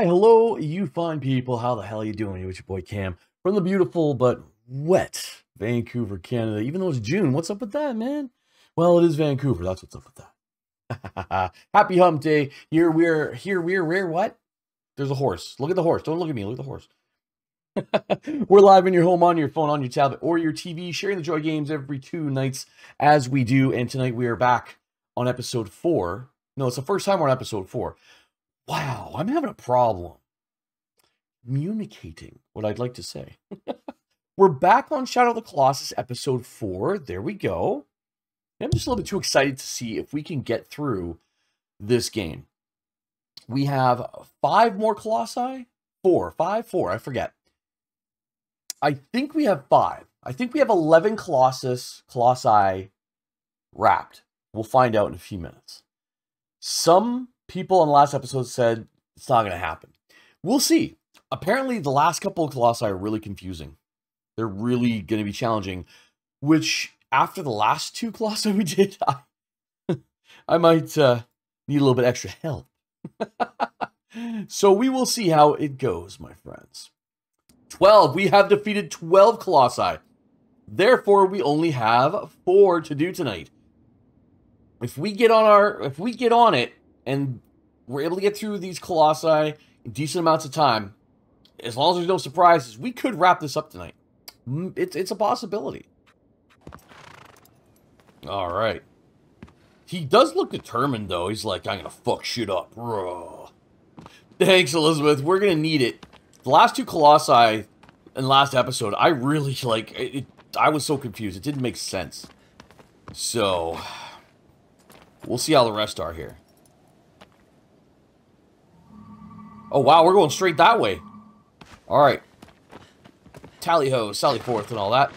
Why, hello, you fine people. How the hell are you doing? It's your boy Cam from the beautiful but wet Vancouver, Canada. Even though it's June, what's up with that, man? Well, it is Vancouver. That's what's up with that. Happy hump day. Here we're here we're where what? There's a horse. Look at the horse. Don't look at me. Look at the horse. we're live in your home, on your phone, on your tablet, or your TV, sharing the joy games every two nights as we do. And tonight we are back on episode four. No, it's the first time we're on episode four. Wow, I'm having a problem communicating what I'd like to say. we're back on Shadow of the Colossus episode four. There we go. I'm just a little bit too excited to see if we can get through this game. We have five more Colossi. Four, five, four, I forget. I think we have five. I think we have 11 Colossus, Colossi wrapped. We'll find out in a few minutes. Some people on the last episode said it's not going to happen. We'll see. Apparently, the last couple of Colossi are really confusing. They're really going to be challenging, which after the last two Colossi we did, I, I might uh, need a little bit extra help. so we will see how it goes, my friends. 12. We have defeated 12 Colossi. Therefore, we only have four to do tonight. If we get on our if we get on it and we're able to get through these Colossi in decent amounts of time, as long as there's no surprises, we could wrap this up tonight. It's it's a possibility. All right. He does look determined, though. He's like, I'm to fuck shit up. Thanks, Elizabeth. We're to need it. The last two Colossi in last episode, I really, like, it, I was so confused. It didn't make sense. So, we'll see how the rest are here. Oh, wow, we're going straight that way. All right. Tally ho, Sally forth, and all that.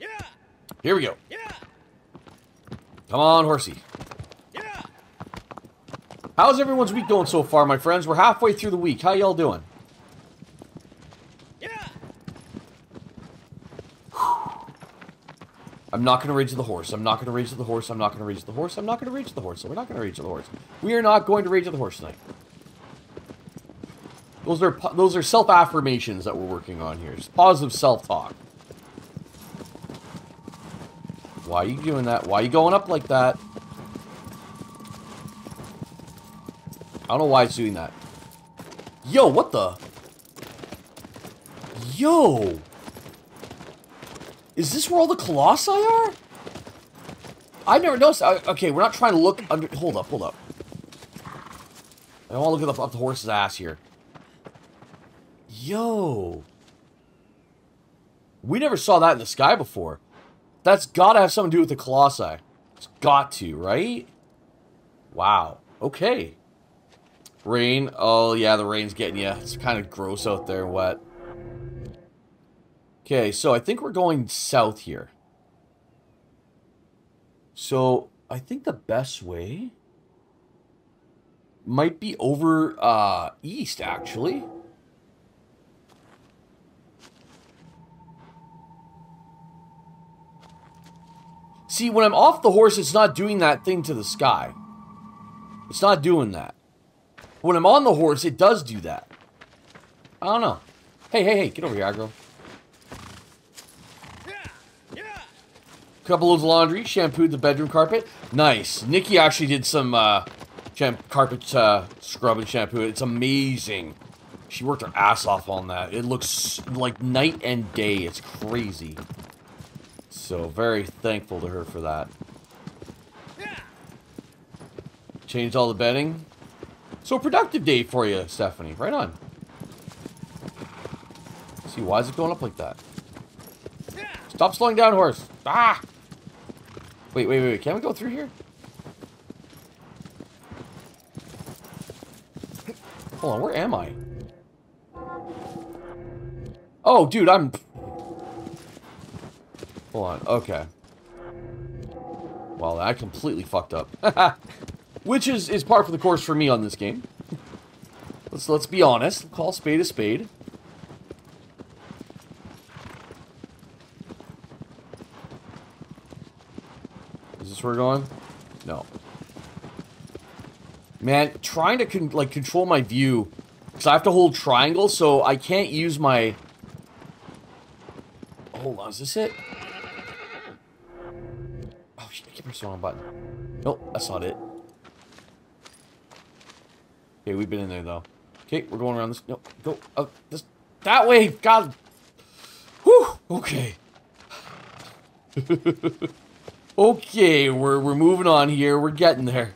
Yeah. Here we go. Yeah. Come on, horsey. Yeah. How's everyone's week going so far, my friends? We're halfway through the week. How y'all doing? Yeah. I'm not going to rage the horse. I'm not going to rage the horse. I'm not going to rage the horse. I'm not going to rage the horse. So we're not going to rage the horse. We are not going to rage the horse tonight. Those are those are self affirmations that we're working on here. It's positive self talk. Why are you doing that? Why are you going up like that? I don't know why it's doing that. Yo, what the? Yo! Is this where all the colossi are? I never noticed. Uh, okay, we're not trying to look under... Hold up, hold up. I don't want to look the, up the horse's ass here. Yo! We never saw that in the sky before. That's got to have something to do with the Colossi. It's got to, right? Wow. Okay. Rain. Oh, yeah, the rain's getting you. It's kind of gross out there wet. Okay, so I think we're going south here. So, I think the best way might be over uh, east, actually. See, when I'm off the horse, it's not doing that thing to the sky. It's not doing that. When I'm on the horse, it does do that. I don't know. Hey, hey, hey, get over here, Agro. Couple of laundry, shampooed the bedroom carpet. Nice. Nikki actually did some uh, carpet uh, scrub and shampoo. It's amazing. She worked her ass off on that. It looks like night and day. It's crazy. So very thankful to her for that. Changed all the bedding. So productive day for you, Stephanie. Right on. See, why is it going up like that? Stop slowing down, horse. Ah! Wait, wait, wait. Can we go through here? Hold on, where am I? Oh, dude, I'm Hold on. Okay. Well, I completely fucked up. Which is, is par for the course for me on this game. Let's let's be honest. Call spade a spade. Is this where we're going? No. Man, trying to con like control my view. Because I have to hold triangle, so I can't use my... Hold on, is this it? Oh, shit, I keep pressing the wrong button. Nope, that's not it. Okay, we've been in there, though. Okay, we're going around this... No, go... Uh, this... That way! God! Whew! Okay. okay, we're, we're moving on here. We're getting there.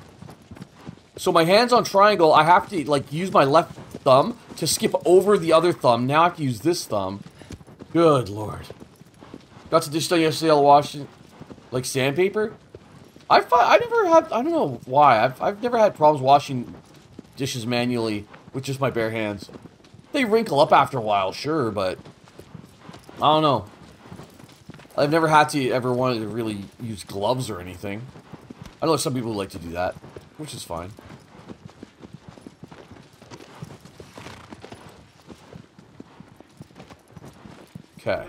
So my hand's on triangle, I have to, like, use my left thumb to skip over the other thumb. Now I have to use this thumb. Good lord. Got to dish done yesterday, I'll wash it like sandpaper. I I never had, I don't know why, I've, I've never had problems washing dishes manually with just my bare hands. They wrinkle up after a while, sure, but I don't know. I've never had to ever wanted to really use gloves or anything. I know some people like to do that, which is fine. Okay.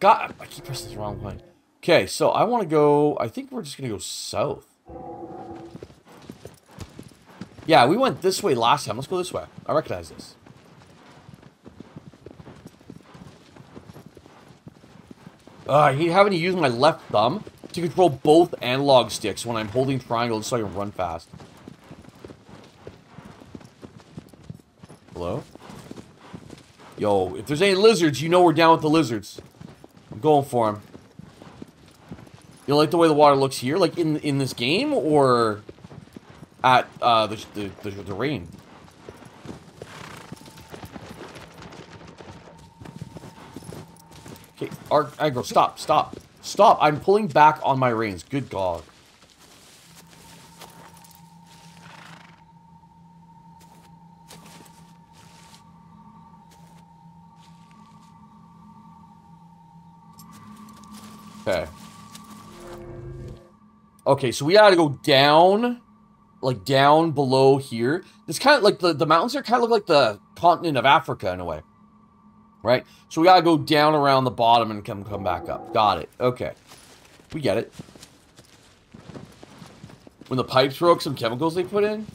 God, I keep pressing the wrong way. Okay, so I want to go... I think we're just going to go south. Yeah, we went this way last time. Let's go this way. I recognize this. Uh, I hate having to use my left thumb to control both analog sticks when I'm holding triangle so I can run fast. Hello? Yo, if there's any lizards, you know we're down with the lizards. I'm going for them. You like the way the water looks here? Like in in this game or at uh, the, the, the, the rain? Okay, Arc, Agro, stop, stop. Stop, I'm pulling back on my reins. Good God. Okay. Okay, so we gotta go down, like down below here. This kind of like the, the mountains here kind of look like the continent of Africa in a way. Right? So we gotta go down around the bottom and come, come back up. Got it. Okay. We get it. When the pipes broke, some chemicals they put in?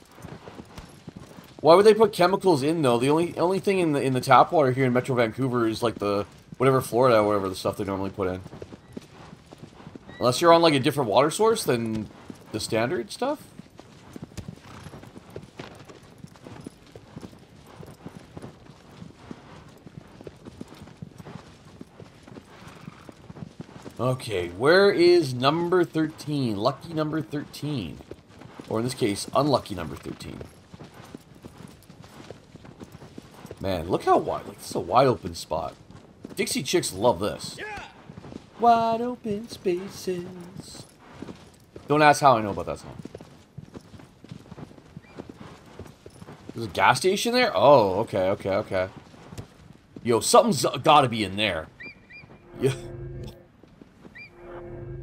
Why would they put chemicals in though? The only only thing in the in the tap water here in Metro Vancouver is like the whatever fluoride, whatever the stuff they normally put in. Unless you're on like a different water source than the standard stuff? Okay, where is number 13? Lucky number 13. Or in this case, unlucky number 13. Man, look how wide, like, this is a wide open spot. Dixie Chicks love this. Yeah. Wide open spaces. Don't ask how I know about that song. There's a gas station there? Oh, okay, okay, okay. Yo, something's gotta be in there. Yeah.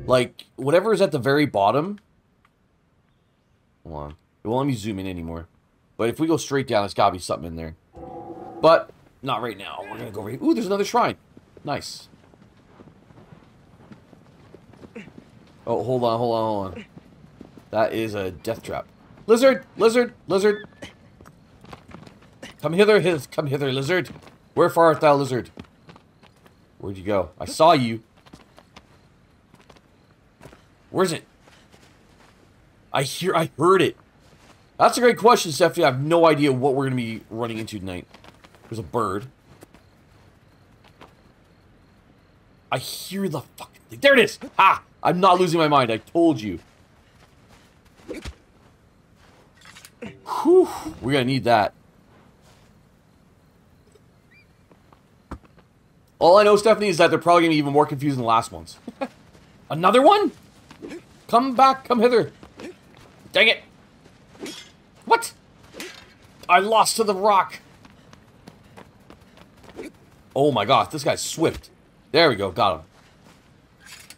Like, whatever is at the very bottom. Hold on. It won't let me zoom in anymore. But if we go straight down, there's gotta be something in there. But, not right now. We're gonna go right... Ooh, there's another shrine. Nice. Oh, hold on, hold on, hold on. That is a death trap. Lizard! Lizard! Lizard! Come hither, his, come hither, lizard. Wherefore art thou, lizard? Where'd you go? I saw you. Where's it? I hear, I heard it. That's a great question, Stephanie. I have no idea what we're going to be running into tonight. There's a bird. I hear the fucking thing. There it is! Ha! I'm not losing my mind. I told you. Whew. We're gonna need that. All I know, Stephanie, is that they're probably gonna be even more confused than the last ones. Another one? Come back, come hither. Dang it. What? I lost to the rock. Oh my gosh, this guy's swift. There we go, got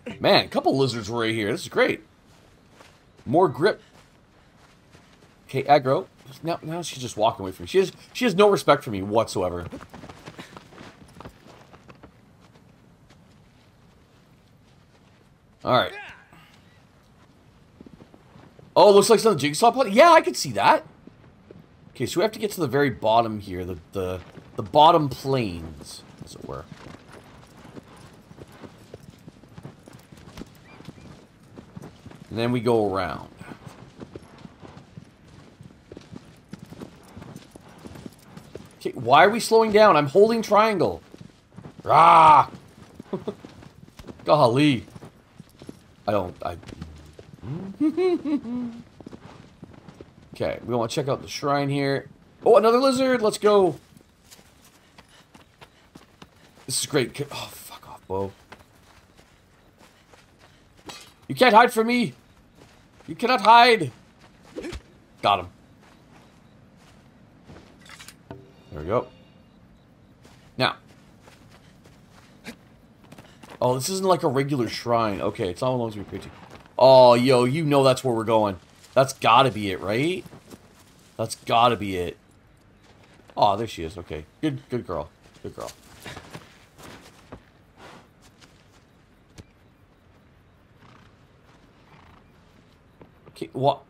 him. Man, a couple lizards right here. This is great. More grip. Okay, Agro. Now, now she's just walking away from me. She has, she has no respect for me whatsoever. Alright. Oh, looks like some jigsaw puzzle. Yeah, I can see that. Okay, so we have to get to the very bottom here, the the the bottom plains, as it were. And then we go around. Okay, why are we slowing down? I'm holding triangle. Ah! Golly. I don't... I... okay, we want to check out the shrine here. Oh, another lizard! Let's go! This is great. Oh, fuck off, Bo. You can't hide from me! You cannot hide! Got him. There we go. Now. Oh, this isn't like a regular shrine. Okay, it's one of those we Oh, yo, you know that's where we're going. That's gotta be it, right? That's gotta be it. Oh, there she is. Okay. Good good girl. Good girl. Okay, what?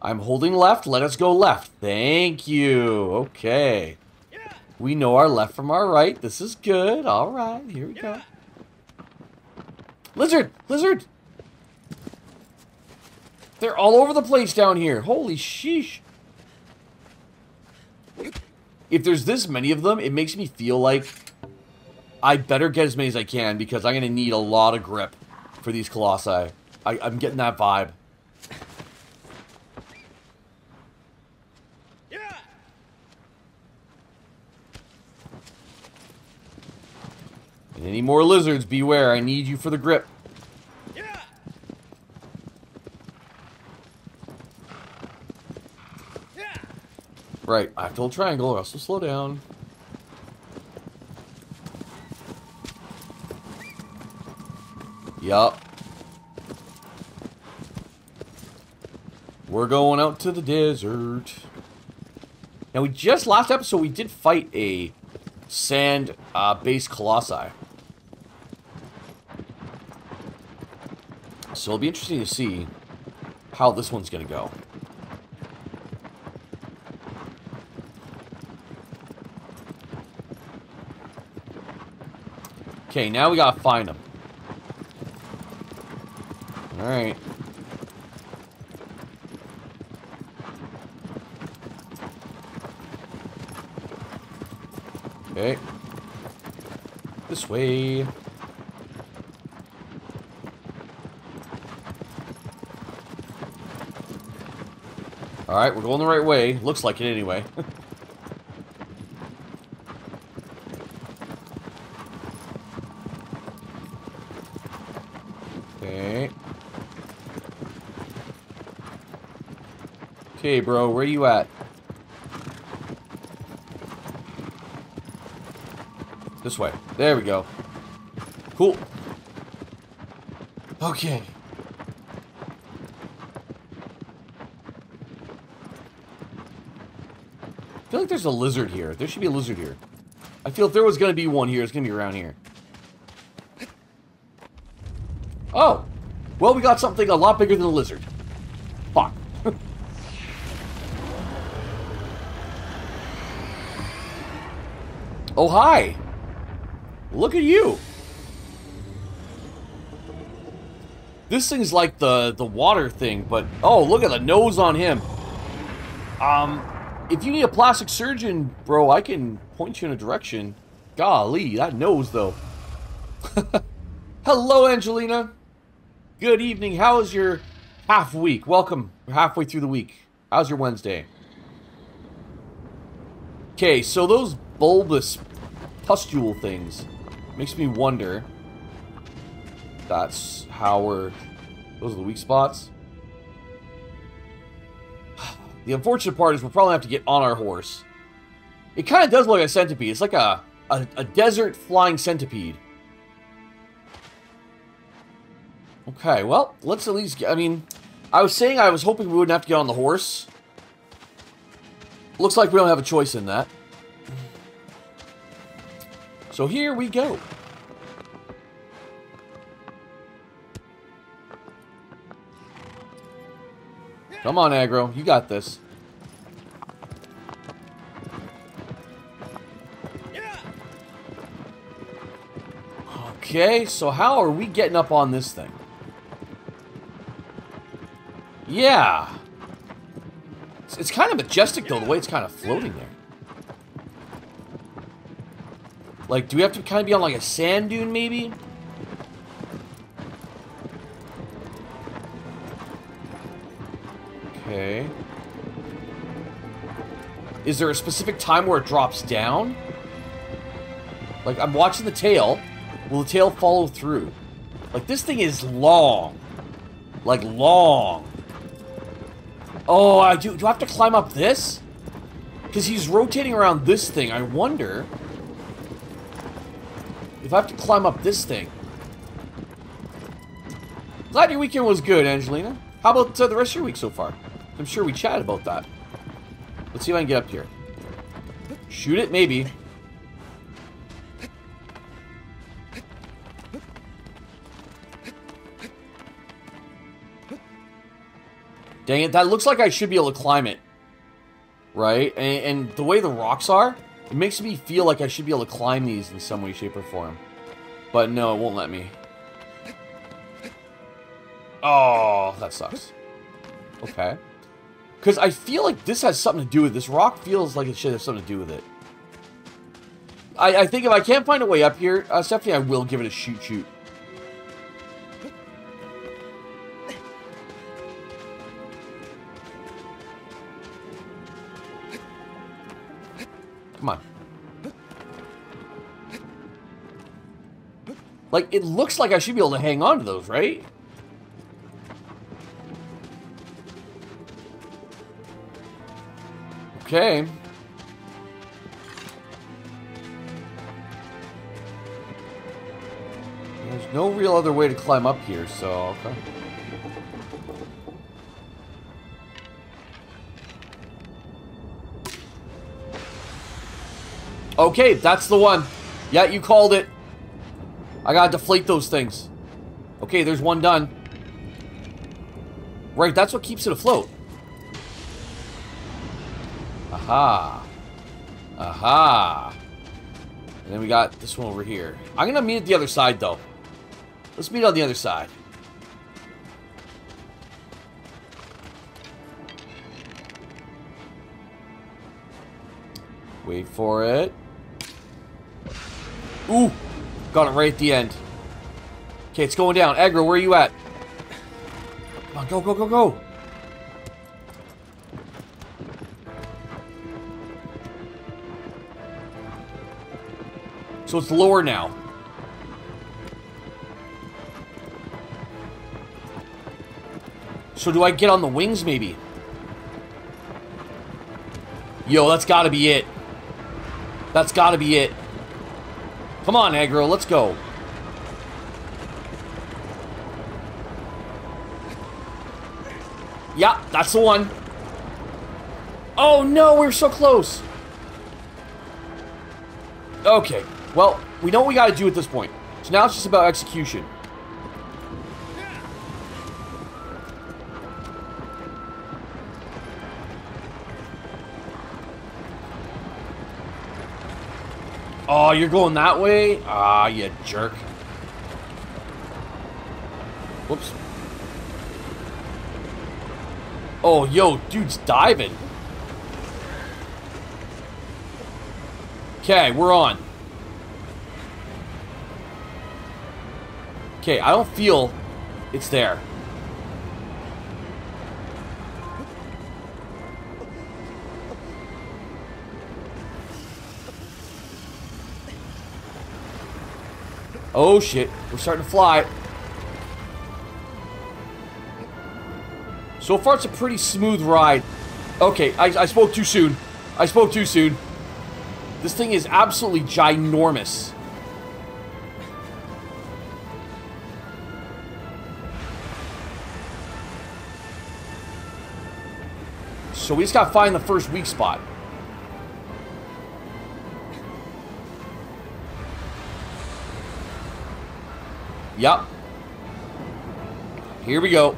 I'm holding left. Let us go left. Thank you. Okay. We know our left from our right. This is good. All right. Here we go. Lizard! Lizard! They're all over the place down here. Holy sheesh. If there's this many of them, it makes me feel like I better get as many as I can because I'm going to need a lot of grip for these colossi. I, I'm getting that vibe. And any more lizards, beware. I need you for the grip. Yeah. Yeah. Right, I have to hold triangle or slow down. Yup. We're going out to the desert. Now, we just, last episode, we did fight a sand-based uh, colossi. So it'll be interesting to see how this one's going to go. Okay, now we gotta find them. Alright. Okay. This way. Alright, we're going the right way. Looks like it anyway. okay. Okay, bro, where you at? This way. There we go. Cool. Okay. There's a lizard here. There should be a lizard here. I feel if there was going to be one here, it's going to be around here. Oh! Well, we got something a lot bigger than a lizard. Fuck. oh, hi! Look at you! This thing's like the, the water thing, but... Oh, look at the nose on him. Um, if you need a plastic surgeon, bro, I can point you in a direction. Golly, that nose, though. Hello, Angelina. Good evening. How is your half week? Welcome. We're halfway through the week. How's your Wednesday? Okay, so those bulbous pustule things makes me wonder. That's how we're... Those are the weak spots? The unfortunate part is we'll probably have to get on our horse. It kind of does look like a centipede. It's like a, a, a desert flying centipede. Okay, well, let's at least get... I mean, I was saying I was hoping we wouldn't have to get on the horse. Looks like we don't have a choice in that. So here we go. Come on, Agro. You got this. Okay, so how are we getting up on this thing? Yeah. It's, it's kind of majestic, though, the way it's kind of floating there. Like, do we have to kind of be on, like, a sand dune, maybe? Okay. Is there a specific time where it drops down? Like, I'm watching the tail. Will the tail follow through? Like, this thing is long. Like, long. Oh, I do. Do I have to climb up this? Because he's rotating around this thing. I wonder if I have to climb up this thing. Glad your weekend was good, Angelina. How about uh, the rest of your week so far? I'm sure we chatted about that. Let's see if I can get up here. Shoot it, maybe. Dang it, that looks like I should be able to climb it. Right? And, and, the way the rocks are, it makes me feel like I should be able to climb these in some way, shape, or form. But no, it won't let me. Oh, that sucks. Okay. Because I feel like this has something to do with this. Rock feels like it should have something to do with it. I, I think if I can't find a way up here, uh, Stephanie, I will give it a shoot shoot. Come on. Like, it looks like I should be able to hang on to those, right? Okay. There's no real other way to climb up here, so okay. Okay, that's the one. Yeah, you called it. I gotta deflate those things. Okay, there's one done. Right, that's what keeps it afloat. Aha. Aha. And then we got this one over here. I'm gonna meet at the other side, though. Let's meet on the other side. Wait for it. Ooh! Got it right at the end. Okay, it's going down. Agro, where are you at? Come on, go, go, go, go! So it's lower now. So do I get on the wings, maybe? Yo, that's gotta be it. That's gotta be it. Come on, Agro, let's go. Yeah, that's the one. Oh no, we are so close. Okay, well, we know what we gotta do at this point. So now it's just about execution. Oh, you're going that way? Ah, you jerk. Whoops. Oh, yo, dude's diving. Okay, we're on. Okay, I don't feel it's there. Oh shit, we're starting to fly. So far it's a pretty smooth ride. Okay, I, I spoke too soon. I spoke too soon. This thing is absolutely ginormous. So we just got to find the first weak spot. Yep. Here we go.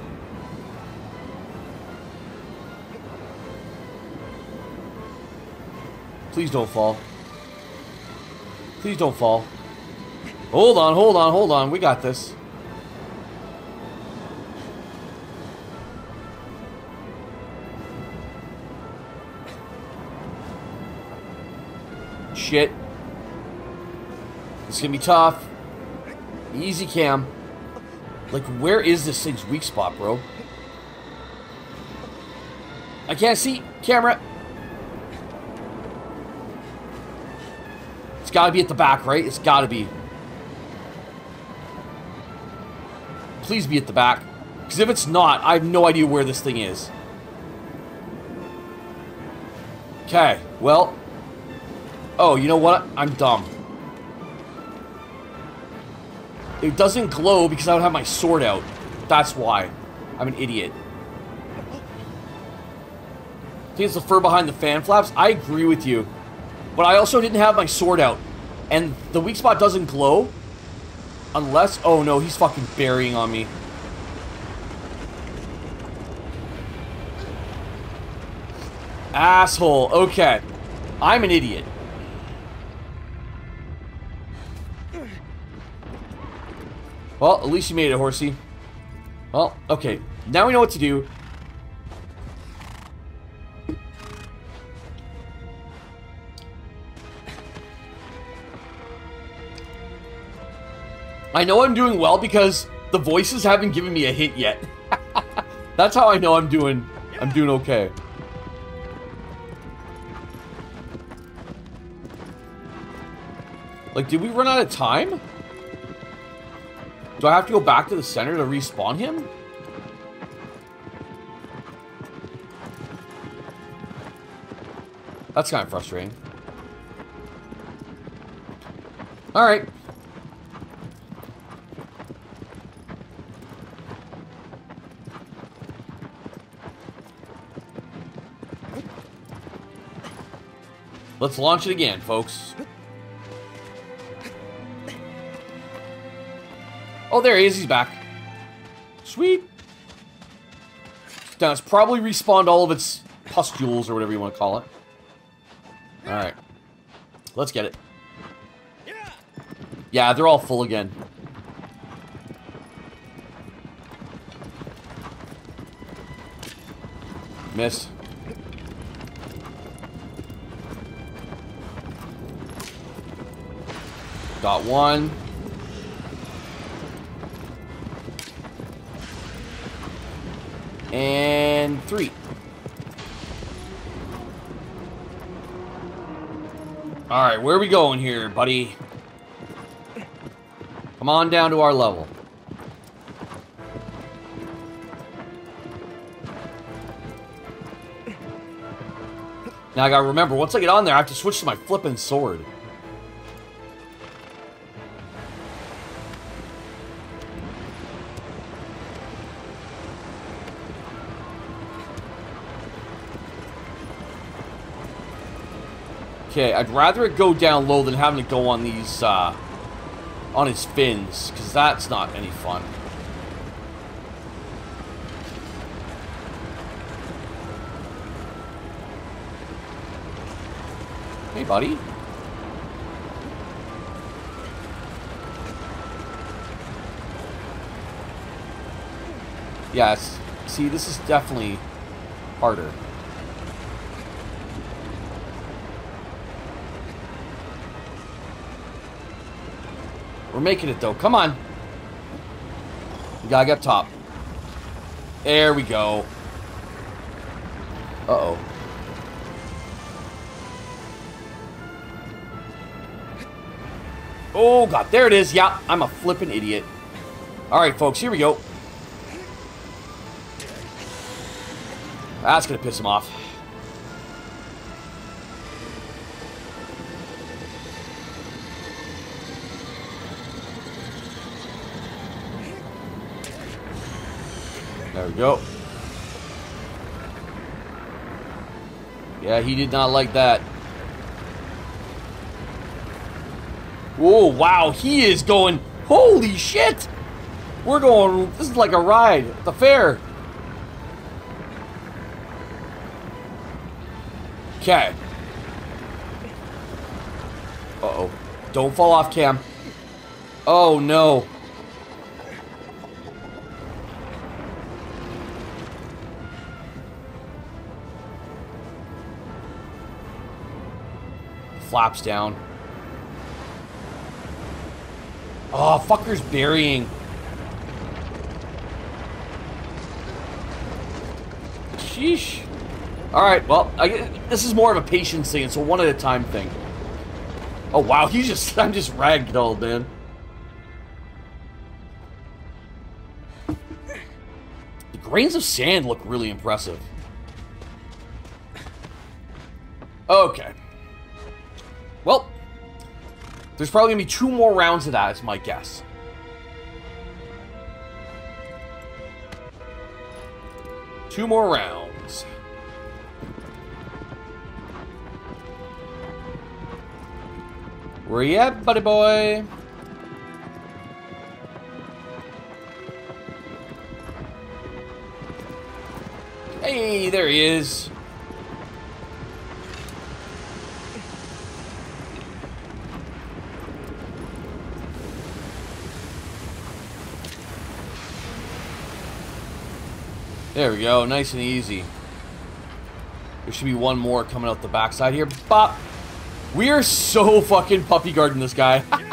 Please don't fall. Please don't fall. Hold on, hold on, hold on. We got this. Shit. It's gonna be tough. Easy cam. Like, where is this thing's weak spot, bro? I can't see. Camera. It's gotta be at the back, right? It's gotta be. Please be at the back. Because if it's not, I have no idea where this thing is. Okay, well. Oh, you know what? I'm dumb. It doesn't glow because I don't have my sword out. That's why. I'm an idiot. I think it's the fur behind the fan flaps. I agree with you. But I also didn't have my sword out. And the weak spot doesn't glow. Unless... Oh, no. He's fucking burying on me. Asshole. Okay. I'm an idiot. Well, at least you made it, horsey. Well, okay. Now we know what to do. I know I'm doing well because the voices haven't given me a hit yet. That's how I know I'm doing I'm doing okay. Like, did we run out of time? Do I have to go back to the center to respawn him? That's kind of frustrating. Alright. Let's launch it again, folks. Oh, there he is. He's back. Sweet. Now, it's probably respawned all of its pustules or whatever you want to call it. Alright. Let's get it. Yeah, they're all full again. Miss. Got one. And three. Alright, where are we going here, buddy? Come on down to our level. Now I gotta remember, once I get on there, I have to switch to my flipping sword. Okay, I'd rather it go down low than having to go on these, uh, on his fins, because that's not any fun. Hey, buddy. Yes. See, this is definitely harder. We're making it, though. Come on. Gotta get up top. There we go. Uh-oh. Oh, God. There it is. Yeah, I'm a flippin' idiot. All right, folks. Here we go. That's gonna piss him off. Go. Yeah, he did not like that. Whoa, wow, he is going, holy shit! We're going, this is like a ride at the fair. Okay. Uh-oh. Don't fall off, Cam. Oh, no. Flaps down. Oh, fucker's burying. Sheesh. Alright, well, I, this is more of a patience thing. It's a one at a time thing. Oh, wow, he's just, I'm just ragdolled, man. The grains of sand look really impressive. Okay. There's probably going to be two more rounds of that, is my guess. Two more rounds. Where you at, buddy boy? Hey, there he is. There we go, nice and easy. There should be one more coming out the backside here. Bop! We are so fucking puppy guarding this guy.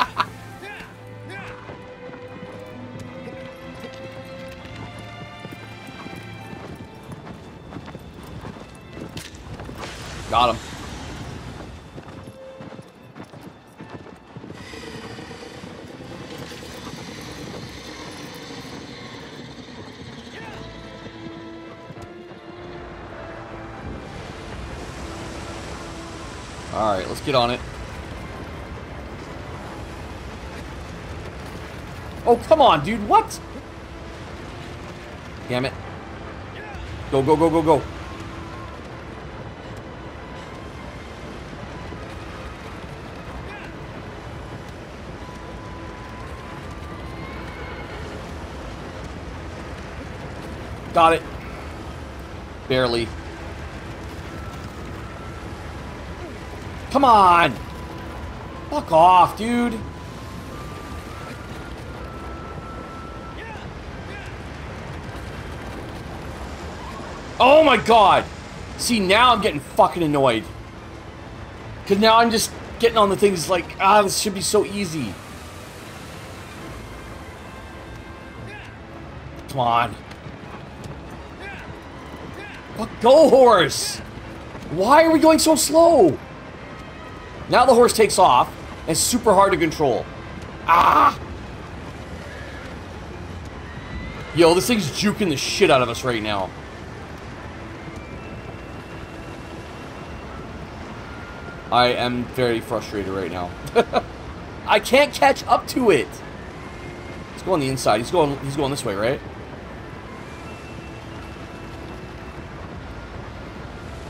come on, dude. What? Damn it. Go, go, go, go, go. Got it. Barely. Come on! Fuck off, dude. Oh my god! See, now I'm getting fucking annoyed. Because now I'm just getting on the things like, ah, this should be so easy. Come on. Fuck, go, horse! Why are we going so slow? Now the horse takes off, and it's super hard to control. Ah! Yo, this thing's juking the shit out of us right now. I am very frustrated right now. I can't catch up to it. He's going the inside. He's going he's going this way, right?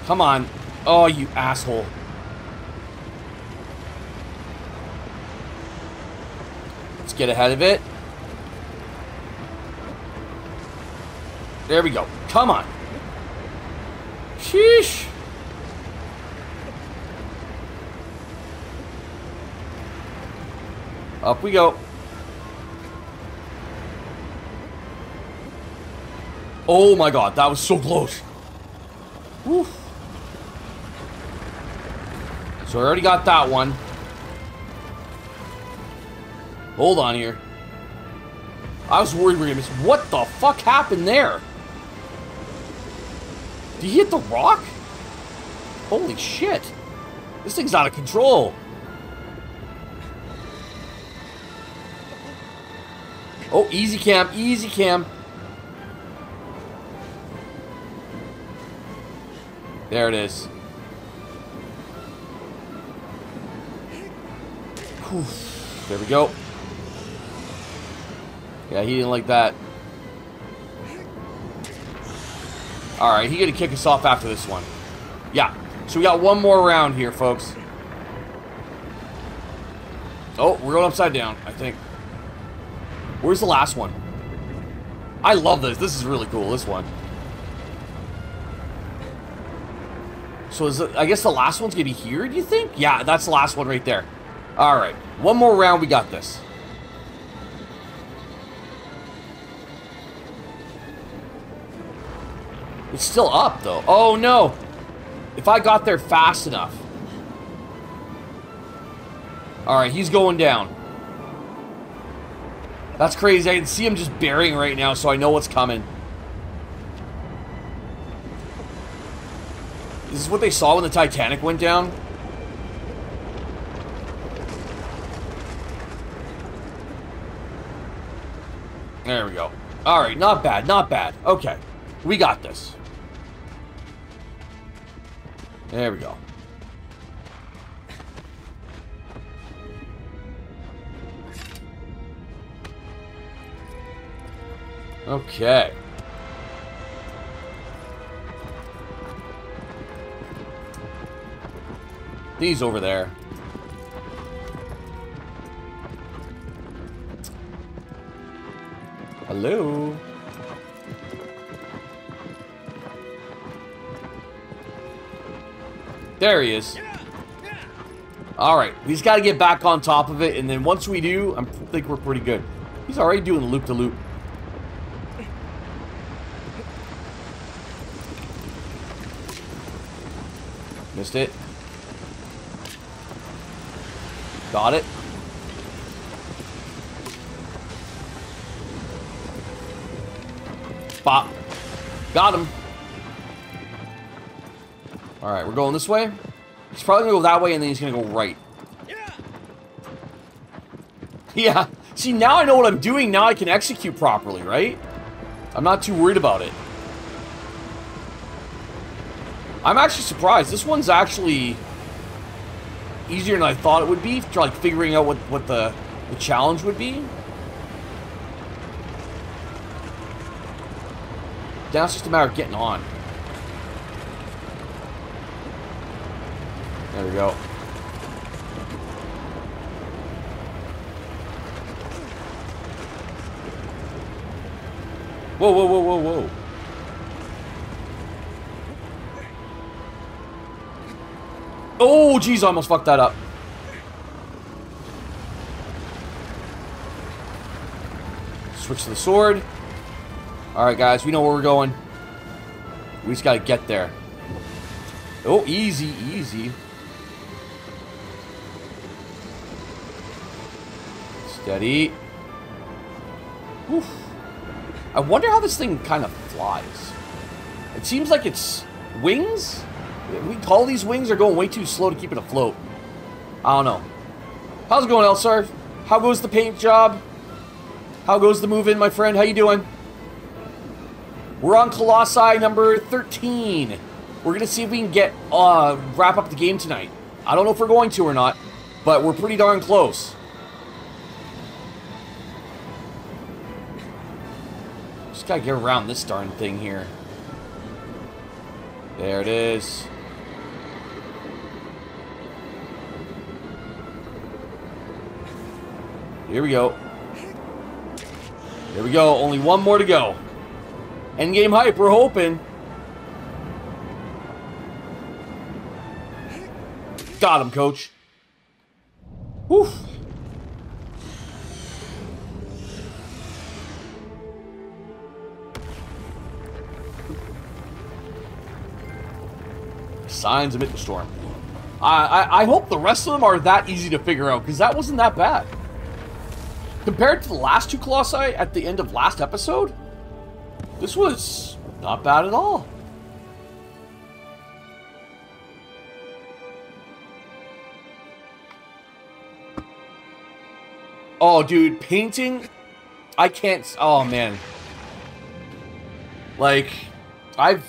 Come on. Oh, you asshole. Let's get ahead of it. There we go. Come on. Sheesh. Up we go. Oh my god, that was so close. Woo. So I already got that one. Hold on here. I was worried we are gonna miss. What the fuck happened there? Did he hit the rock? Holy shit. This thing's out of control. Oh, easy cam, easy cam. There it is. Whew. There we go. Yeah, he didn't like that. Alright, he gonna kick us off after this one. Yeah. So we got one more round here, folks. Oh, we're going upside down, I think. Where's the last one? I love this. This is really cool, this one. So is it, I guess the last one's gonna be here, do you think? Yeah, that's the last one right there. Alright, one more round, we got this. It's still up, though. Oh, no. If I got there fast enough. Alright, he's going down. That's crazy. I can see him just burying right now, so I know what's coming. Is this what they saw when the Titanic went down? There we go. Alright, not bad, not bad. Okay, we got this. There we go. Okay. These over there. Hello? There he is. Alright, we just got to get back on top of it, and then once we do, I think we're pretty good. He's already doing loop-to-loop. Missed it. Got it. Bop. Got him. Alright, we're going this way. He's probably going to go that way, and then he's going to go right. Yeah. See, now I know what I'm doing. Now I can execute properly, right? I'm not too worried about it. I'm actually surprised. This one's actually easier than I thought it would be, like figuring out what, what the, the challenge would be. Now it's just a matter of getting on. There we go. Whoa, whoa, whoa, whoa, whoa. Oh, jeez, I almost fucked that up. Switch to the sword. Alright, guys, we know where we're going. We just gotta get there. Oh, easy, easy. Steady. Oof. I wonder how this thing kind of flies. It seems like it's wings? We call these wings are going way too slow to keep it afloat. I don't know. How's it going, Elsar? How goes the paint job? How goes the move-in, my friend? How you doing? We're on Colossi number 13. We're going to see if we can get uh, wrap up the game tonight. I don't know if we're going to or not, but we're pretty darn close. Just gotta get around this darn thing here. There it is. Here we go. Here we go. Only one more to go. Endgame hype, we're hoping. Got him, coach. Whew. Signs of Storm. I, I, I hope the rest of them are that easy to figure out, because that wasn't that bad. Compared to the last two Colossi at the end of last episode, this was not bad at all. Oh, dude, painting, I can't, oh, man. Like, I've,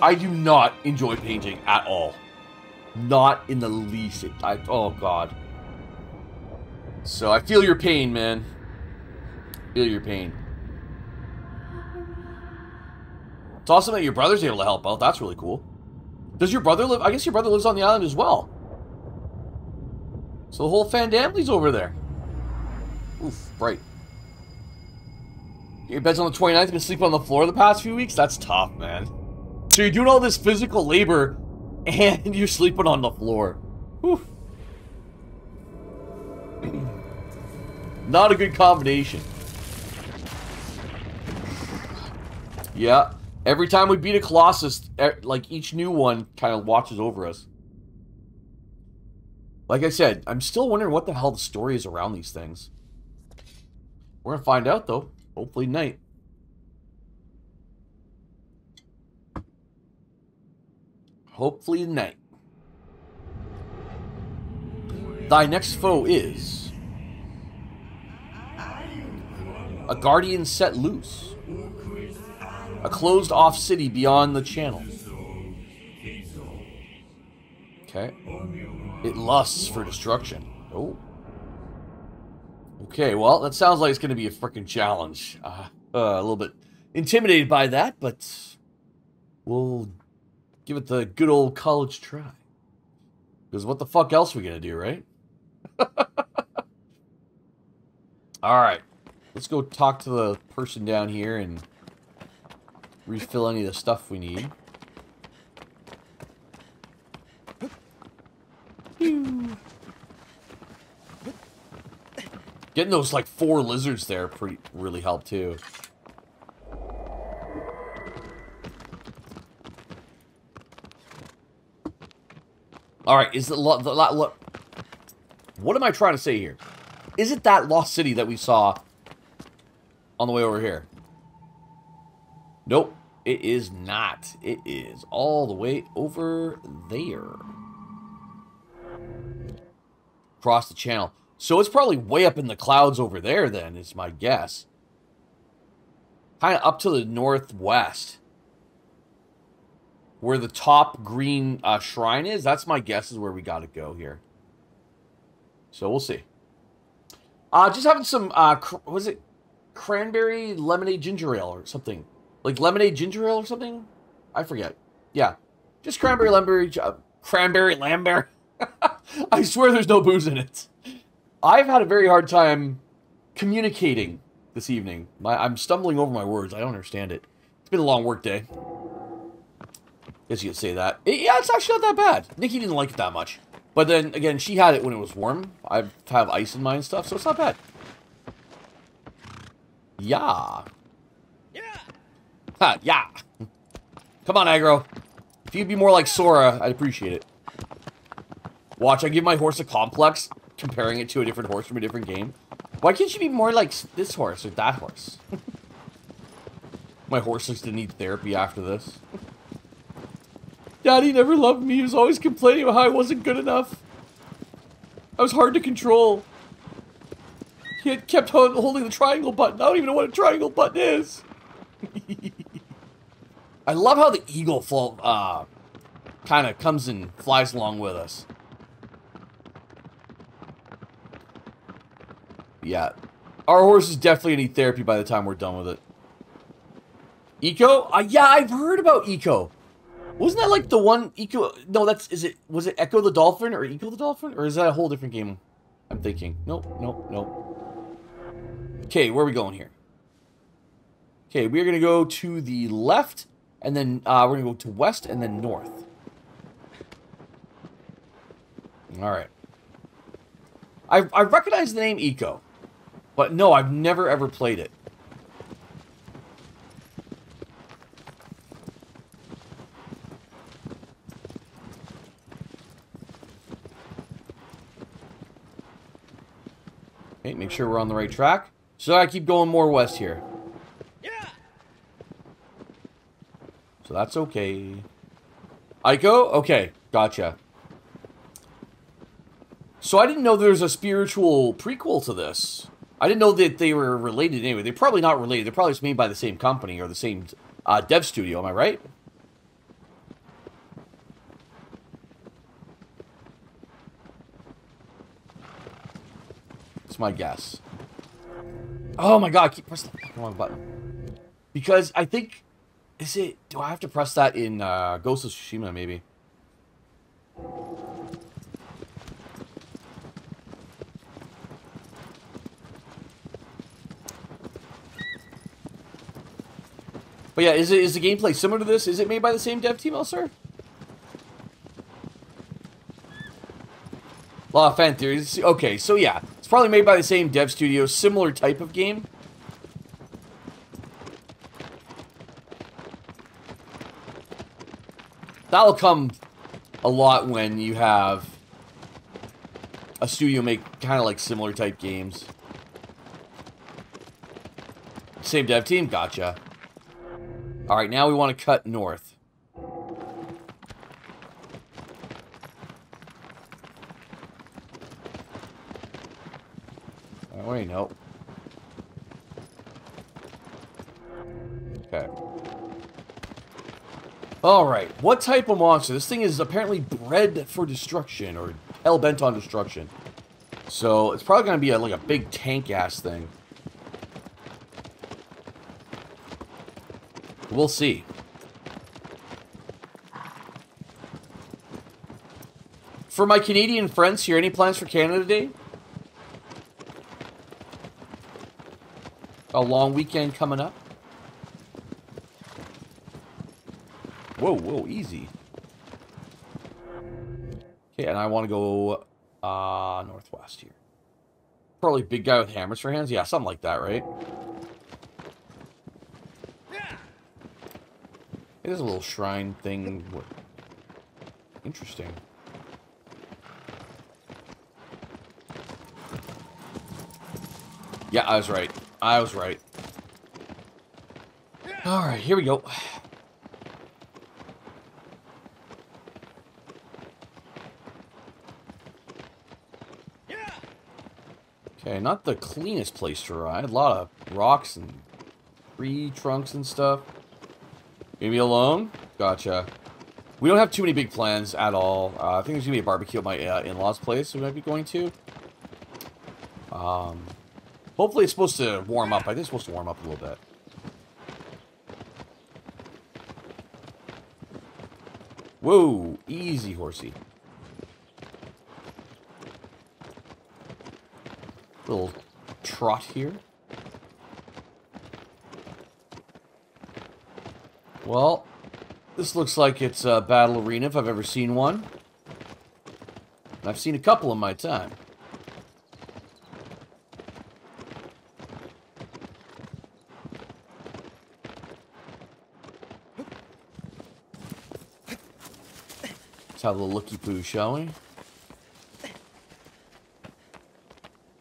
I do not enjoy painting at all. Not in the least. I, oh, God. So I feel your pain, man. Feel your pain. It's awesome that your brother's able to help out. That's really cool. Does your brother live? I guess your brother lives on the island as well. So the whole family's over there. Oof, bright. Your bed's on the 29th, been sleeping on the floor the past few weeks? That's tough, man. So you're doing all this physical labor, and you're sleeping on the floor. Oof. Not a good combination. Yeah. Every time we beat a Colossus, like each new one kind of watches over us. Like I said, I'm still wondering what the hell the story is around these things. We're going to find out, though. Hopefully night. Hopefully tonight. Thy next foe is... A guardian set loose. A closed-off city beyond the channel. Okay. It lusts for destruction. Oh. Okay, well, that sounds like it's going to be a freaking challenge. Uh, uh, a little bit intimidated by that, but we'll give it the good old college try. Because what the fuck else are we going to do, right? All right. Let's go talk to the person down here and refill any of the stuff we need. Getting those like four lizards there pretty really helped too. All right, is the, the what am I trying to say here? Is it that lost city that we saw on the way over here? Nope, it is not. It is all the way over there across the channel. So it's probably way up in the clouds over there then, is my guess. Kind of up to the northwest. Where the top green uh, shrine is, that's my guess is where we got to go here. So we'll see. Uh, just having some, uh, was it cranberry lemonade ginger ale or something? Like lemonade ginger ale or something? I forget. Yeah. Just cranberry lemonade, uh, cranberry lamberry. I swear there's no booze in it. I've had a very hard time communicating this evening. My, I'm stumbling over my words. I don't understand it. It's been a long work day. Guess you could say that. It, yeah, it's actually not that bad. Nikki didn't like it that much. But then, again, she had it when it was warm. I have ice in mine and stuff, so it's not bad. Yeah. Yeah. Ha, yeah. Come on, Agro. If you'd be more like Sora, I'd appreciate it. Watch, I give my horse a complex, comparing it to a different horse from a different game. Why can't you be more like this horse or that horse? my horse looks to need therapy after this. Daddy never loved me. He was always complaining about how I wasn't good enough. I was hard to control. He had kept holding the triangle button. I don't even know what a triangle button is. I love how the eagle uh, kind of comes and flies along with us. Yeah. Our horses definitely need therapy by the time we're done with it. Ico? Uh, yeah, I've heard about Ico. Wasn't that like the one Ico? No, that's is it. Was it Echo the Dolphin or Eco the Dolphin, or is that a whole different game? I'm thinking. Nope, nope, nope. Okay, where are we going here? Okay, we're gonna go to the left, and then uh, we're gonna go to west, and then north. All right. I I recognize the name Ico. But no, I've never ever played it. Okay, make sure we're on the right track. So I keep going more west here. Yeah. So that's okay. Ico? Okay, gotcha. So I didn't know there was a spiritual prequel to this. I didn't know that they were related anyway. They're probably not related. They're probably just made by the same company or the same uh, dev studio. Am I right? It's my guess. Oh my god, I keep pressing the wrong button. Because I think... Is it... Do I have to press that in uh, Ghost of Tsushima, maybe? But yeah, is it is the gameplay similar to this? Is it made by the same dev team, sir? Lot of fan theories. Okay, so yeah, It's probably made by the same dev studio, similar type of game. That'll come a lot when you have a studio make kind of like similar type games. Same dev team? Gotcha. Alright, now we want to cut north. Oh, wait, no. Okay. Alright, what type of monster? This thing is apparently bred for destruction, or hell-bent on destruction. So, it's probably going to be a, like a big tank-ass thing. We'll see. For my Canadian friends here, any plans for Canada Day? A long weekend coming up? Whoa, whoa, easy. Okay, and I want to go uh, northwest here. Probably big guy with hammers for hands? Yeah, something like that, right? It is a little shrine thing. Interesting. Yeah, I was right. I was right. Alright, here we go. Okay, not the cleanest place to ride. A lot of rocks and tree trunks and stuff. Leave me alone? Gotcha. We don't have too many big plans at all. Uh, I think there's going to be a barbecue at my uh, in-laws' place we might be going to. Um, hopefully it's supposed to warm up. I think it's supposed to warm up a little bit. Whoa, easy horsey. Little trot here. Well, this looks like it's a battle arena if I've ever seen one. I've seen a couple in my time. Have a looky poo, shall we?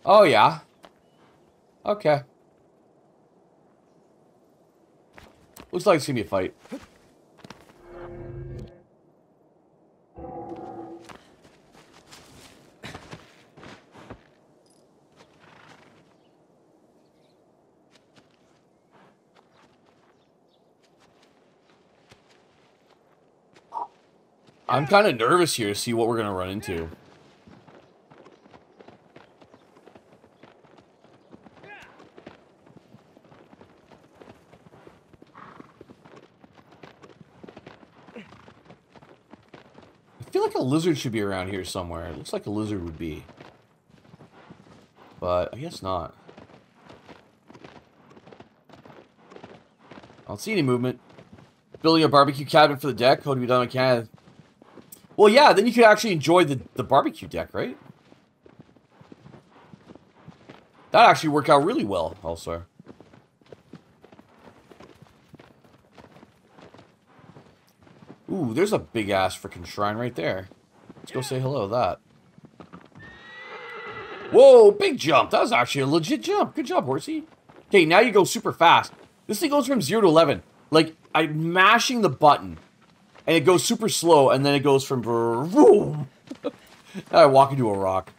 Oh, yeah. Okay. Looks like it's gonna be a fight. I'm kind of nervous here to see what we're going to run into. I feel like a lizard should be around here somewhere. It looks like a lizard would be. But I guess not. I don't see any movement. Building a barbecue cabin for the deck. How to be done in Canada. Well, yeah, then you could actually enjoy the, the barbecue deck, right? That actually worked out really well, also. Ooh, there's a big-ass freaking shrine right there. Let's go say hello to that. Whoa, big jump. That was actually a legit jump. Good job, horsey. Okay, now you go super fast. This thing goes from 0 to 11. Like, I'm mashing the button, and it goes super slow, and then it goes from boom. I walk into a rock.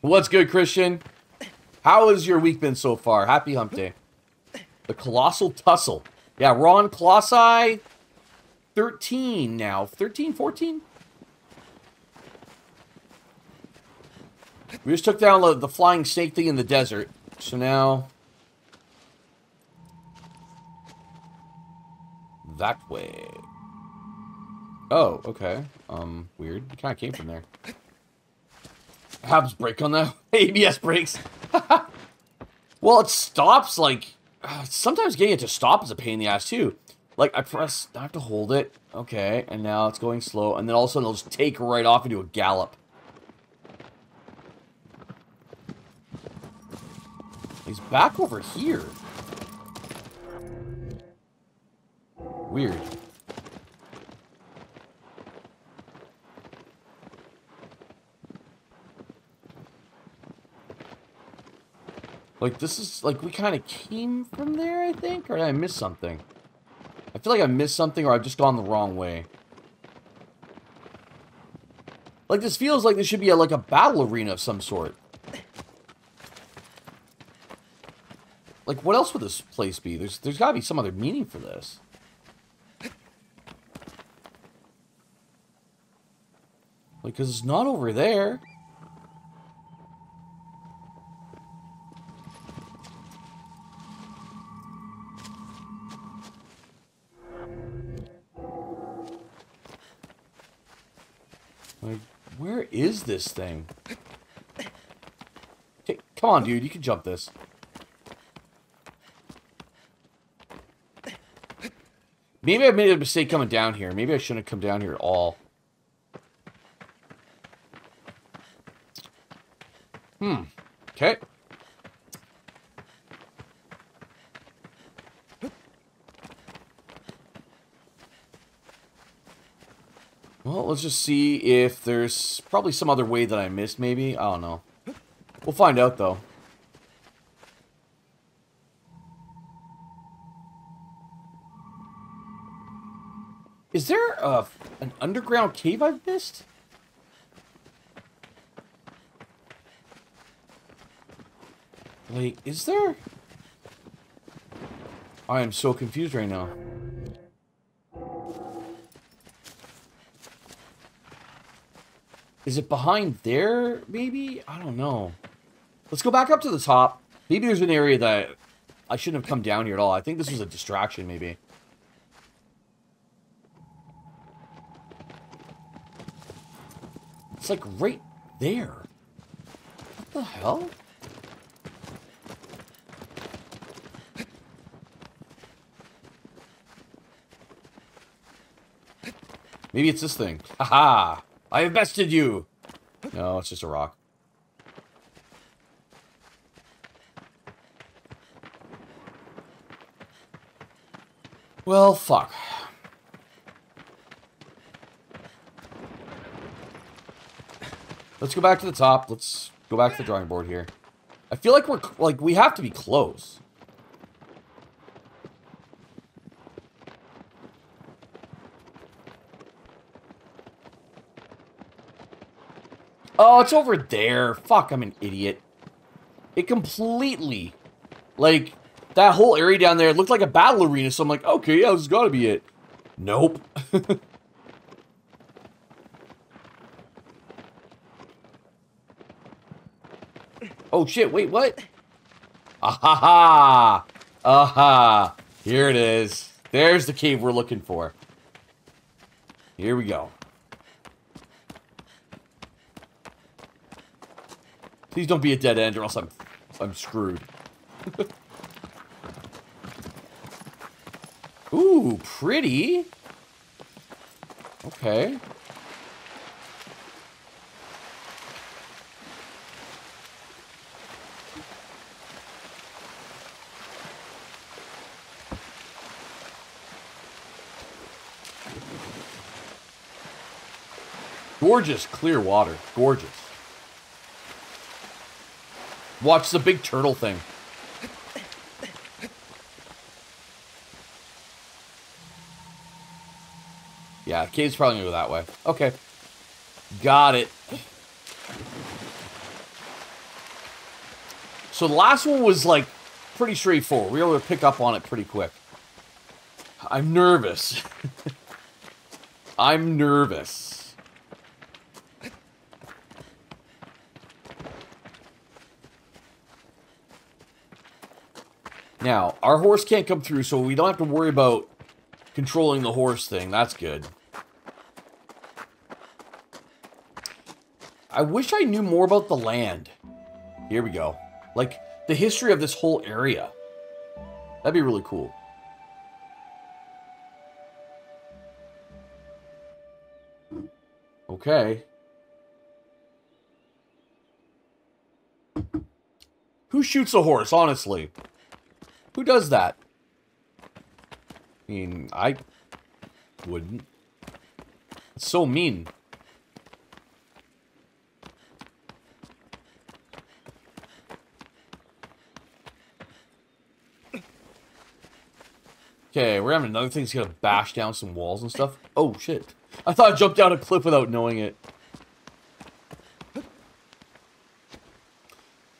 What's good, Christian? How has your week been so far? Happy hump day. The Colossal Tussle. Yeah, we're Colossi 13 now. 13, 14? We just took down the, the flying snake thing in the desert. So now... That way. Oh, okay. Um, weird. It kind of came from there. Habs brake on that. ABS brakes. well, it stops, like, uh, sometimes getting it to stop is a pain in the ass too. Like I press, I have to hold it. Okay, and now it's going slow, and then all of a sudden it'll just take right off into a gallop. He's back over here. Weird. Like, this is, like, we kind of came from there, I think? Or did I miss something? I feel like I missed something or I've just gone the wrong way. Like, this feels like this should be a, like a battle arena of some sort. Like, what else would this place be? There's, there's got to be some other meaning for this. Like, because it's not over there. Like, where is this thing? Okay, come on, dude. You can jump this. Maybe I made a mistake coming down here. Maybe I shouldn't have come down here at all. Hmm. Okay. Well, let's just see if there's probably some other way that I missed, maybe. I don't know. We'll find out, though. Is there a, an underground cave I've missed? Like, is there? I am so confused right now. Is it behind there, maybe? I don't know. Let's go back up to the top. Maybe there's an area that I shouldn't have come down here at all. I think this was a distraction, maybe. It's like right there. What the hell? Maybe it's this thing. Haha! -ha. I have bested you! No, it's just a rock. Well, fuck. Let's go back to the top. Let's go back to the drawing board here. I feel like we're, like, we have to be close. Oh, it's over there. Fuck, I'm an idiot. It completely, like, that whole area down there looked like a battle arena, so I'm like, okay, yeah, this has got to be it. Nope. oh, shit, wait, what? Aha! Aha! Here it is. There's the cave we're looking for. Here we go. Please don't be a dead end or else I'm, I'm screwed. Ooh, pretty. Okay. Gorgeous clear water. Gorgeous. Watch the big turtle thing. Yeah, cave's probably gonna go that way. Okay. Got it. So the last one was, like, pretty straightforward. We were able to pick up on it pretty quick. I'm nervous. I'm nervous. Now, our horse can't come through, so we don't have to worry about controlling the horse thing. That's good. I wish I knew more about the land. Here we go. Like, the history of this whole area. That'd be really cool. Okay. Who shoots a horse, honestly? Who does that? I mean, I wouldn't. It's so mean. Okay, we're having another thing that's gonna bash down some walls and stuff. Oh, shit. I thought I jumped down a cliff without knowing it.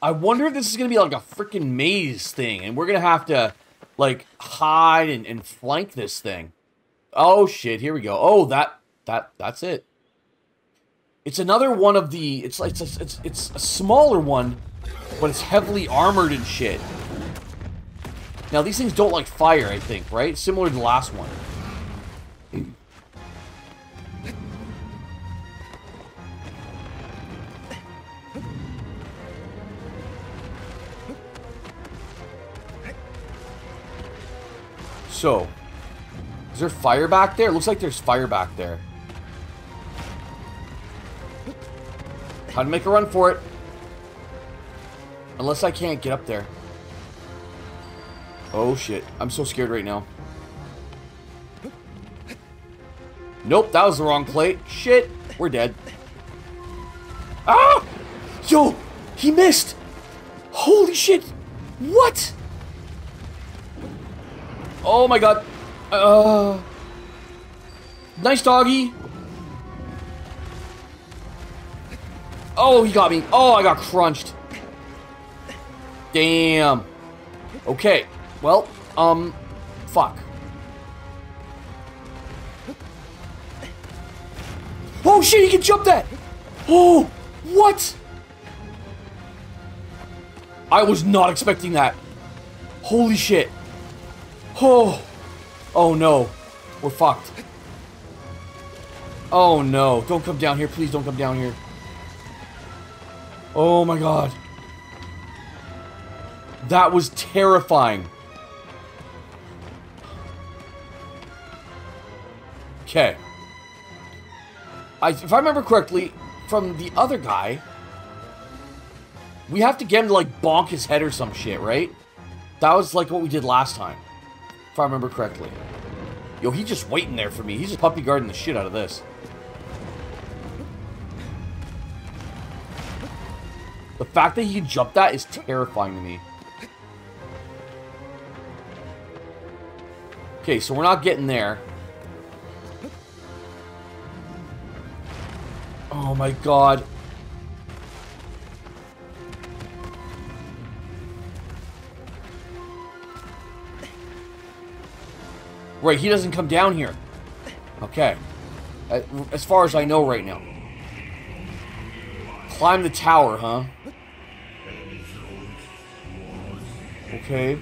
I wonder if this is gonna be like a freaking maze thing, and we're gonna have to, like, hide and, and flank this thing. Oh, shit, here we go. Oh, that, that, that's it. It's another one of the, it's like, it's, it's, it's a smaller one, but it's heavily armored and shit. Now, these things don't like fire, I think, right? Similar to the last one. So, is there fire back there? It looks like there's fire back there. Time to make a run for it. Unless I can't get up there. Oh shit. I'm so scared right now. Nope, that was the wrong plate. Shit. We're dead. Ah! Yo! He missed! Holy shit! What? Oh my god. Uh... Nice doggy. Oh, he got me. Oh, I got crunched. Damn. Okay. Well, um, fuck. Oh shit, he can jump that! Oh, what? I was not expecting that. Holy shit. Oh, oh no. We're fucked. Oh no, don't come down here, please don't come down here. Oh my god. That was terrifying. Okay. I, if I remember correctly, from the other guy, we have to get him to, like, bonk his head or some shit, right? That was, like, what we did last time. If I remember correctly. Yo, he's just waiting there for me. He's just puppy guarding the shit out of this. The fact that he can jump that is terrifying to me. Okay, so we're not getting there. Oh my god. Right, he doesn't come down here. Okay. Uh, as far as I know right now. Climb the tower, huh? Okay.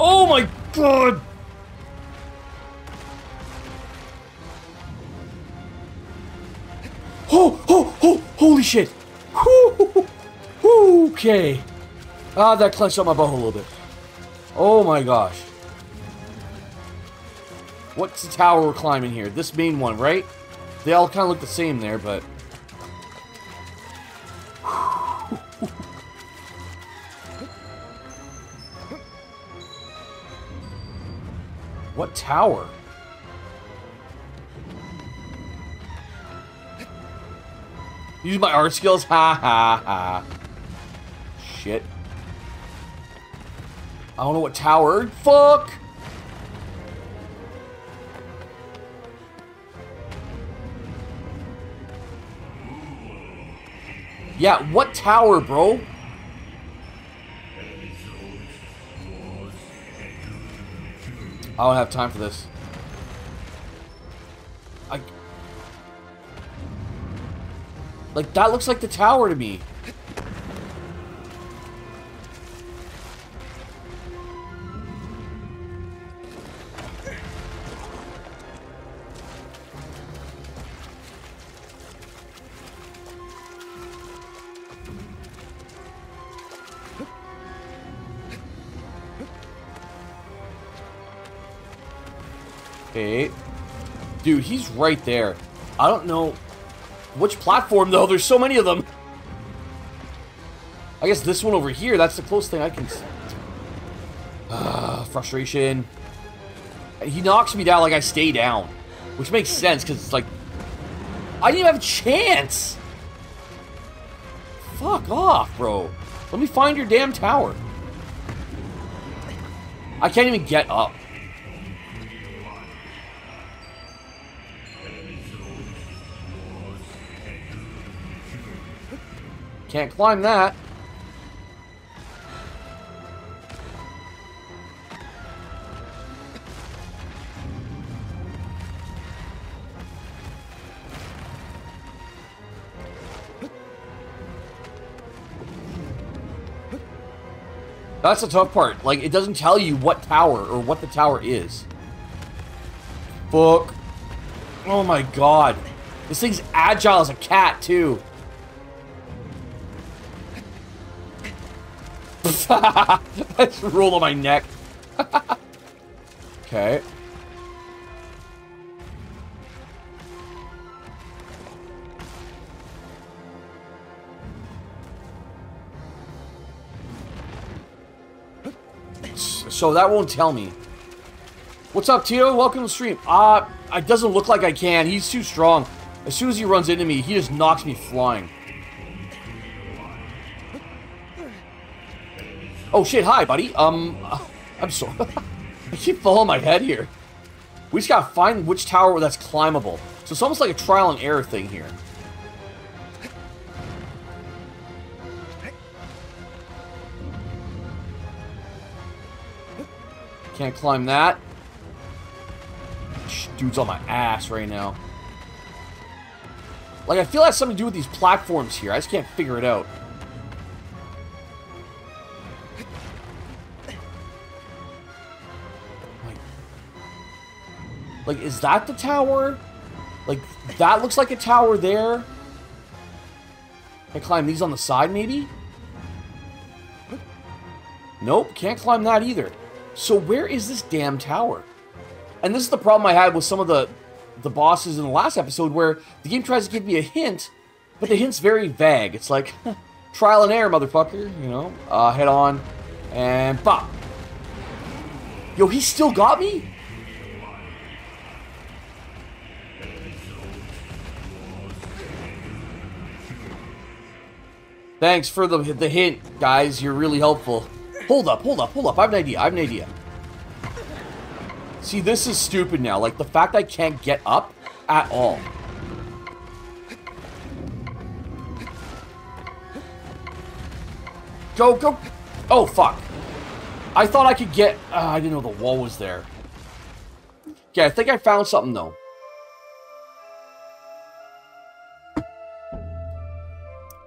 Oh my god! Oh, oh, oh, holy shit. Okay. Ah, that clenched up my butt a little bit. Oh my gosh. What's the tower we're climbing here? This main one, right? They all kind of look the same there, but... what tower? Use my art skills? Ha ha ha. Shit. I don't know what tower. Fuck! Yeah, what tower, bro? I don't have time for this. I... Like, that looks like the tower to me. Okay. Dude, he's right there. I don't know which platform, though. There's so many of them. I guess this one over here, that's the closest thing I can... see. Uh, frustration. He knocks me down like I stay down. Which makes sense, because it's like... I didn't even have a chance! Fuck off, bro. Let me find your damn tower. I can't even get up. Can't climb that. That's the tough part. Like, it doesn't tell you what tower or what the tower is. Fuck. Oh my god. This thing's agile as a cat, too. That's roll on my neck. okay. So that won't tell me. What's up, Tio? Welcome to the stream. Uh, it doesn't look like I can. He's too strong. As soon as he runs into me, he just knocks me flying. Oh shit, hi buddy. Um, I'm sorry. I keep falling my head here. We just gotta find which tower that's climbable. So it's almost like a trial and error thing here. Can't climb that. Dude's on my ass right now. Like, I feel like something to do with these platforms here. I just can't figure it out. Like, is that the tower? Like, that looks like a tower there. Can I climb these on the side, maybe? Nope, can't climb that either. So where is this damn tower? And this is the problem I had with some of the the bosses in the last episode where the game tries to give me a hint, but the hint's very vague. It's like, trial and error, motherfucker, you know? Uh, head on, and pop. Yo, he still got me? Thanks for the, the hint, guys. You're really helpful. Hold up, hold up, hold up. I have an idea. I have an idea. See, this is stupid now. Like, the fact I can't get up at all. Go, go. Oh, fuck. I thought I could get... Uh, I didn't know the wall was there. Okay, I think I found something, though.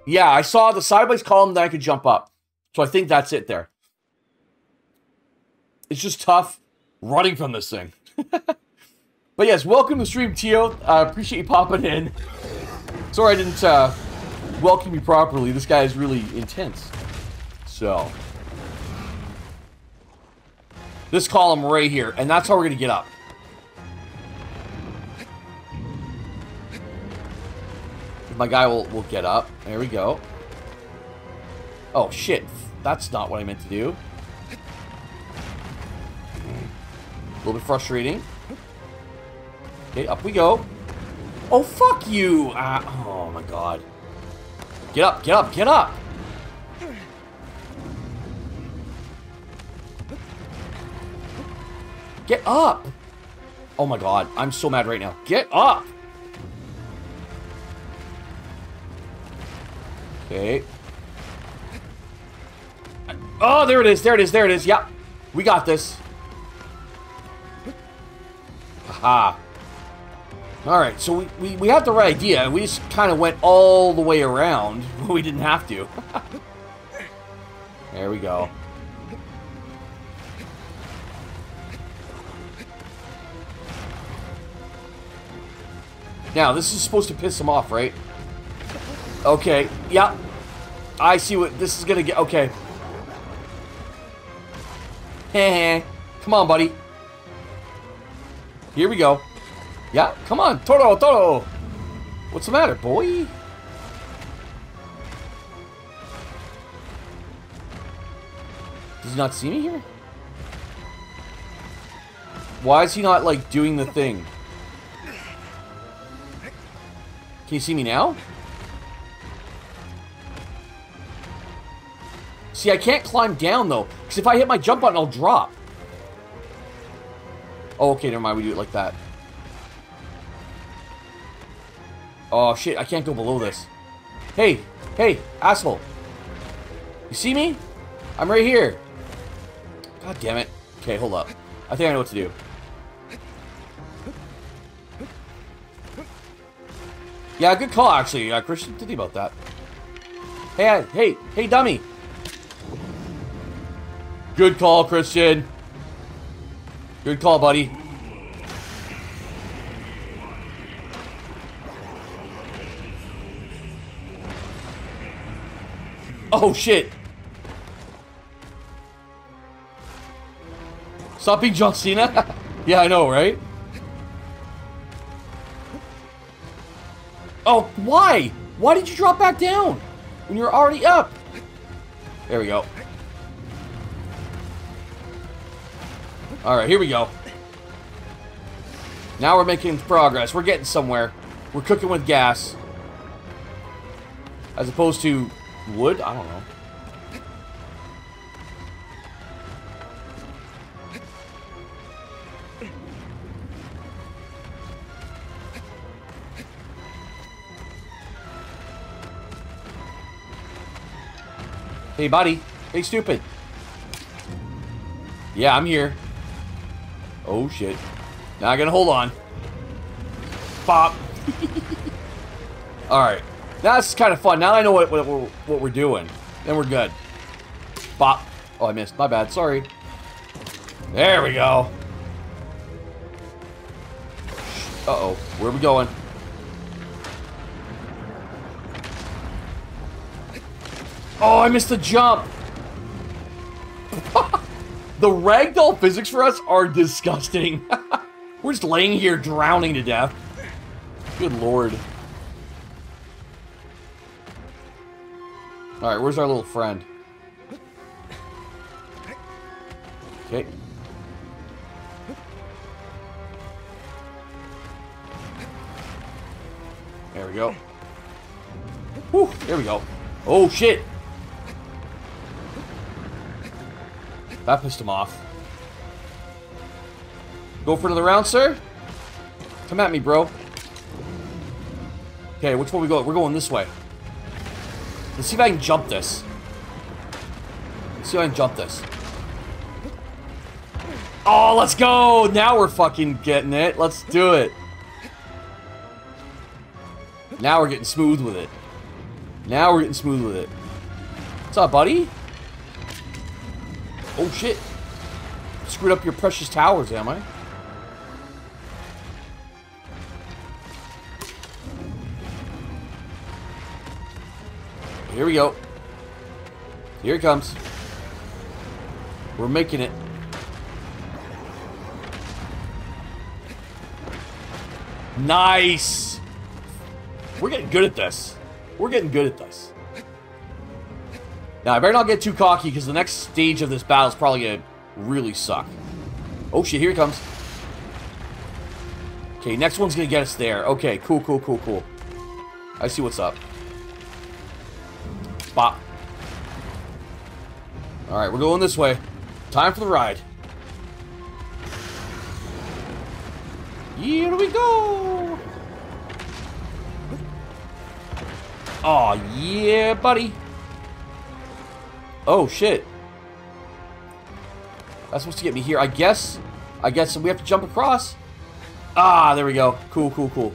Yeah, I saw the sideways column that I could jump up. So I think that's it there. It's just tough running from this thing. but yes, welcome to stream, Tio. I uh, appreciate you popping in. Sorry I didn't uh, welcome you properly. This guy is really intense. So. This column right here, and that's how we're going to get up. My guy will, will get up. There we go. Oh, shit. That's not what I meant to do. A little bit frustrating. Okay, up we go. Oh, fuck you! Ah, oh, my God. Get up, get up, get up! Get up! Oh my god, I'm so mad right now. Get up! Okay. Oh, there it is. There it is. There it is. Yep. We got this. Aha. Alright, so we, we, we have the right idea. We just kind of went all the way around. We didn't have to. there we go. Now, this is supposed to piss him off, right? Okay, yep. I see what this is gonna get. Okay. Heh Come on, buddy. Here we go. Yeah, come on. Toro, Toro. What's the matter, boy? Does he not see me here? Why is he not, like, doing the thing? Can you see me now? See, I can't climb down, though. Because if I hit my jump button, I'll drop. Oh, okay, never mind. We do it like that. Oh, shit. I can't go below this. Hey. Hey, asshole. You see me? I'm right here. God damn it. Okay, hold up. I think I know what to do. Yeah, good call, actually, uh, Christian. Did about that. Hey, hey, hey, dummy. Good call, Christian. Good call, buddy. Oh, shit. Stop being John Cena? yeah, I know, right? Oh, why? Why did you drop back down? When you're already up? There we go. Alright, here we go. Now we're making progress. We're getting somewhere. We're cooking with gas. As opposed to wood? I don't know. Hey, buddy. Hey, stupid. Yeah, I'm here. Oh, shit. Now I gotta hold on. Pop. Alright. That's kind of fun. Now I know what, what, what we're doing. Then we're good. Bop. Oh, I missed. My bad. Sorry. There we go. Uh-oh. Where are we going? Oh, I missed the jump. the ragdoll physics for us are disgusting. We're just laying here drowning to death. Good lord. Alright, where's our little friend? Okay. There we go. Whew, there we go. Oh, shit. That pissed him off. Go for another round, sir? Come at me, bro. Okay, which one we go? We're going this way. Let's see if I can jump this. Let's see if I can jump this. Oh, let's go! Now we're fucking getting it. Let's do it. Now we're getting smooth with it. Now we're getting smooth with it. What's up, buddy? Oh, shit. Screwed up your precious towers, am I? Here we go. Here it comes. We're making it. Nice! We're getting good at this. We're getting good at this. Now, I better not get too cocky, because the next stage of this battle is probably going to really suck. Oh, shit, here it comes. Okay, next one's going to get us there. Okay, cool, cool, cool, cool. I see what's up. Bop. Alright, we're going this way. Time for the ride. Here we go! oh, yeah, buddy. Oh, shit. That's supposed to get me here. I guess... I guess we have to jump across. Ah, there we go. Cool, cool, cool.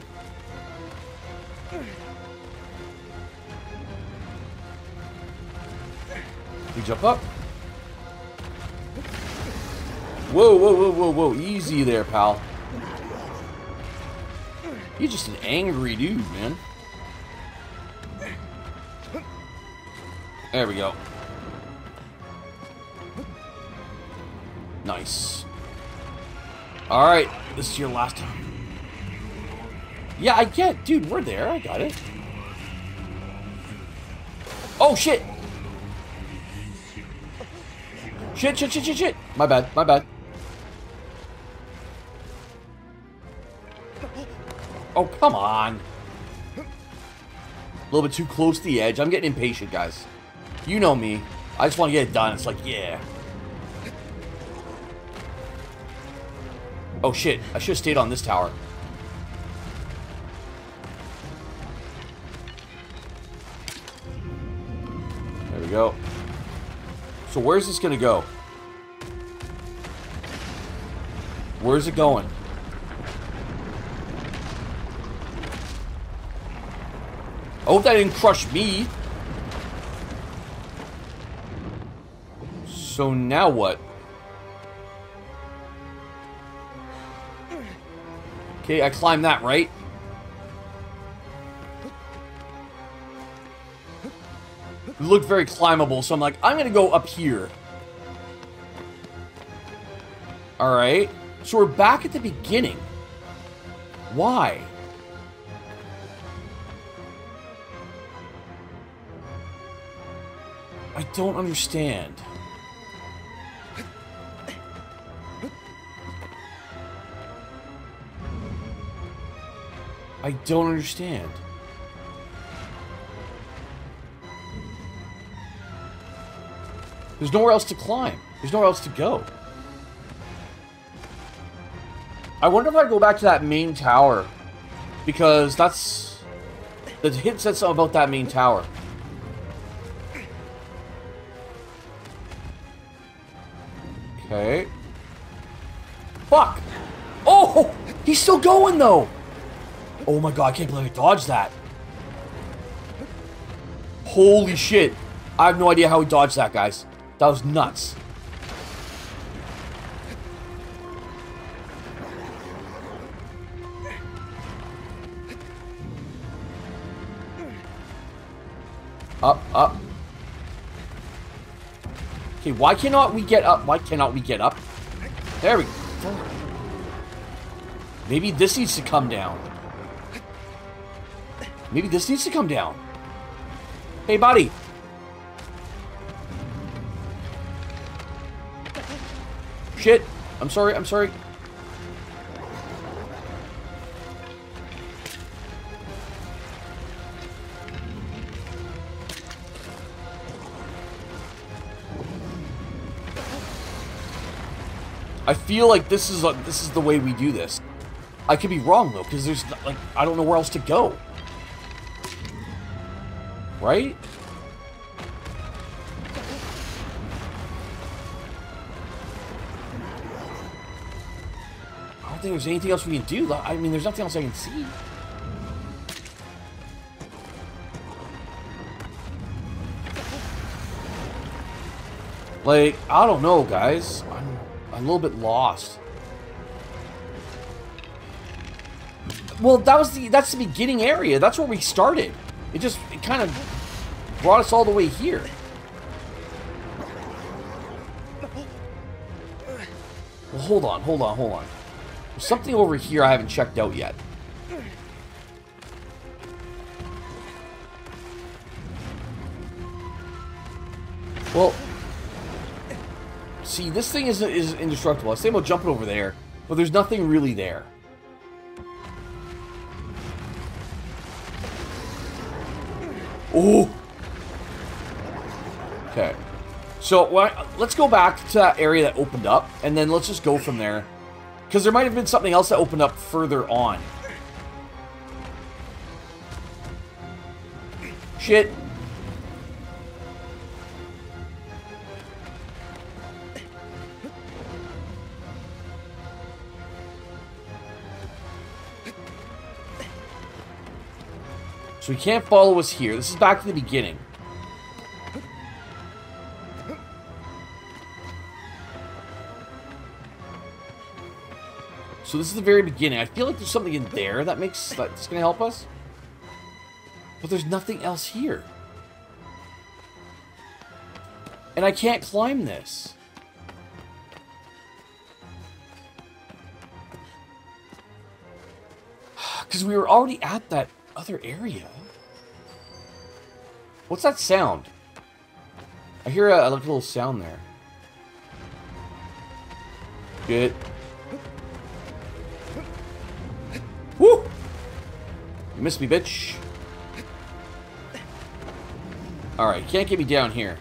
We jump up. Whoa, whoa, whoa, whoa, whoa. Easy there, pal. You're just an angry dude, man. There we go. Nice. Alright, this is your last time. Yeah, I get, dude, we're there. I got it. Oh, shit. Shit, shit, shit, shit, shit. My bad, my bad. Oh, come on. A little bit too close to the edge. I'm getting impatient, guys. You know me. I just want to get it done. It's like, yeah. Oh, shit. I should have stayed on this tower. There we go. So where's this to go? Where's it going? I hope that didn't crush me. So now what? Okay, I climb that, right? It looked very climbable, so I'm like, I'm gonna go up here. Alright. So we're back at the beginning. Why? I don't understand. I don't understand. There's nowhere else to climb. There's nowhere else to go. I wonder if I go back to that main tower. Because that's... The hint said something about that main tower. Okay. Fuck! Oh! He's still going, though! Oh my god, I can't believe I dodged that. Holy shit. I have no idea how he dodged that, guys. That was nuts. Up, up. Okay, why cannot we get up? Why cannot we get up? There we go. Maybe this needs to come down. Maybe this needs to come down. Hey, buddy. Shit. I'm sorry, I'm sorry. I feel like this is a, this is the way we do this. I could be wrong though, because there's like I don't know where else to go. Right? I don't think there's anything else we can do. I mean, there's nothing else I can see. Like, I don't know, guys. I'm, I'm a little bit lost. Well, that was the that's the beginning area. That's where we started. It just it kind of brought us all the way here. Well, hold on, hold on, hold on. There's something over here I haven't checked out yet. Well, see, this thing is, is indestructible. I was thinking about jumping over there, but there's nothing really there. Oh! Okay. So, let's go back to that area that opened up, and then let's just go from there. Because there might have been something else that opened up further on. Shit. So he can't follow us here. This is back to the beginning. So this is the very beginning. I feel like there's something in there that makes that's gonna help us. But there's nothing else here. And I can't climb this. because we were already at that other area. What's that sound? I hear a, a little sound there. Good. You missed me, bitch. Alright, can't get me down here.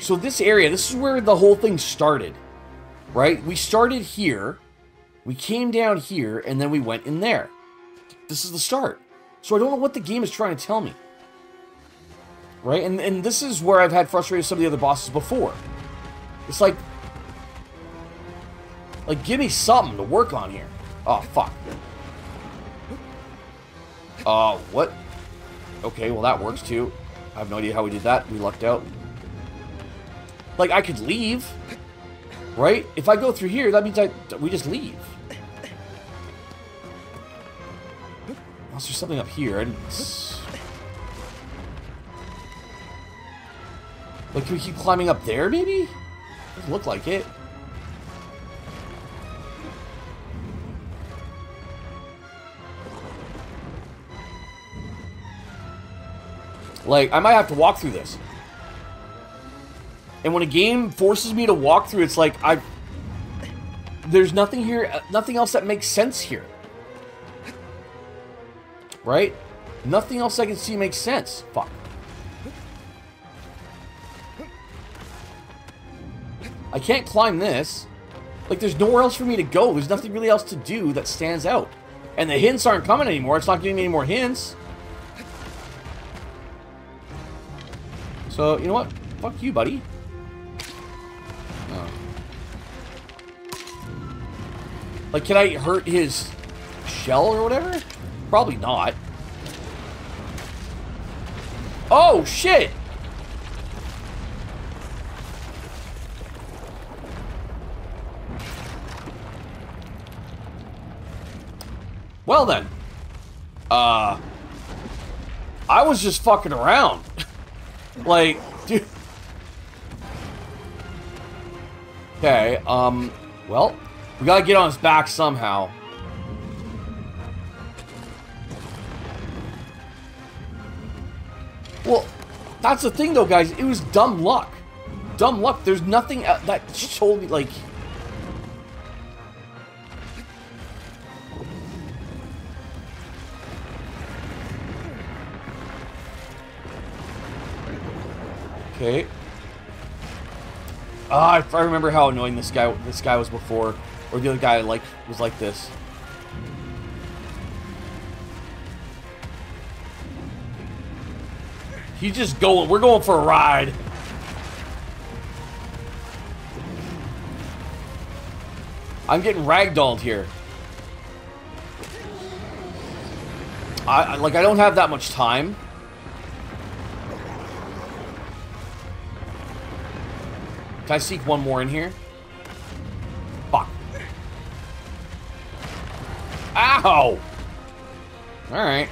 So this area, this is where the whole thing started, right? We started here, we came down here, and then we went in there. This is the start. So I don't know what the game is trying to tell me. Right? And, and this is where I've had frustrated some of the other bosses before. It's like... Like, give me something to work on here. Oh, fuck. Uh, what? Okay, well that works too. I have no idea how we did that. We lucked out. Like, I could leave. Right? If I go through here, that means I we just leave. Unless there's something up here. Like, can we keep climbing up there, maybe? Doesn't look like it. Like, I might have to walk through this. And when a game forces me to walk through, it's like I there's nothing here, nothing else that makes sense here. Right? Nothing else I can see makes sense. Fuck. I can't climb this. Like, there's nowhere else for me to go. There's nothing really else to do that stands out. And the hints aren't coming anymore. It's not giving me any more hints. So, you know what? Fuck you, buddy. Like, can I hurt his shell or whatever? Probably not. Oh, shit! Well then. Uh... I was just fucking around. like, dude... Okay, um... Well, we gotta get on his back somehow. Well, that's the thing though, guys. It was dumb luck. Dumb luck. There's nothing that told me, like... Okay. Ah, I remember how annoying this guy this guy was before. Or the other guy like was like this. He's just going, we're going for a ride. I'm getting ragdolled here. I, like, I don't have that much time. Can I seek one more in here? Fuck. Ow! Alright.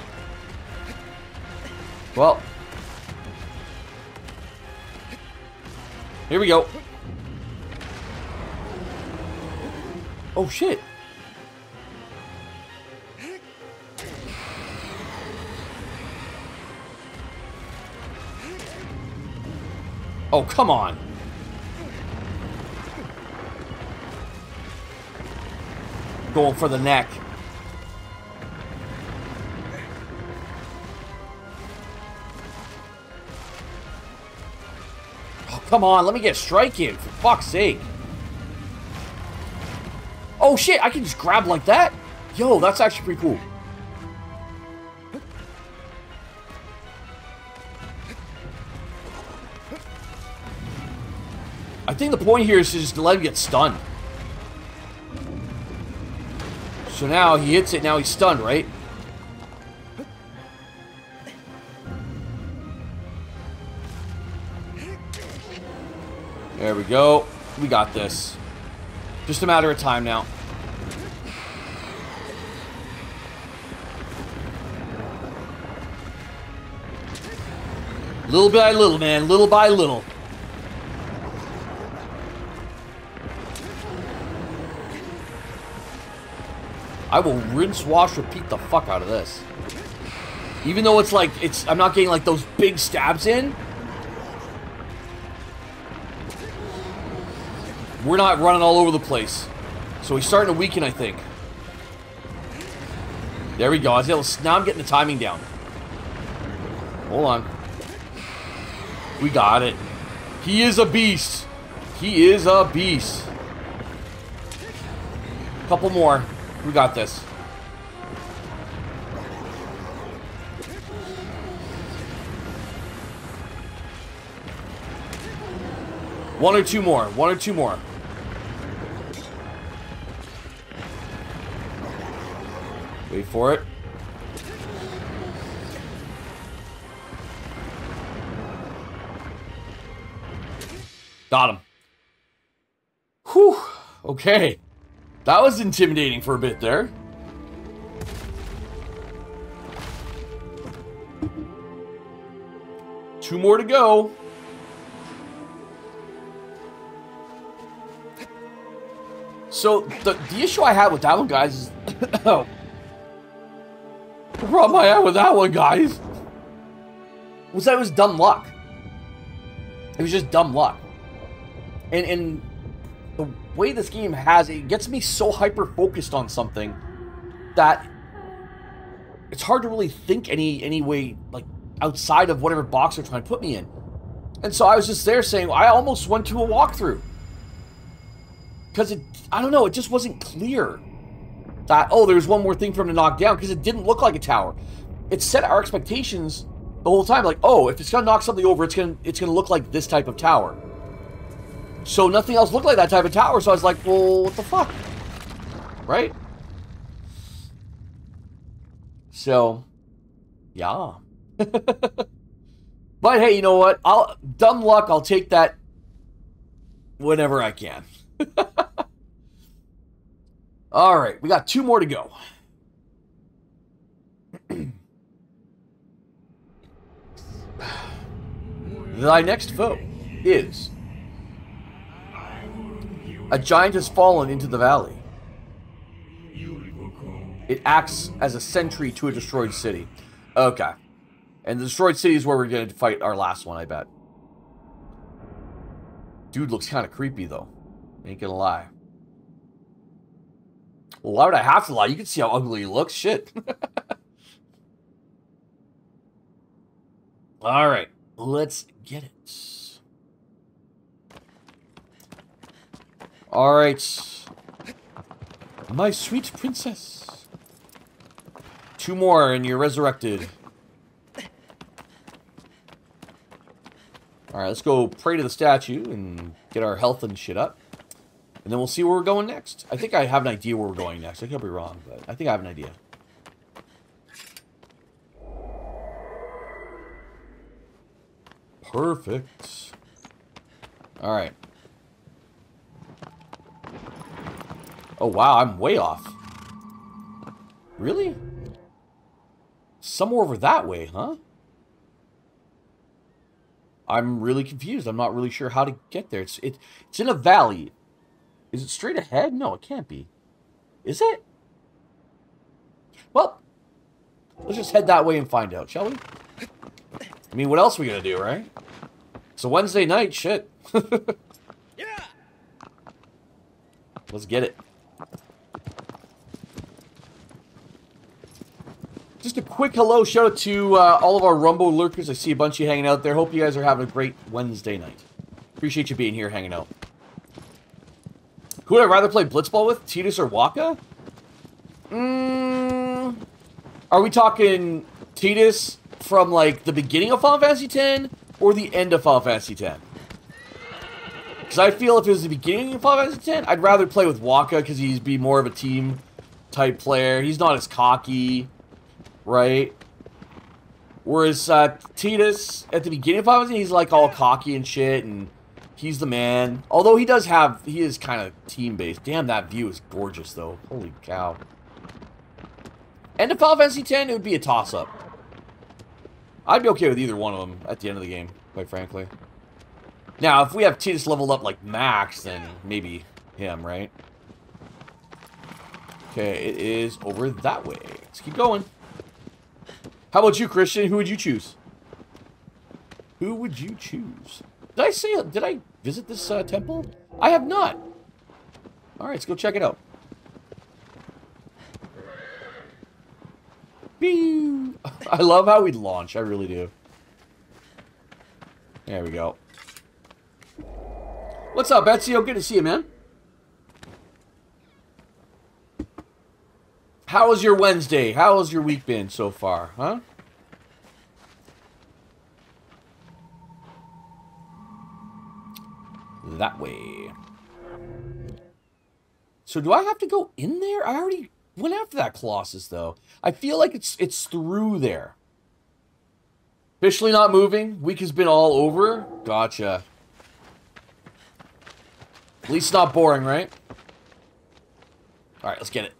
Well. Here we go. Oh, shit. Oh, come on. Going for the neck. Oh, Come on, let me get a strike in, for fuck's sake. Oh shit, I can just grab like that? Yo, that's actually pretty cool. I think the point here is to just let him get stunned. So now he hits it, now he's stunned, right? There we go. We got this. Just a matter of time now. Little by little, man. Little by little. I will rinse, wash, repeat the fuck out of this. Even though it's like, it's I'm not getting like those big stabs in. We're not running all over the place. So he's starting to weaken, I think. There we go. I was able to, now I'm getting the timing down. Hold on. We got it. He is a beast. He is a beast. Couple more. We got this. One or two more. One or two more. Wait for it. Got him. Whew. Okay. That was intimidating for a bit there. Two more to go. So, the, the issue I had with that one, guys, is... oh. The problem I had with that one, guys, was that it was dumb luck. It was just dumb luck. And, and way this game has it gets me so hyper focused on something that it's hard to really think any any way like outside of whatever box they're trying to put me in. And so I was just there saying I almost went to a walkthrough because it I don't know it just wasn't clear that oh there's one more thing for him to knock down because it didn't look like a tower. It set our expectations the whole time like oh if it's gonna knock something over it's gonna it's gonna look like this type of tower. So nothing else looked like that type of tower, so I was like, well, what the fuck? Right? So, yeah. but hey, you know what? I'll dumb luck, I'll take that whenever I can. All right, we got two more to go. Thy next foe is a giant has fallen into the valley. It acts as a sentry to a destroyed city. Okay. And the destroyed city is where we're going to fight our last one, I bet. Dude looks kind of creepy, though. Ain't gonna lie. Well, why would I have to lie? You can see how ugly he looks. Shit. All right. Let's get it. Alright. My sweet princess. Two more and you're resurrected. Alright, let's go pray to the statue and get our health and shit up. And then we'll see where we're going next. I think I have an idea where we're going next. I could be wrong, but I think I have an idea. Perfect. Alright. Oh, wow, I'm way off. Really? Somewhere over that way, huh? I'm really confused. I'm not really sure how to get there. It's it, it's in a valley. Is it straight ahead? No, it can't be. Is it? Well, let's just head that way and find out, shall we? I mean, what else are we gonna do, right? It's a Wednesday night, shit. yeah. Let's get it. Just a quick hello, shout out to uh, all of our Rumble lurkers. I see a bunch of you hanging out there. Hope you guys are having a great Wednesday night. Appreciate you being here, hanging out. Who would I rather play Blitzball with, Tidus or Wakka? Mm, are we talking Tidus from, like, the beginning of Final Fantasy X or the end of Final Fantasy X? Because I feel if it was the beginning of Final Fantasy X, I'd rather play with Wakka because he'd be more of a team type player. He's not as cocky right? Whereas uh, Tidus, at the beginning of Final he's like all cocky and shit, and he's the man. Although he does have, he is kind of team-based. Damn, that view is gorgeous, though. Holy cow. And if Final Fantasy X, it would be a toss-up. I'd be okay with either one of them at the end of the game, quite frankly. Now, if we have Titus leveled up like max, then maybe him, right? Okay, it is over that way. Let's keep going. How about you, Christian? Who would you choose? Who would you choose? Did I say, did I visit this uh, temple? I have not. All right, let's go check it out. I love how we launch. I really do. There we go. What's up, Betsy? Oh, good to see you, man. How was your Wednesday? How has your week been so far, huh? That way. So do I have to go in there? I already went after that Colossus, though. I feel like it's it's through there. Officially not moving. Week has been all over. Gotcha. At least not boring, right? Alright, let's get it.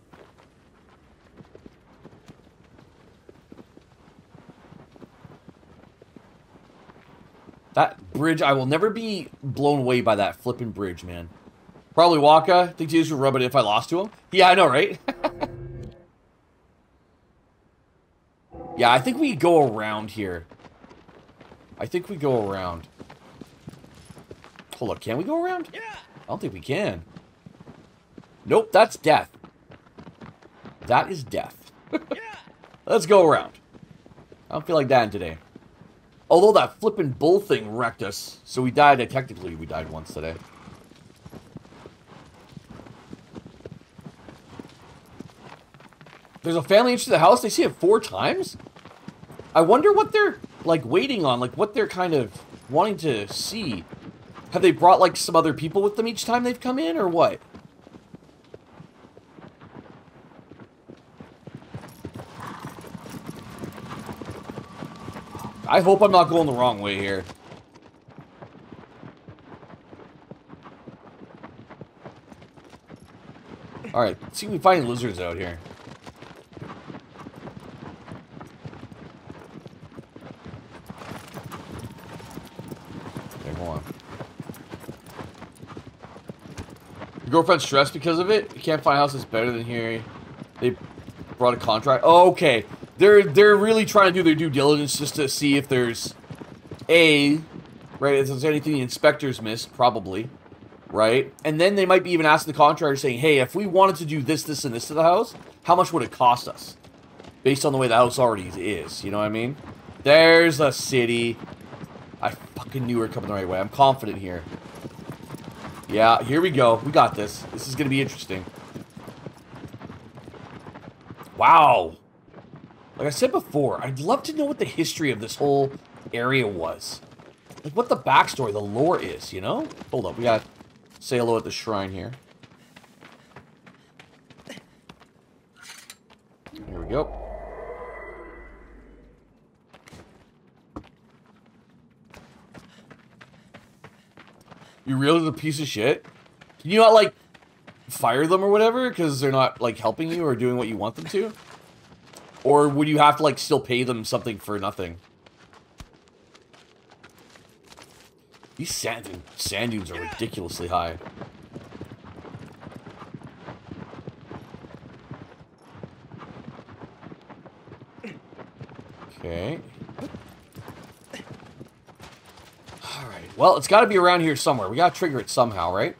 That bridge, I will never be blown away by that flipping bridge, man. Probably Wakka. Think he would rub it if I lost to him. Yeah, I know, right? yeah, I think we go around here. I think we go around. Hold up, can we go around? Yeah. I don't think we can. Nope, that's death. That is death. Let's go around. I don't feel like dying today. Although that flipping bull thing wrecked us, so we died. Uh, technically, we died once today. There's a family into the house. They see it four times. I wonder what they're like waiting on, like what they're kind of wanting to see. Have they brought like some other people with them each time they've come in, or what? I hope I'm not going the wrong way here. Alright, see if we find lizards out here. They go on. Girlfriend stressed because of it. You can't find a house better than here. They brought a contract. Oh, okay. They're they're really trying to do their due diligence just to see if there's a right if there's anything the inspectors missed, probably. Right? And then they might be even asking the contractor saying, hey, if we wanted to do this, this, and this to the house, how much would it cost us? Based on the way the house already is. You know what I mean? There's a city. I fucking knew we were coming the right way. I'm confident here. Yeah, here we go. We got this. This is to be interesting. Wow. Like I said before, I'd love to know what the history of this whole area was. Like what the backstory, the lore is, you know? Hold up, we got to say hello at the shrine here. Here we go. You really a piece of shit? Can you not, like, fire them or whatever because they're not, like, helping you or doing what you want them to? Or would you have to, like, still pay them something for nothing? These sand, sand dunes are ridiculously high. Okay. Alright, well, it's got to be around here somewhere. We got to trigger it somehow, right?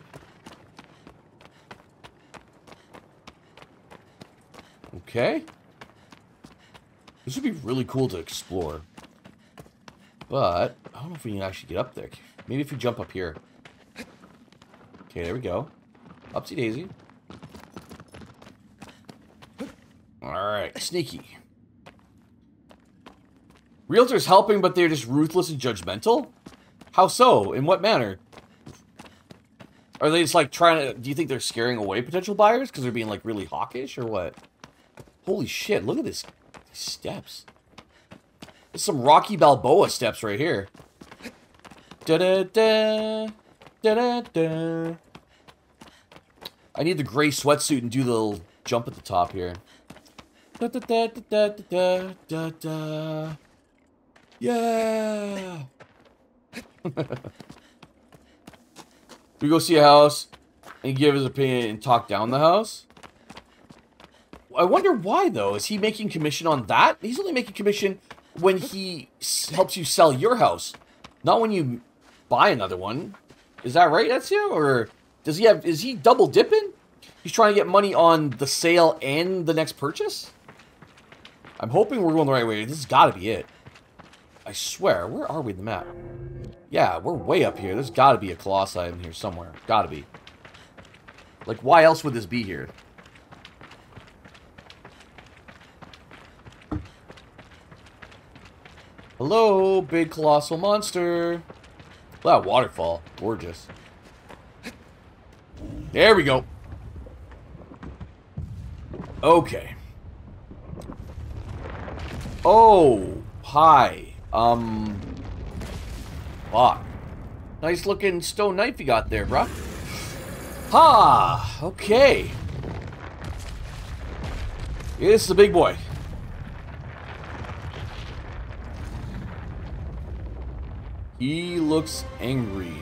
Okay. This would be really cool to explore. But, I don't know if we can actually get up there. Maybe if we jump up here. Okay, there we go. Upsy daisy. Alright, sneaky. Realtors helping, but they're just ruthless and judgmental? How so? In what manner? Are they just like trying to... Do you think they're scaring away potential buyers because they're being like really hawkish or what? Holy shit, look at this steps. There's some Rocky Balboa steps right here. Da da da da da da. I need the gray sweatsuit and do the little jump at the top here. Da da da da da da da da. Yeah we go see a house and give his opinion and talk down the house? I wonder why, though. Is he making commission on that? He's only making commission when he helps you sell your house, not when you buy another one. Is that right, Ezio? Or does he have, is he double dipping? He's trying to get money on the sale and the next purchase? I'm hoping we're going the right way. This has got to be it. I swear, where are we in the map? Yeah, we're way up here. There's got to be a Colossi in here somewhere. Got to be. Like, why else would this be here? Hello, big colossal monster. That waterfall. Gorgeous. There we go. Okay. Oh, hi. Um, fuck. Nice looking stone knife you got there, bruh. Ha! Okay. Yeah, this is the big boy. He looks angry.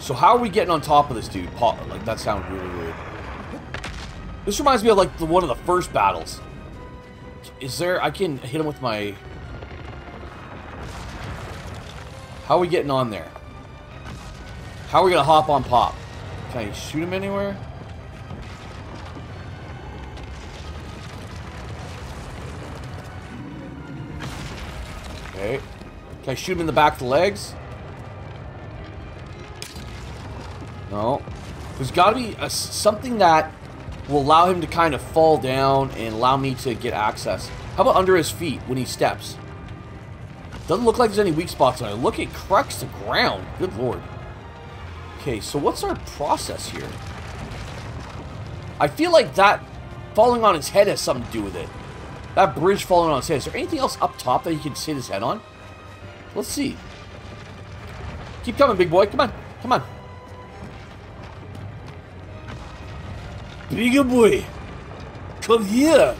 So how are we getting on top of this dude? Pop, like, that sounds really weird. This reminds me of, like, the, one of the first battles. Is there... I can hit him with my... How are we getting on there? How are we gonna hop on Pop? Can I shoot him anywhere? Okay. Can I shoot him in the back of the legs? No. There's got to be a, something that will allow him to kind of fall down and allow me to get access. How about under his feet when he steps? Doesn't look like there's any weak spots on it. Look, it cracks the ground. Good lord. Okay, so what's our process here? I feel like that falling on his head has something to do with it. That bridge falling on his head. Is there anything else up top that he can hit his head on? Let's see. Keep coming, big boy. Come on. Come on. Bigger boy. Come here.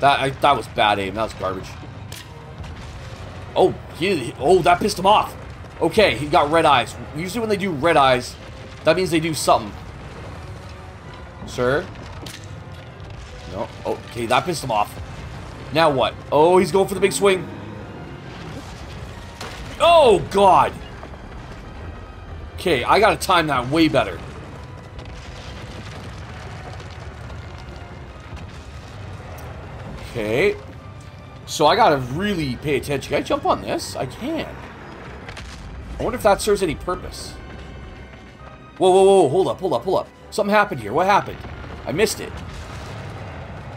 That I, that was bad aim. That was garbage. Oh, he, oh, that pissed him off. Okay, he got red eyes. Usually when they do red eyes, that means they do something. Sir? No. Oh, okay, that pissed him off. Now what? Oh, he's going for the big swing. Oh, God. Okay, I gotta time that way better. Okay. So I gotta really pay attention. Can I jump on this? I can. I wonder if that serves any purpose. Whoa, whoa, whoa, hold up, hold up, hold up. Something happened here. What happened? I missed it.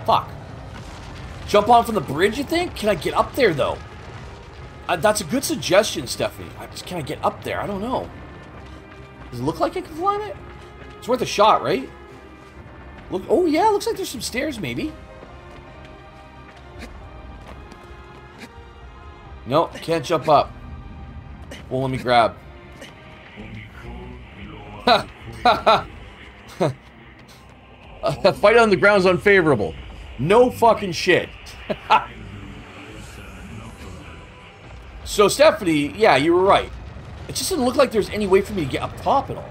Fuck. Jump on from the bridge, you think? Can I get up there, though? Uh, that's a good suggestion, Stephanie. I just can I get up there? I don't know. Does it look like I can climb it? It's worth a shot, right? Look. Oh yeah, looks like there's some stairs, maybe. No, can't jump up. Well, let me grab. a fight on the ground is unfavorable. No fucking shit. So, Stephanie, yeah, you were right. It just didn't look like there's any way for me to get up top at all.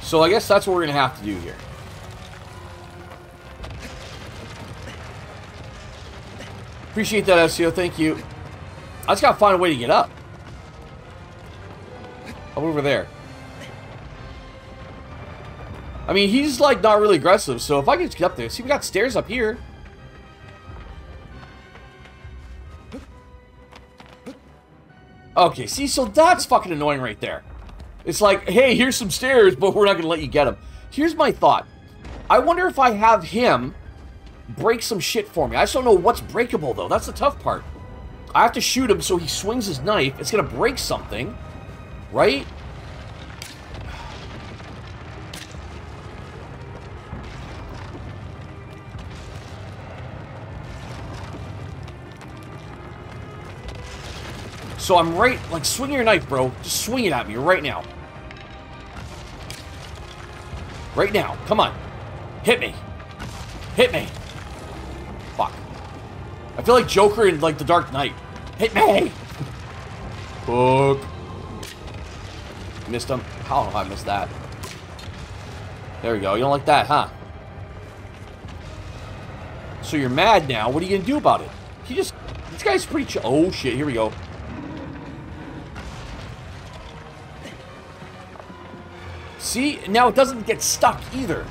So I guess that's what we're going to have to do here. Appreciate that, SEO. Thank you. I just got to find a way to get up. I'm over there. I mean, he's, like, not really aggressive, so if I can just get up there... See, we got stairs up here. Okay, see, so that's fucking annoying right there. It's like, hey, here's some stairs, but we're not going to let you get them. Here's my thought. I wonder if I have him break some shit for me. I just don't know what's breakable, though. That's the tough part. I have to shoot him so he swings his knife. It's going to break something, right? So I'm right, like, swing your knife, bro. Just swing it at me right now. Right now. Come on. Hit me. Hit me. Fuck. I feel like Joker in, like, The Dark Knight. Hit me! Fuck. Missed him. How I missed that? There we go. You don't like that, huh? So you're mad now. What are you going to do about it? He just... This guy's pretty. Oh, shit. Here we go. See? Now it doesn't get stuck either.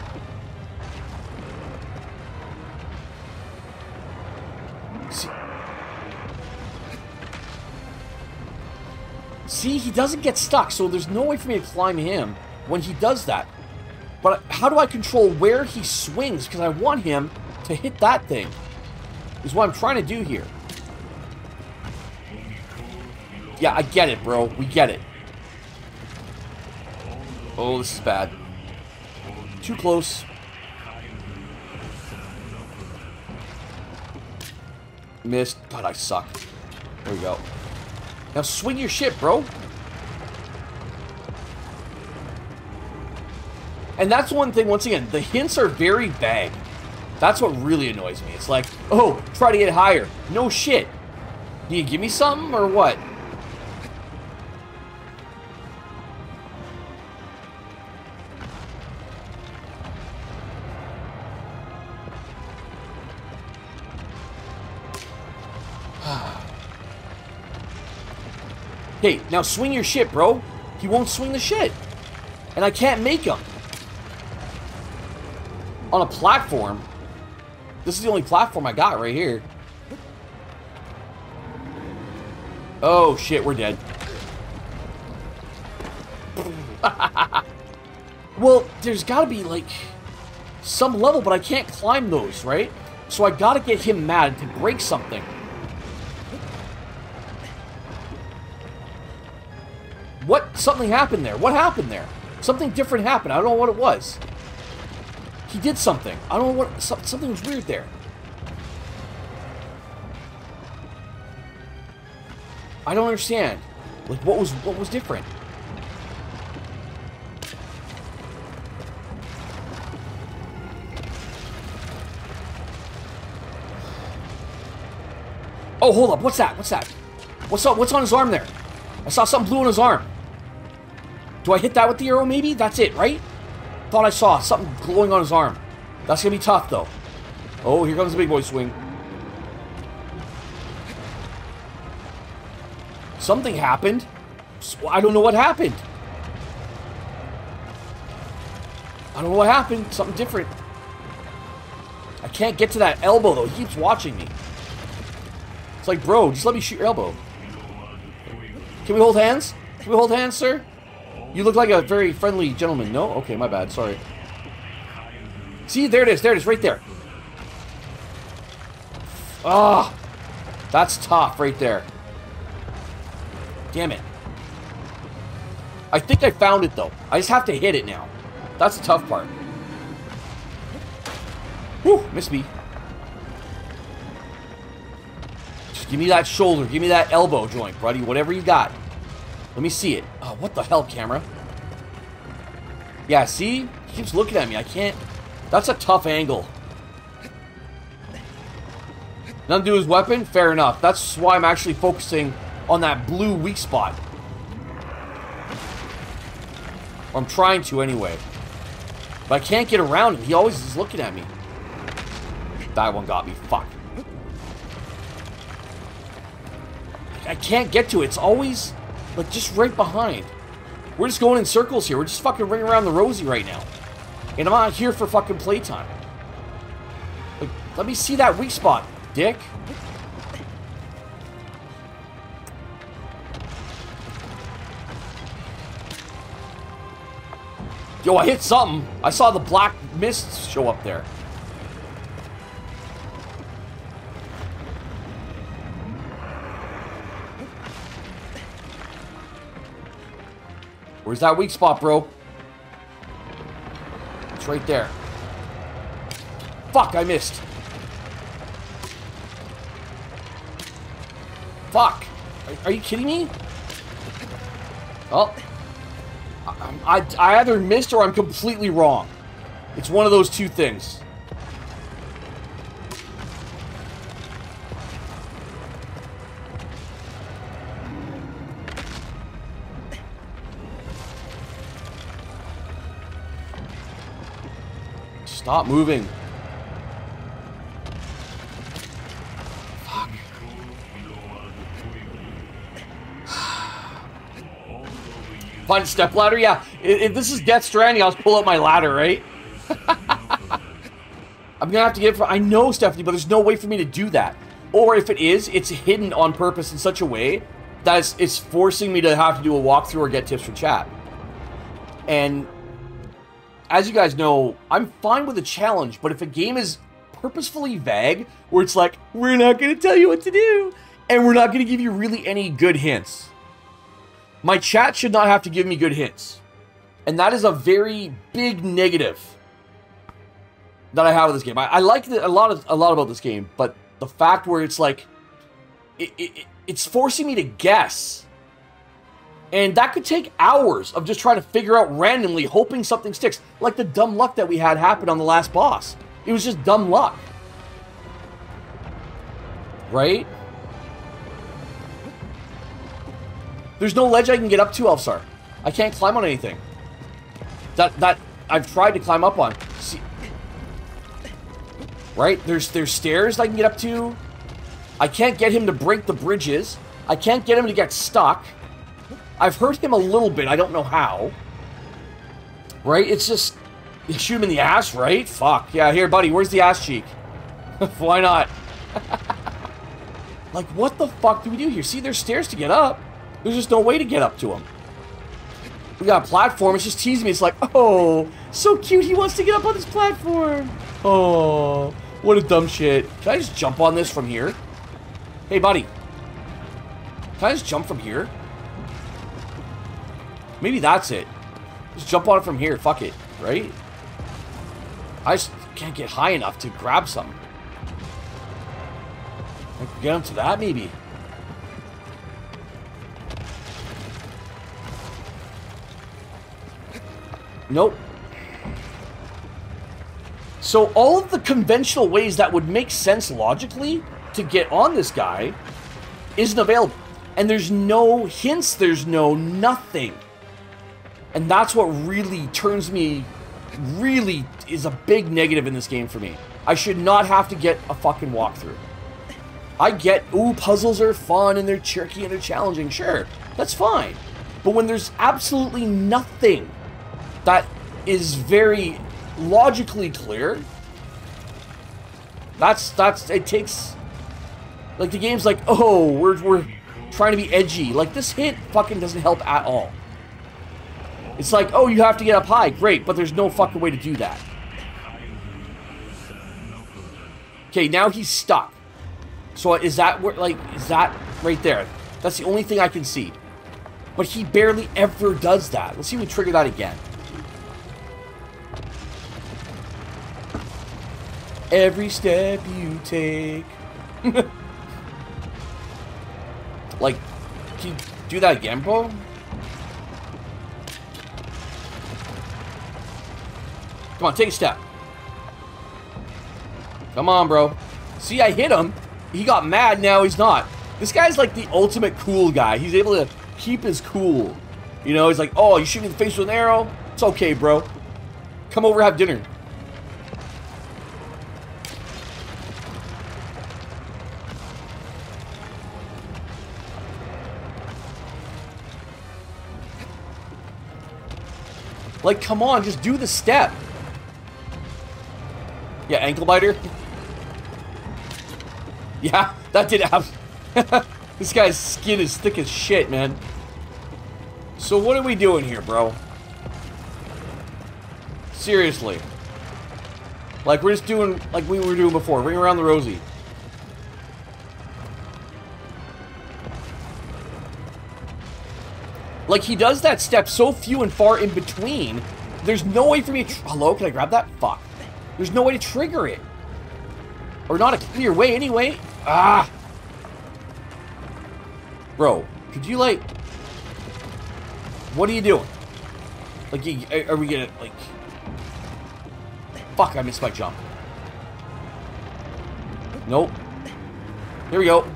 See? See, he doesn't get stuck, so there's no way for me to climb him when he does that. But how do I control where he swings? Because I want him to hit that thing. Is what I'm trying to do here. Yeah, I get it, bro. We get it. Oh, this is bad. Too close. Missed. God, I suck. There we go. Now swing your shit, bro. And that's one thing, once again, the hints are very vague. That's what really annoys me. It's like, oh, try to get higher. No shit. Do you give me something or what? Hey, now swing your shit, bro. He won't swing the shit. And I can't make him on a platform. This is the only platform I got right here. Oh, shit, we're dead. well, there's got to be, like, some level, but I can't climb those, right? So I got to get him mad to break something. What? Something happened there. What happened there? Something different happened. I don't know what it was. He did something. I don't know what... Something was weird there. I don't understand. Like, what was what was different? Oh, hold up. What's that? What's that? What's up? What's on his arm there? I saw something blue on his arm. Do I hit that with the arrow, maybe? That's it, right? Thought I saw something glowing on his arm. That's going to be tough, though. Oh, here comes the big boy swing. Something happened. I don't know what happened. I don't know what happened. Something different. I can't get to that elbow, though. He keeps watching me. It's like, bro, just let me shoot your elbow. Can we hold hands? Can we hold hands, sir? You look like a very friendly gentleman. No? Okay, my bad. Sorry. See, there it is. There it is, right there. Ah, oh, that's tough right there. Damn it. I think I found it, though. I just have to hit it now. That's the tough part. Whew, missed me. Give me that shoulder. Give me that elbow joint, buddy. Whatever you got. Let me see it. Oh, what the hell, camera? Yeah, see? He keeps looking at me. I can't... That's a tough angle. Nothing to do his weapon? Fair enough. That's why I'm actually focusing on that blue weak spot. Or I'm trying to anyway. But I can't get around him. He always is looking at me. That one got me. Fuck. I can't get to it. It's always like, just right behind. We're just going in circles here. We're just fucking ringing around the rosy right now. And I'm not here for fucking playtime. Like, let me see that weak spot, dick. Yo, I hit something. I saw the black mist show up there. Where's that weak spot, bro? It's right there. Fuck, I missed. Fuck. Are, are you kidding me? Oh. I, I, I either missed or I'm completely wrong. It's one of those two things. Stop moving. Find a step ladder? Yeah. If, this is Death Stranding, I'll just pull up my ladder, right? I'm gonna have to get it for- I know, Stephanie, but there's no way for me to do that. Or if it is, it's hidden on purpose in such a way that it's, it's forcing me to have to do a walkthrough or get tips from chat. And as you guys know, I'm fine with a challenge, but if a game is purposefully vague, where it's like, we're not gonna tell you what to do, and we're not gonna give you really any good hints, my chat should not have to give me good hints. And that is a very big negative that I have with this game. I, I like the, a lot of a lot about this game, but the fact where it's like it, it, it's forcing me to guess. And that could take hours of just trying to figure out randomly, hoping something sticks. Like the dumb luck that we had happen on the last boss. It was just dumb luck. Right? There's no ledge I can get up to, Elfsar. I can't climb on anything. That that I've tried to climb up on. See, right? There's there's stairs I can get up to. I can't get him to break the bridges. I can't get him to get stuck. I've hurt him a little bit. I don't know how. Right? It's just you shoot him in the ass, right? Fuck. Yeah, here, buddy. Where's the ass cheek? Why not? like, what the fuck do we do here? See, there's stairs to get up. There's just no way to get up to him. We got a platform. It's just teasing me. It's like, oh, so cute. He wants to get up on this platform. Oh, what a dumb shit. Can I just jump on this from here? Hey, buddy. Can I just jump from here? Maybe that's it. Just jump on it from here. Fuck it. Right? I just can't get high enough to grab something. I can get onto that, maybe. Nope. So all of the conventional ways that would make sense logically to get on this guy isn't available. And there's no hints, there's no nothing. And that's what really turns me, really is a big negative in this game for me. I should not have to get a fucking walkthrough. I get, ooh, puzzles are fun and they're tricky and they're challenging. Sure, that's fine. But when there's absolutely nothing that is very logically clear, that's, that's, it takes, like the game's like, oh, we're, we're trying to be edgy. Like this hit fucking doesn't help at all. It's like, oh, you have to get up high. Great, but there's no fucking way to do that. Okay, now he's stuck. So is that where, like, is that right there? That's the only thing I can see. But he barely ever does that. Let's see if we trigger that again. Every step you take. like, can you do that again, bro? Come on, take a step. Come on, bro. See, I hit him. He got mad, now he's not. This guy's like the ultimate cool guy. He's able to keep his cool. You know, he's like, oh, you shoot me in the face with an arrow? It's okay, bro. Come over, have dinner. Like, come on, just do the step. Yeah, ankle biter. Yeah, that did happen. this guy's skin is thick as shit, man. So what are we doing here, bro? Seriously. Like, we're just doing like we were doing before. Ring around the rosy. Like, he does that step so few and far in between, there's no way for me to... Hello, can I grab that? Fuck. There's no way to trigger it. Or not a clear way, anyway. Ah! Bro, could you, like... What are you doing? Like, are we gonna, like... Fuck, I missed my jump. Nope. Here we go.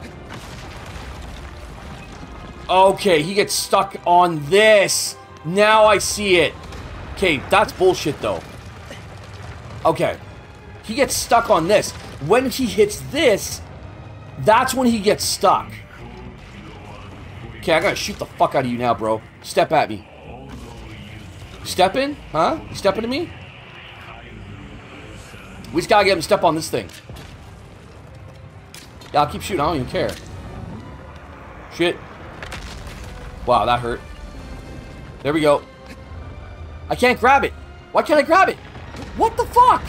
Okay, he gets stuck on this. Now I see it. Okay, that's bullshit, though. Okay. He gets stuck on this. When he hits this, that's when he gets stuck. Okay, I gotta shoot the fuck out of you now, bro. Step at me. Step in? Huh? You stepping to me? We just gotta get him step on this thing. Yeah, I'll keep shooting. I don't even care. Shit. Wow, that hurt. There we go. I can't grab it. Why can't I grab it? What the fuck?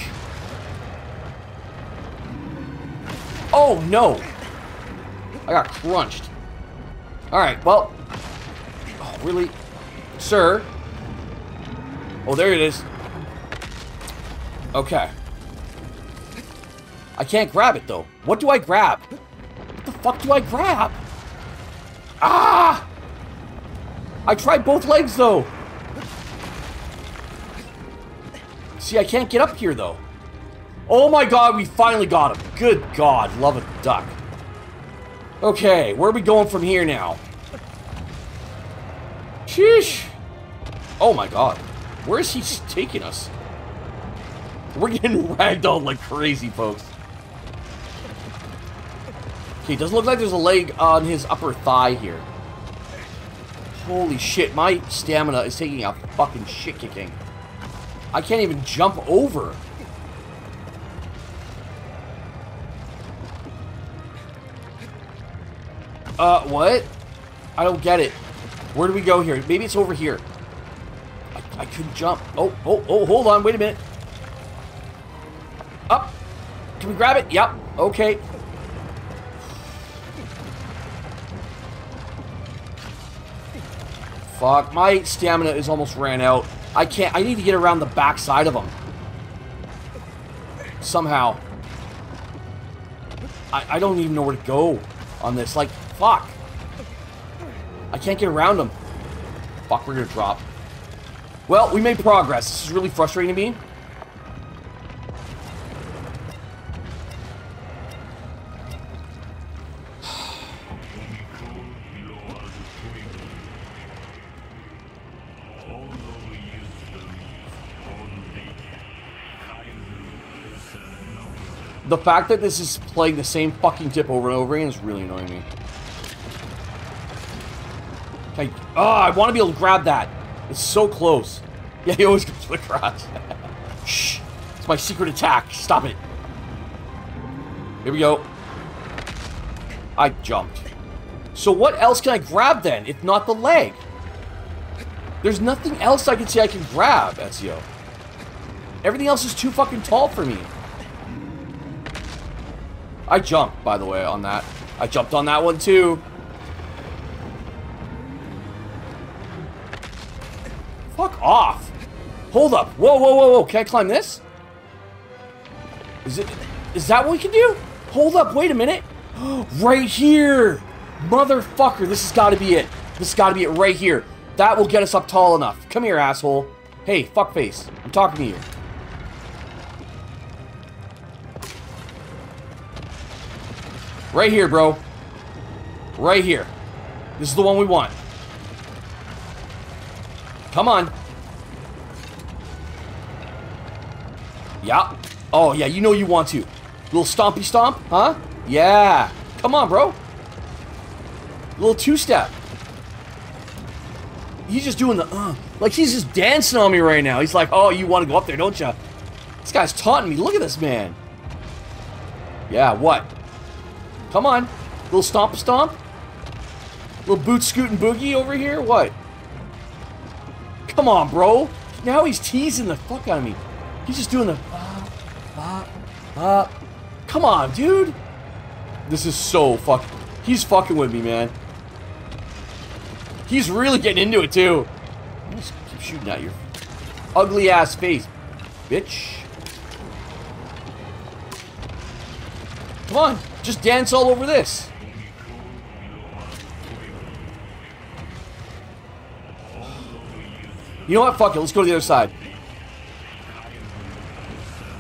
Oh, no. I got crunched. Alright, well. Oh, really? Sir? Oh, there it is. Okay. I can't grab it, though. What do I grab? What the fuck do I grab? Ah! I tried both legs, though. See, I can't get up here, though. Oh my god, we finally got him. Good god, love a duck. Okay, where are we going from here now? Sheesh. Oh my god. Where is he taking us? We're getting ragdolled like crazy, folks. Okay, doesn't look like there's a leg on his upper thigh here. Holy shit, my stamina is taking a fucking shit kicking. I can't even jump over. Uh, what? I don't get it. Where do we go here? Maybe it's over here. I, I couldn't jump. Oh, oh, oh, hold on. Wait a minute. Up. Can we grab it? Yep. Okay. Fuck, my stamina is almost ran out. I can't, I need to get around the back side of them. Somehow. I, I don't even know where to go on this. Like, fuck. I can't get around them. Fuck, we're gonna drop. Well, we made progress. This is really frustrating to me. The fact that this is playing the same fucking tip over and over again is really annoying me. Okay. Oh, I want to be able to grab that. It's so close. Yeah, he always goes across. Shh. It's my secret attack. Stop it. Here we go. I jumped. So what else can I grab then, if not the leg? There's nothing else I can say I can grab, Ezio. Everything else is too fucking tall for me. I jumped, by the way, on that. I jumped on that one, too. Fuck off. Hold up. Whoa, whoa, whoa, whoa. Can I climb this? Is it... Is that what we can do? Hold up. Wait a minute. right here. Motherfucker. This has got to be it. This has got to be it right here. That will get us up tall enough. Come here, asshole. Hey, fuckface. I'm talking to you. Right here, bro. Right here. This is the one we want. Come on. Yeah. Oh, yeah, you know you want to. Little stompy stomp, huh? Yeah. Come on, bro. Little two-step. He's just doing the, uh, like he's just dancing on me right now. He's like, oh, you want to go up there, don't you? This guy's taunting me. Look at this man. Yeah, what? Come on. Little stomp stomp. Little boot scooting boogie over here. What? Come on, bro. Now he's teasing the fuck out of me. He's just doing the bop, bop, Come on, dude. This is so fuck. He's fucking with me, man. He's really getting into it, too. Just keep shooting at your ugly ass face, bitch. Come on. Just dance all over this. You know what? Fuck it. Let's go to the other side.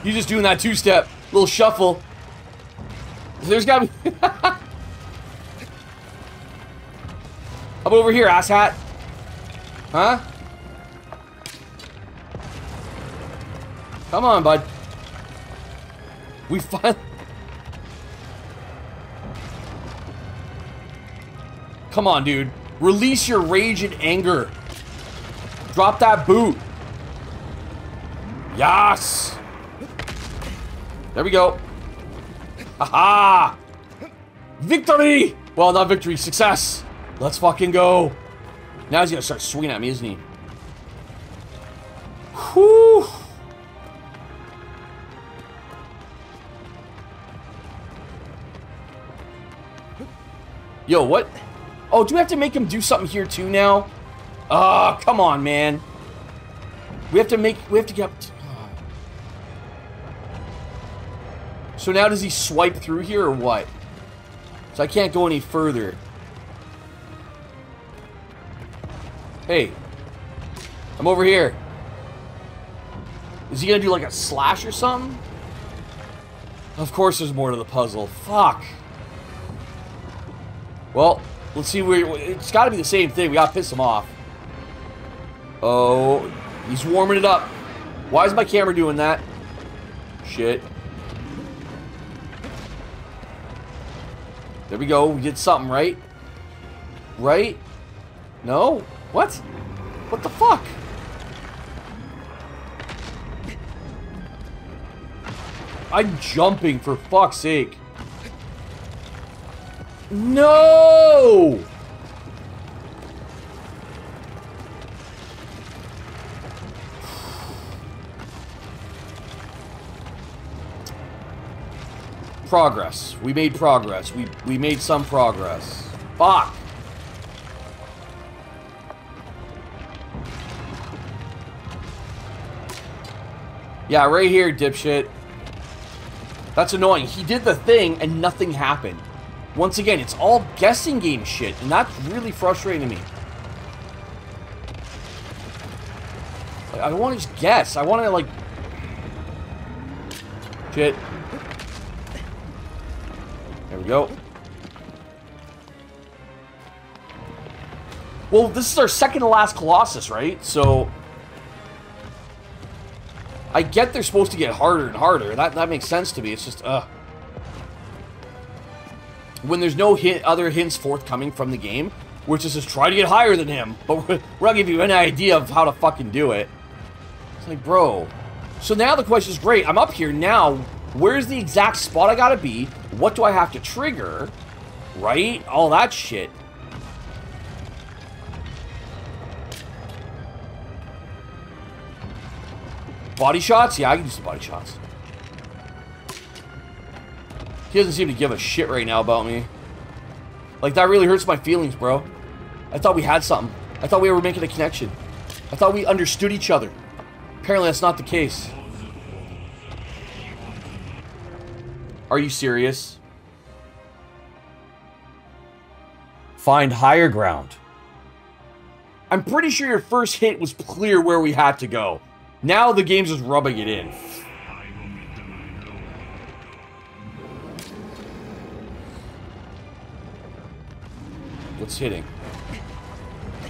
You just doing that two-step. Little shuffle. There's gotta be... How about over here, asshat? Huh? Come on, bud. We finally... Come on, dude. Release your rage and anger. Drop that boot. Yes! There we go. Aha! Victory! Well, not victory, success. Let's fucking go. Now he's gonna start swinging at me, isn't he? Whew. Yo, what? Oh, do we have to make him do something here too now? Ah, oh, come on, man. We have to make, we have to get... So now does he swipe through here or what? So I can't go any further. Hey. I'm over here. Is he gonna do like a slash or something? Of course there's more to the puzzle. Fuck. Well, let's see where... It's gotta be the same thing. We gotta piss him off. Oh, he's warming it up. Why is my camera doing that? Shit. There we go. We did something, right? Right? No? What? What the fuck? I'm jumping, for fuck's sake. No! Progress. We made progress. We we made some progress. Fuck. Yeah, right here, dipshit. That's annoying. He did the thing and nothing happened. Once again, it's all guessing game shit, and that's really frustrating to me. Like, I want to just guess. I want to, like... Shit. There we go. Well, this is our second to last Colossus, right? So... I get they're supposed to get harder and harder. That, that makes sense to me. It's just, uh... When there's no hint, other hints forthcoming from the game, which is just try to get higher than him, but we're, we're not give you any idea of how to fucking do it. It's like, bro. So now the question is, great, I'm up here now, Where's the exact spot I gotta be? What do I have to trigger? Right? All that shit. Body shots? Yeah, I can do some body shots. He doesn't seem to give a shit right now about me. Like, that really hurts my feelings, bro. I thought we had something. I thought we were making a connection. I thought we understood each other. Apparently, that's not the case. Are you serious? Find higher ground. I'm pretty sure your first hit was clear where we had to go. Now the game's just rubbing it in. Hitting?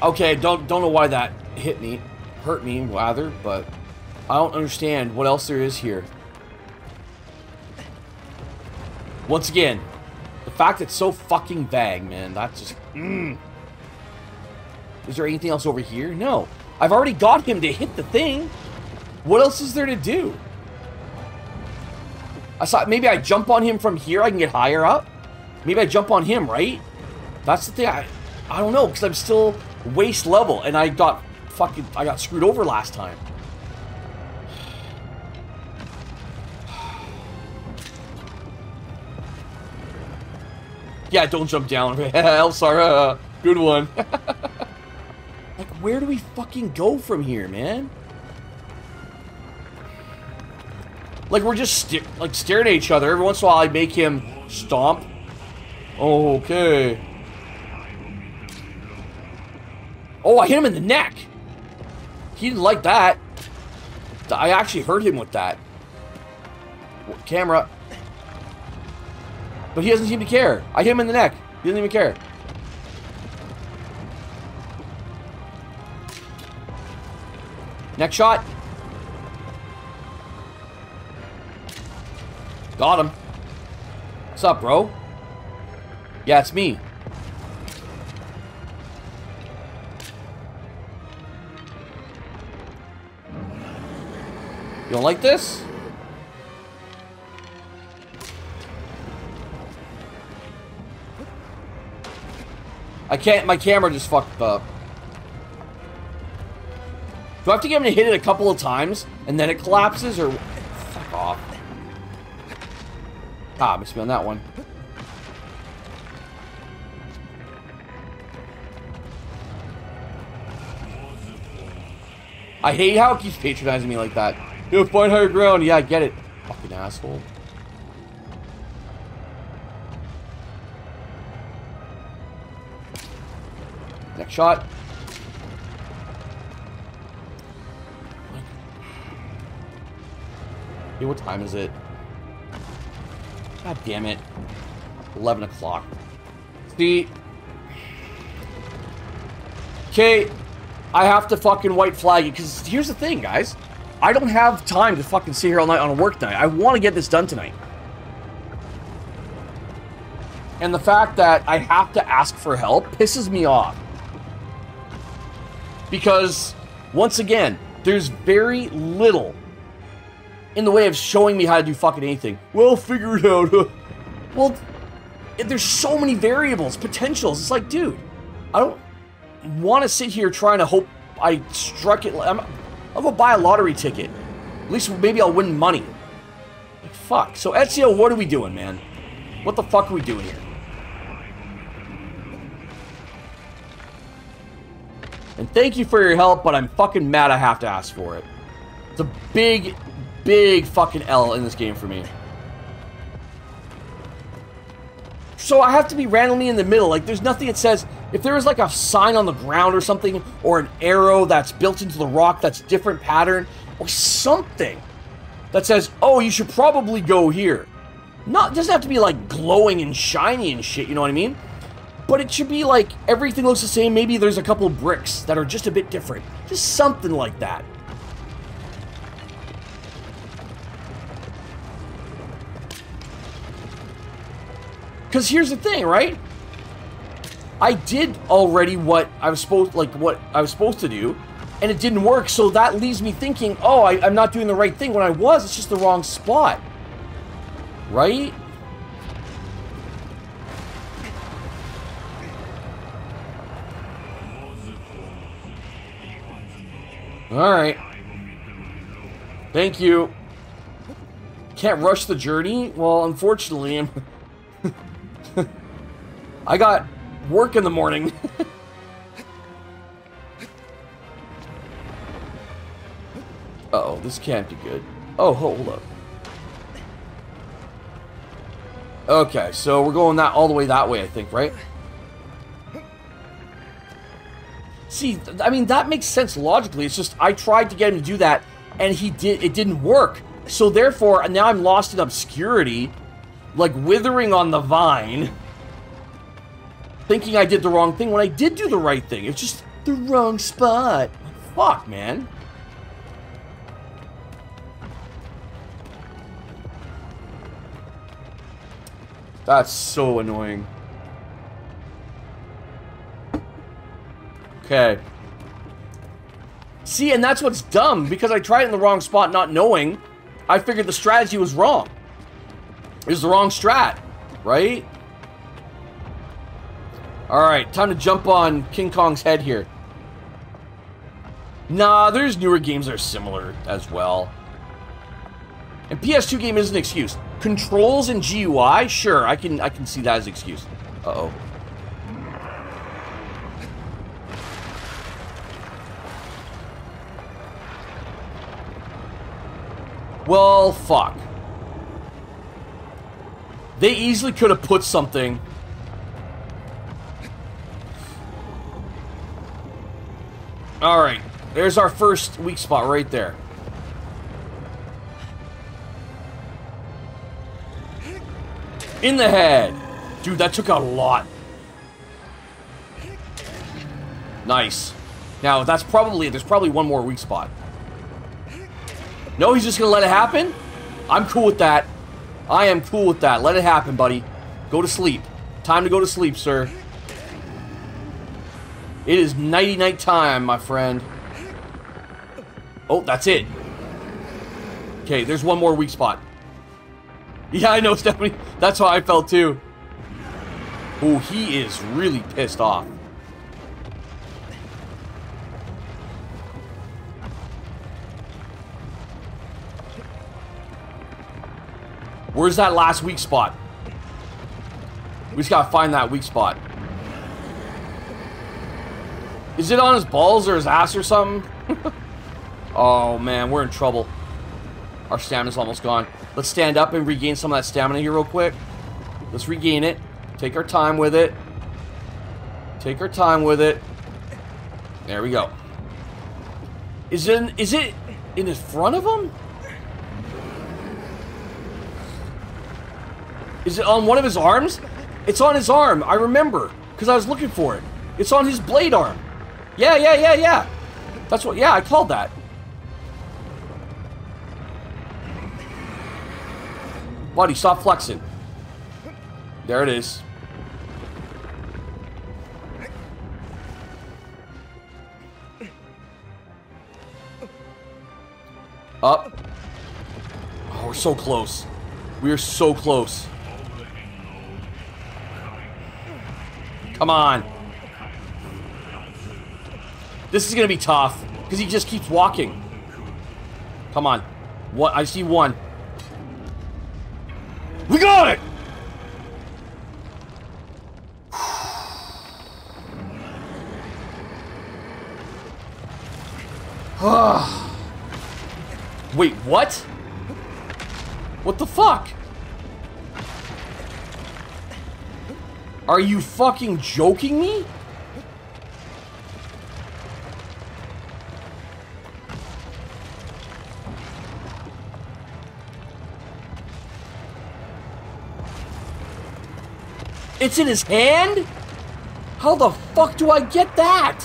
Okay, don't don't know why that hit me, hurt me rather, but I don't understand what else there is here. Once again, the fact it's so fucking vague, man, that's just... Mm. Is there anything else over here? No. I've already got him to hit the thing. What else is there to do? I saw maybe I jump on him from here, I can get higher up. Maybe I jump on him, right? That's the thing. I, I don't know, because I'm still waist level, and I got fucking I got screwed over last time. Yeah, don't jump down. Elsara, good one. like, where do we fucking go from here, man? Like, we're just like staring at each other. Every once in a while, I make him stomp. Okay. Oh, I hit him in the neck. He didn't like that. I actually hurt him with that. Camera. But he doesn't seem to care. I hit him in the neck. He doesn't even care. Next shot. Got him. What's up, bro? Yeah, it's me. You don't like this? I can't, my camera just fucked up. Do I have to get him to hit it a couple of times and then it collapses or fuck off? Ah, missed me on that one. I hate how it keeps patronizing me like that. Yo, find higher ground. Yeah, I get it. Fucking asshole. Next shot. Hey, what time is it? God damn it. 11 o'clock. See? Okay, I have to fucking white flag it, because here's the thing, guys. I don't have time to fucking sit here all night on a work night. I want to get this done tonight. And the fact that I have to ask for help pisses me off. Because, once again, there's very little in the way of showing me how to do fucking anything. Well, figure it out. well, there's so many variables, potentials. It's like, dude, I don't want to sit here trying to hope I struck it. I'm, I'll go buy a lottery ticket. At least maybe I'll win money. Like, fuck. So, Ezio, what are we doing, man? What the fuck are we doing here? And thank you for your help, but I'm fucking mad I have to ask for it. It's a big, big fucking L in this game for me. So I have to be randomly in the middle. Like, there's nothing that says, if there was like a sign on the ground or something, or an arrow that's built into the rock that's different pattern, or something that says, oh, you should probably go here. Not, doesn't have to be like glowing and shiny and shit, you know what I mean? But it should be like everything looks the same. Maybe there's a couple bricks that are just a bit different. Just something like that. Because here's the thing, right? I did already what I was supposed like what I was supposed to do, and it didn't work. So that leaves me thinking, oh, I, I'm not doing the right thing when I was. It's just the wrong spot, right? All right. Thank you. Can't rush the journey? Well, unfortunately, I'm... I got work in the morning. uh oh this can't be good. Oh, hold up. Okay, so we're going that all the way that way, I think, right? See, I mean, that makes sense logically. It's just, I tried to get him to do that, and he did, it didn't work. So therefore, now I'm lost in obscurity, like withering on the vine thinking I did the wrong thing when I did do the right thing. It's just the wrong spot. Fuck, man. That's so annoying. Okay. See, and that's what's dumb, because I tried in the wrong spot not knowing. I figured the strategy was wrong. It was the wrong strat, right? Alright, time to jump on King Kong's head here. Nah, there's newer games that are similar as well. And PS2 game is an excuse. Controls and GUI, sure, I can I can see that as an excuse. Uh-oh. Well, fuck. They easily could have put something Alright, there's our first weak spot right there. In the head! Dude, that took out a lot. Nice. Now, that's probably, there's probably one more weak spot. No, he's just gonna let it happen? I'm cool with that. I am cool with that. Let it happen, buddy. Go to sleep. Time to go to sleep, sir. It is nighty-night time, my friend. Oh, that's it. Okay, there's one more weak spot. Yeah, I know, Stephanie. That's how I felt, too. Oh, he is really pissed off. Where's that last weak spot? We just gotta find that weak spot. Is it on his balls or his ass or something? oh man, we're in trouble. Our stamina's almost gone. Let's stand up and regain some of that stamina here real quick. Let's regain it. Take our time with it. Take our time with it. There we go. Is it in, is it in the front of him? Is it on one of his arms? It's on his arm. I remember. Because I was looking for it. It's on his blade arm. Yeah, yeah, yeah, yeah. That's what, yeah, I called that. Buddy, stop flexing. There it is. Up. Oh, we're so close. We are so close. Come on. This is going to be tough. Because he just keeps walking. Come on. What? I see one. We got it! Wait, what? What the fuck? Are you fucking joking me? It's in his hand? How the fuck do I get that?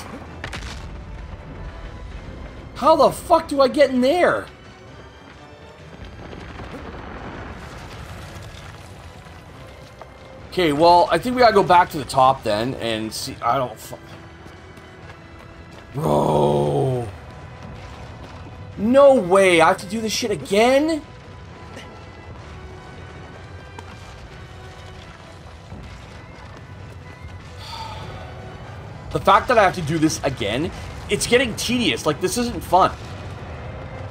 How the fuck do I get in there? Okay, well, I think we gotta go back to the top then and see. I don't. Bro. No way. I have to do this shit again? The fact that I have to do this again, it's getting tedious. Like, this isn't fun.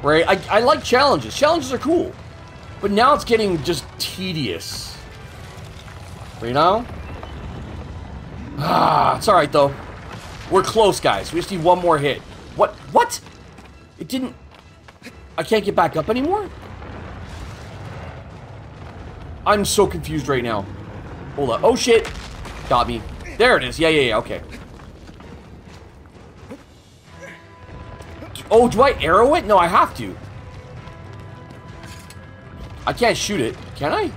Right? I, I like challenges. Challenges are cool. But now it's getting just tedious. You know? Ah, it's alright though. We're close, guys. We just need one more hit. What? What? It didn't... I can't get back up anymore? I'm so confused right now. Hold up. Oh, shit. Got me. There it is. Yeah, yeah, yeah. Okay. Oh, do I arrow it? No, I have to. I can't shoot it. Can I?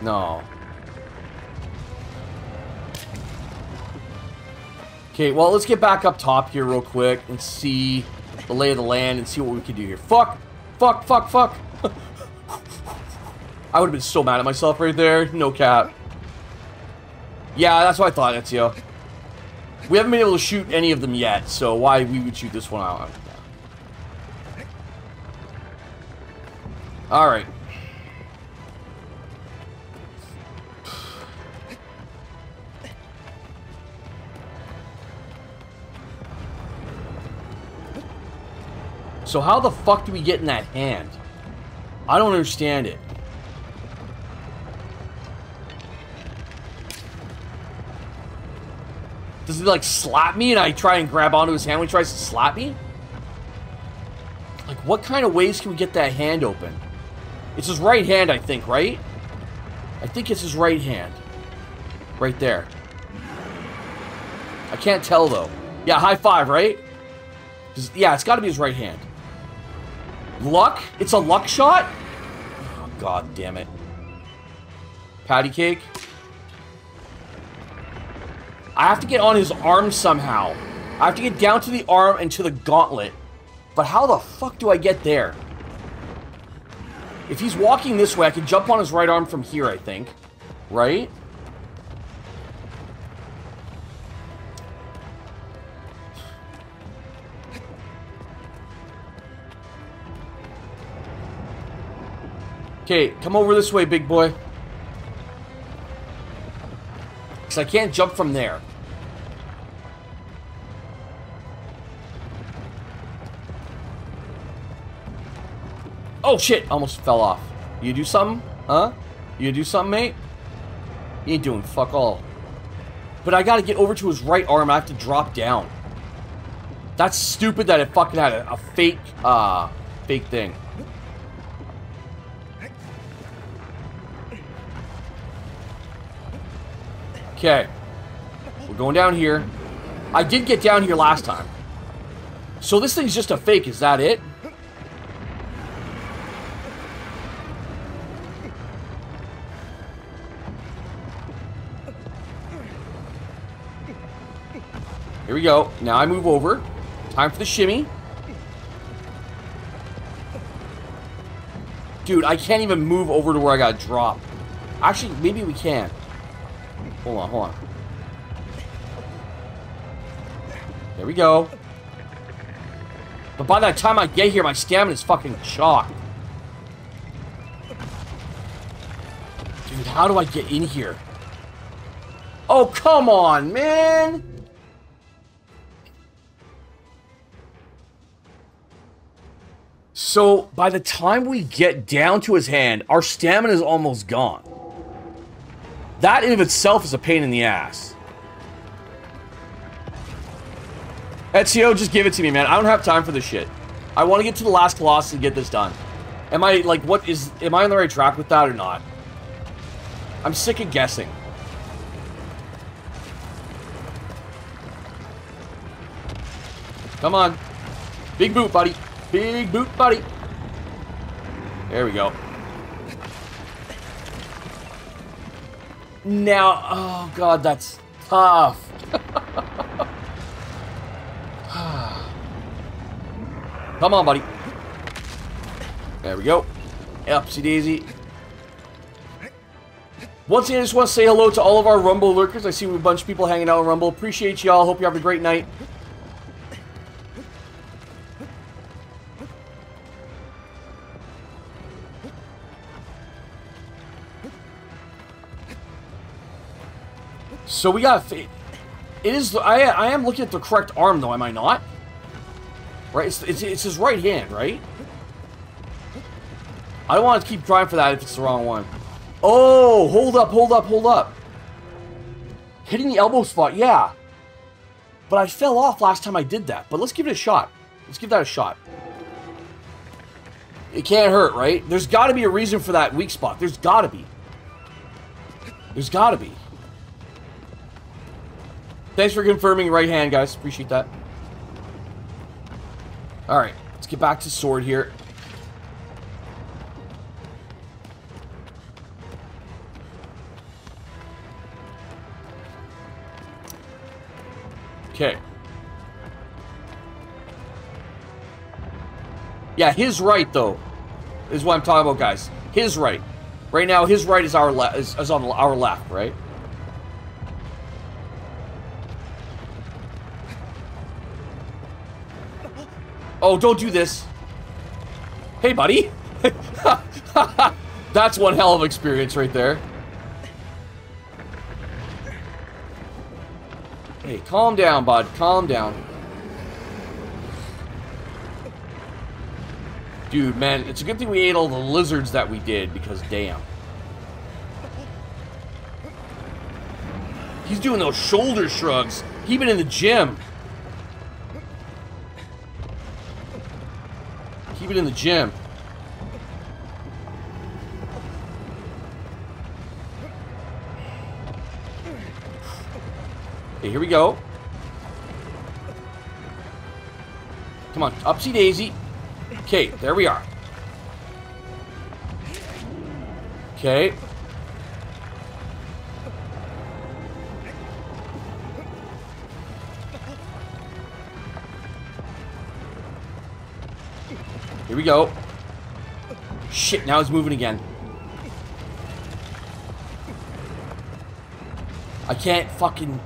No. Okay, well, let's get back up top here real quick and see the lay of the land and see what we can do here. Fuck! Fuck, fuck, fuck! I would have been so mad at myself right there. No cap. Yeah, that's what I thought, Ezio. We haven't been able to shoot any of them yet, so why we would shoot this one out. Alright. So how the fuck do we get in that hand? I don't understand it. Does he like slap me and I try and grab onto his hand when he tries to slap me? Like what kind of ways can we get that hand open? It's his right hand, I think, right? I think it's his right hand. Right there. I can't tell though. Yeah, high five, right? Yeah, it's got to be his right hand. Luck? It's a luck shot? Oh, God damn it. Patty cake? I have to get on his arm somehow. I have to get down to the arm and to the gauntlet. But how the fuck do I get there? If he's walking this way, I can jump on his right arm from here, I think. Right? Okay, come over this way, big boy. I can't jump from there. Oh, shit! Almost fell off. You do something? Huh? You do something, mate? You ain't doing fuck all. But I gotta get over to his right arm. I have to drop down. That's stupid that it fucking had a, a fake, uh, fake thing. Okay. We're going down here. I did get down here last time. So this thing's just a fake, is that it? Here we go. Now I move over. Time for the shimmy. Dude, I can't even move over to where I got dropped. Actually, maybe we can. Hold on, hold on. There we go. But by the time I get here, my stamina is fucking chalk. Dude, how do I get in here? Oh, come on, man! So, by the time we get down to his hand, our stamina is almost gone. That in of itself is a pain in the ass. Ezio, just give it to me, man. I don't have time for this shit. I want to get to the last Colossus and get this done. Am I, like, what is... Am I on the right track with that or not? I'm sick of guessing. Come on. Big boot, buddy. Big boot, buddy. There we go. Now, oh god, that's tough. Come on, buddy. There we go. Upsy daisy. Once again, I just want to say hello to all of our Rumble lurkers. I see a bunch of people hanging out on Rumble. Appreciate y'all. Hope you have a great night. So we got... It is... I, I am looking at the correct arm, though, am I not? Right? It's, it's, it's his right hand, right? I don't want to keep trying for that if it's the wrong one. Oh, hold up, hold up, hold up. Hitting the elbow spot, yeah. But I fell off last time I did that. But let's give it a shot. Let's give that a shot. It can't hurt, right? There's got to be a reason for that weak spot. There's got to be. There's got to be. Thanks for confirming right hand, guys. Appreciate that. Alright, let's get back to sword here. Okay. Yeah, his right, though, is what I'm talking about, guys. His right. Right now, his right is our left is, is on our left, right? Oh, don't do this. Hey, buddy. That's one hell of an experience right there. Hey, calm down, bud. Calm down. Dude, man, it's a good thing we ate all the lizards that we did, because damn. He's doing those shoulder shrugs. He been in the gym. Keep it in the gym. Okay, here we go. Come on, upsy daisy. Okay, there we are. Okay. Here we go. shit, now he's moving again. I can't fucking...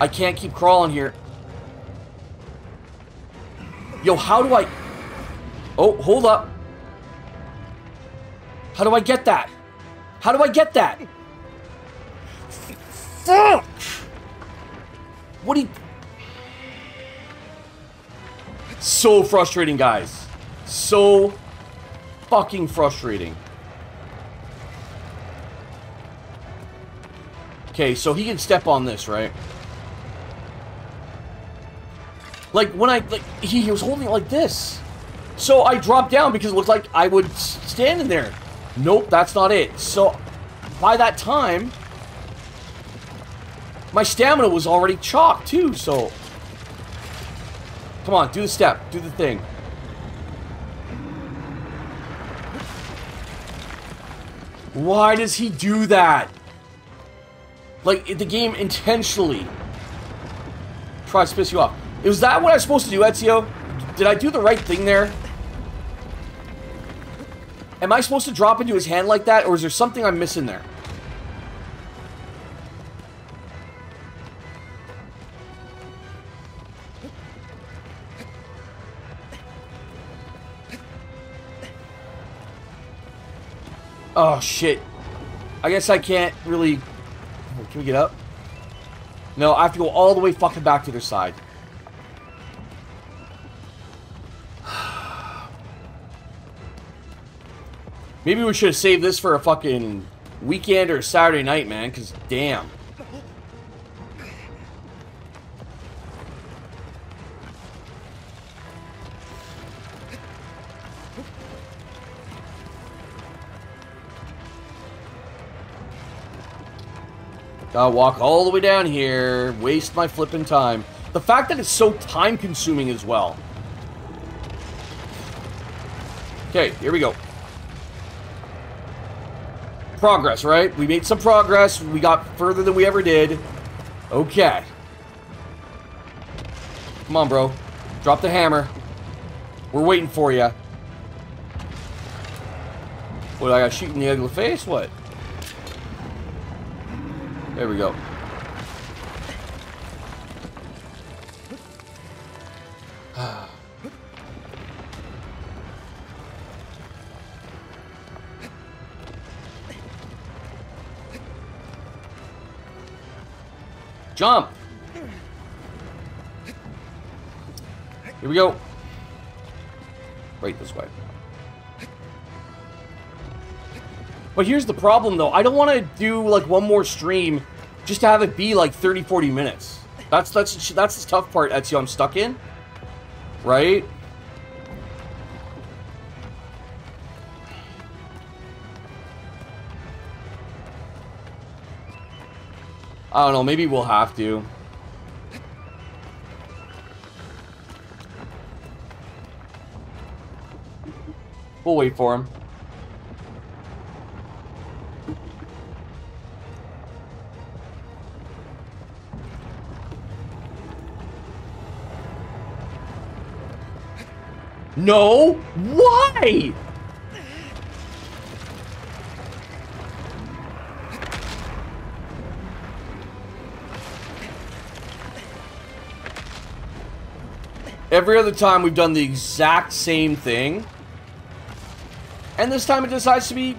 I can't keep crawling here. Yo, how do I... Oh, hold up. How do I get that? How do I get that? Fuck! What do you... So frustrating, guys. So fucking frustrating. Okay, so he can step on this, right? Like, when I, like, he, he was holding it like this. So I dropped down because it looked like I would stand in there. Nope, that's not it. So, by that time, my stamina was already chalked, too, so... Come on, do the step. Do the thing. Why does he do that? Like, the game intentionally tries to piss you off. Is that what I was supposed to do, Ezio? Did I do the right thing there? Am I supposed to drop into his hand like that, or is there something I'm missing there? Oh, shit. I guess I can't really... Can we get up? No, I have to go all the way fucking back to their side. Maybe we should have saved this for a fucking weekend or Saturday night, man, because damn. Gotta walk all the way down here, waste my flipping time. The fact that it's so time consuming as well. Okay, here we go. Progress, right? We made some progress. We got further than we ever did. Okay. Come on, bro. Drop the hammer. We're waiting for you. What, I got shoot in the ugly face? What? There we go. Jump! Here we go. Right this way. But here's the problem, though. I don't want to do, like, one more stream just to have it be, like, 30, 40 minutes. That's, that's, that's the tough part, Ezio, I'm stuck in. Right? I don't know, maybe we'll have to. We'll wait for him. No! Why? Every other time we've done the exact same thing. And this time it decides to be,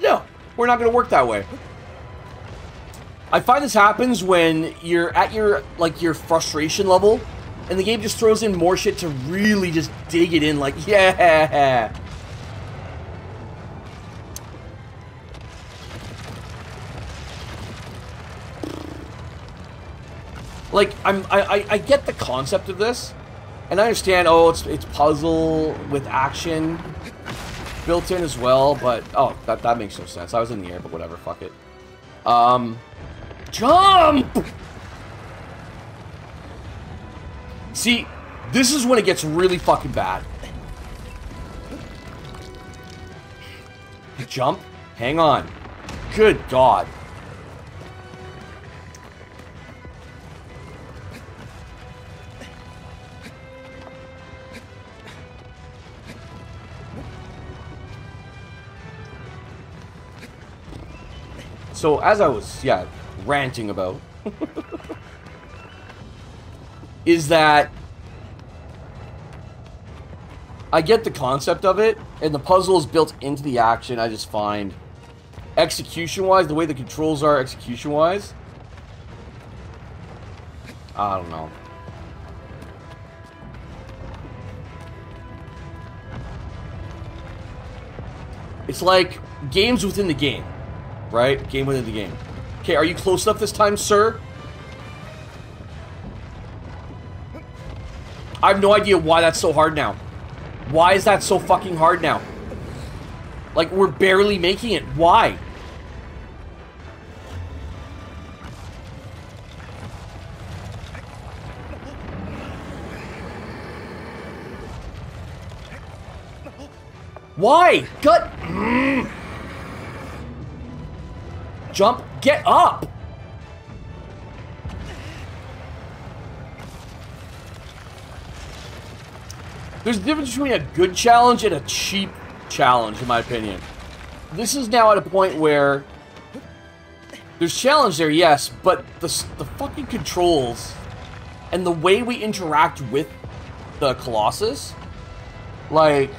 no, we're not going to work that way. I find this happens when you're at your, like, your frustration level and the game just throws in more shit to really just dig it in like, yeah. Like, I'm, I, I get the concept of this, and I understand, oh, it's, it's puzzle with action built in as well, but, oh, that, that makes no sense. I was in the air, but whatever, fuck it. Um, jump! See, this is when it gets really fucking bad. Jump? Hang on. Good God. So, as I was, yeah, ranting about... is that I get the concept of it, and the puzzle is built into the action. I just find execution-wise, the way the controls are execution-wise, I don't know. It's like games within the game, right? Game within the game. Okay, are you close enough this time, sir? I have no idea why that's so hard now. Why is that so fucking hard now? Like, we're barely making it. Why? Why? Gut. Mm. Jump. Get up. There's a difference between a good challenge and a cheap challenge, in my opinion. This is now at a point where there's challenge there, yes, but the, the fucking controls and the way we interact with the Colossus, like,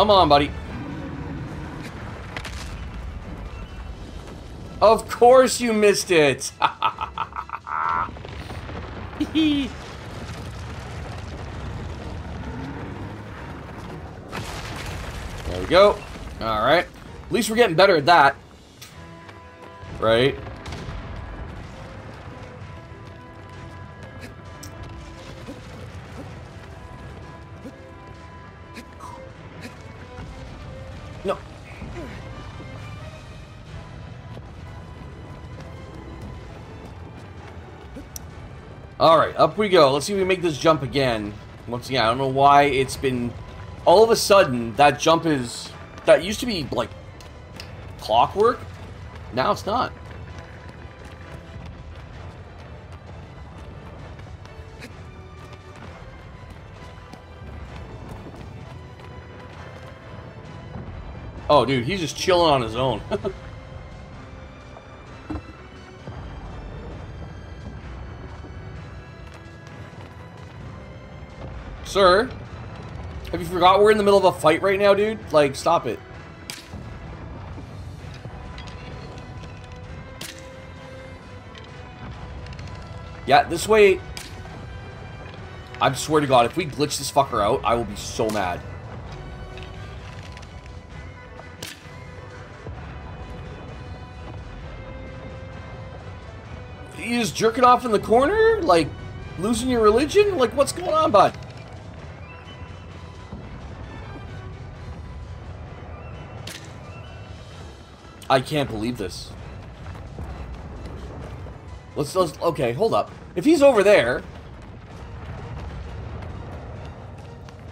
Come on, buddy. Of course you missed it. there we go. All right. At least we're getting better at that. Right? Up we go. Let's see if we make this jump again. Once again, I don't know why it's been... All of a sudden, that jump is... That used to be, like, clockwork. Now it's not. Oh, dude, he's just chilling on his own. Sir? Have you forgot we're in the middle of a fight right now, dude? Like, stop it. Yeah, this way... I swear to God, if we glitch this fucker out, I will be so mad. You just jerking off in the corner? Like, losing your religion? Like, what's going on, bud? I can't believe this. Let's, let's, okay, hold up. If he's over there,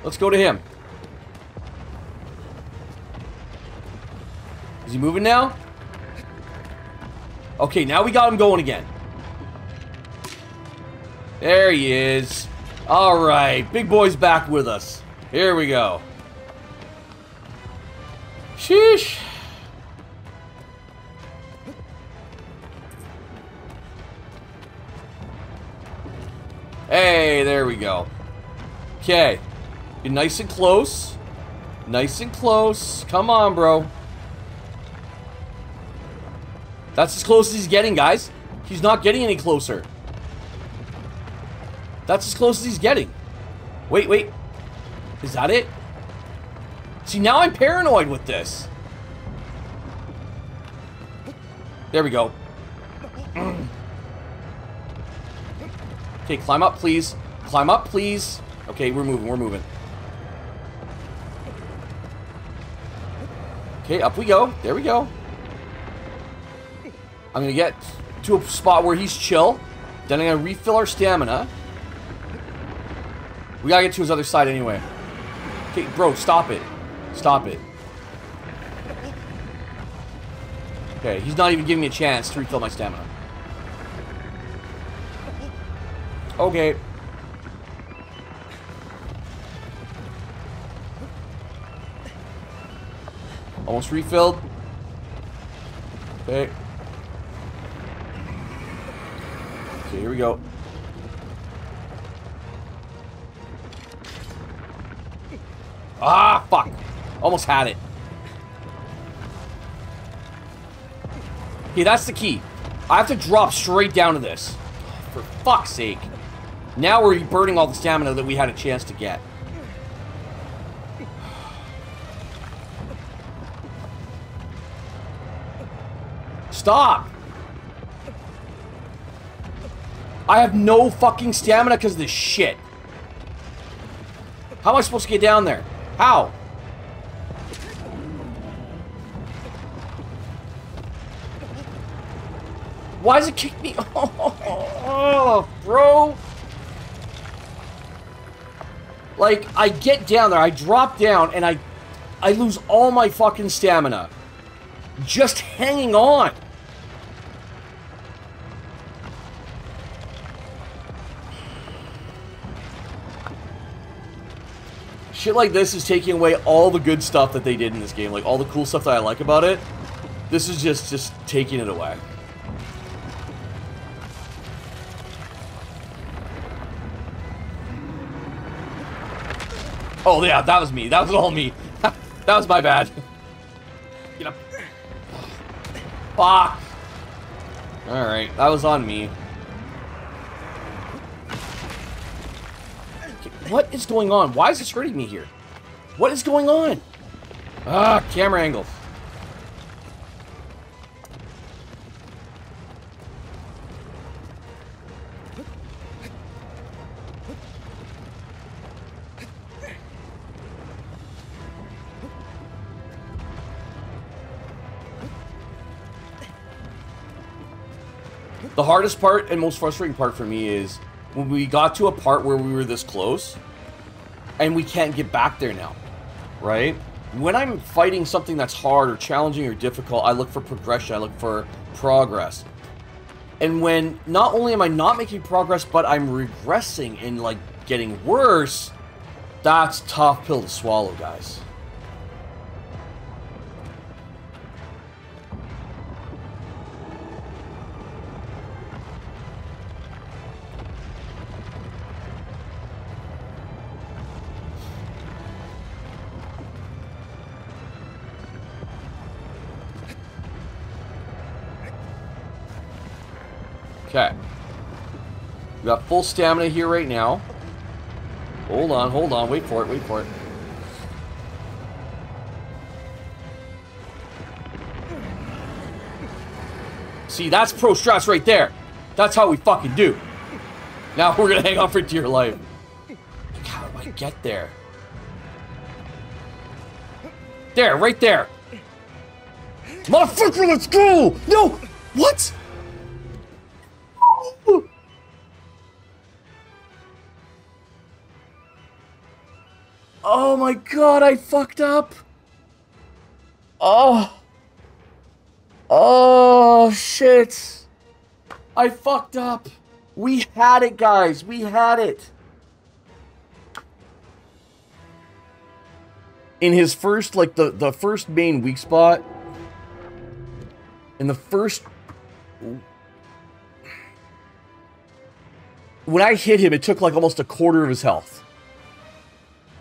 let's go to him. Is he moving now? Okay, now we got him going again. There he is. All right, big boy's back with us. Here we go. Go. Okay. Be nice and close. Nice and close. Come on, bro. That's as close as he's getting, guys. He's not getting any closer. That's as close as he's getting. Wait, wait. Is that it? See, now I'm paranoid with this. There we go. Okay, climb up, please. Climb up, please. Okay, we're moving, we're moving. Okay, up we go. There we go. I'm gonna get to a spot where he's chill. Then I'm gonna refill our stamina. We gotta get to his other side anyway. Okay, bro, stop it. Stop it. Okay, he's not even giving me a chance to refill my stamina. Okay. Almost refilled. Okay. Okay, here we go. Ah, fuck. Almost had it. Okay, that's the key. I have to drop straight down to this. For fuck's sake. Now we're burning all the stamina that we had a chance to get. Stop! I have no fucking stamina because of this shit. How am I supposed to get down there? How? Why does it kick me? Oh, bro. Like, I get down there, I drop down, and I, I lose all my fucking stamina. Just hanging on. Shit like this is taking away all the good stuff that they did in this game. Like, all the cool stuff that I like about it. This is just, just taking it away. Oh, yeah, that was me. That was all me. that was my bad. Get up. Fuck. Alright, that was on me. What is going on? Why is this hurting me here? What is going on? Ah, camera angle. The hardest part and most frustrating part for me is when we got to a part where we were this close and we can't get back there now, right? When I'm fighting something that's hard or challenging or difficult, I look for progression, I look for progress. And when not only am I not making progress, but I'm regressing and like getting worse, that's tough pill to swallow, guys. We got full stamina here right now. Hold on, hold on. Wait for it, wait for it. See, that's pro stress right there. That's how we fucking do. Now we're gonna hang on for dear life. How do I get there? There, right there. Motherfucker, let's go! No! What? Oh my god, I fucked up. Oh. Oh, shit. I fucked up. We had it, guys. We had it. In his first, like, the, the first main weak spot, in the first... When I hit him, it took, like, almost a quarter of his health.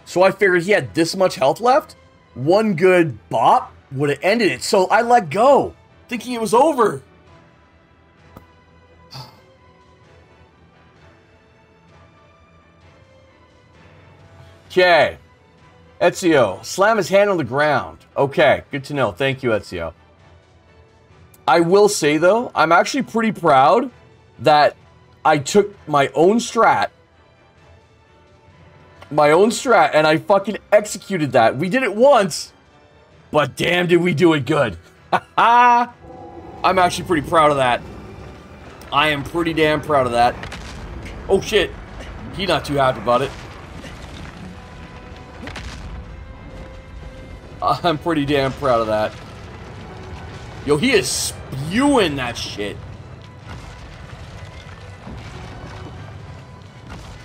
So I figured he had this much health left. One good bop would have ended it. So I let go, thinking it was over. Okay. Ezio, slam his hand on the ground. Okay, good to know. Thank you, Ezio. I will say, though, I'm actually pretty proud that I took my own strat my own strat, and I fucking executed that. We did it once, but damn did we do it good. I'm actually pretty proud of that. I am pretty damn proud of that. Oh shit. He not too happy about it. I'm pretty damn proud of that. Yo, he is spewing that shit.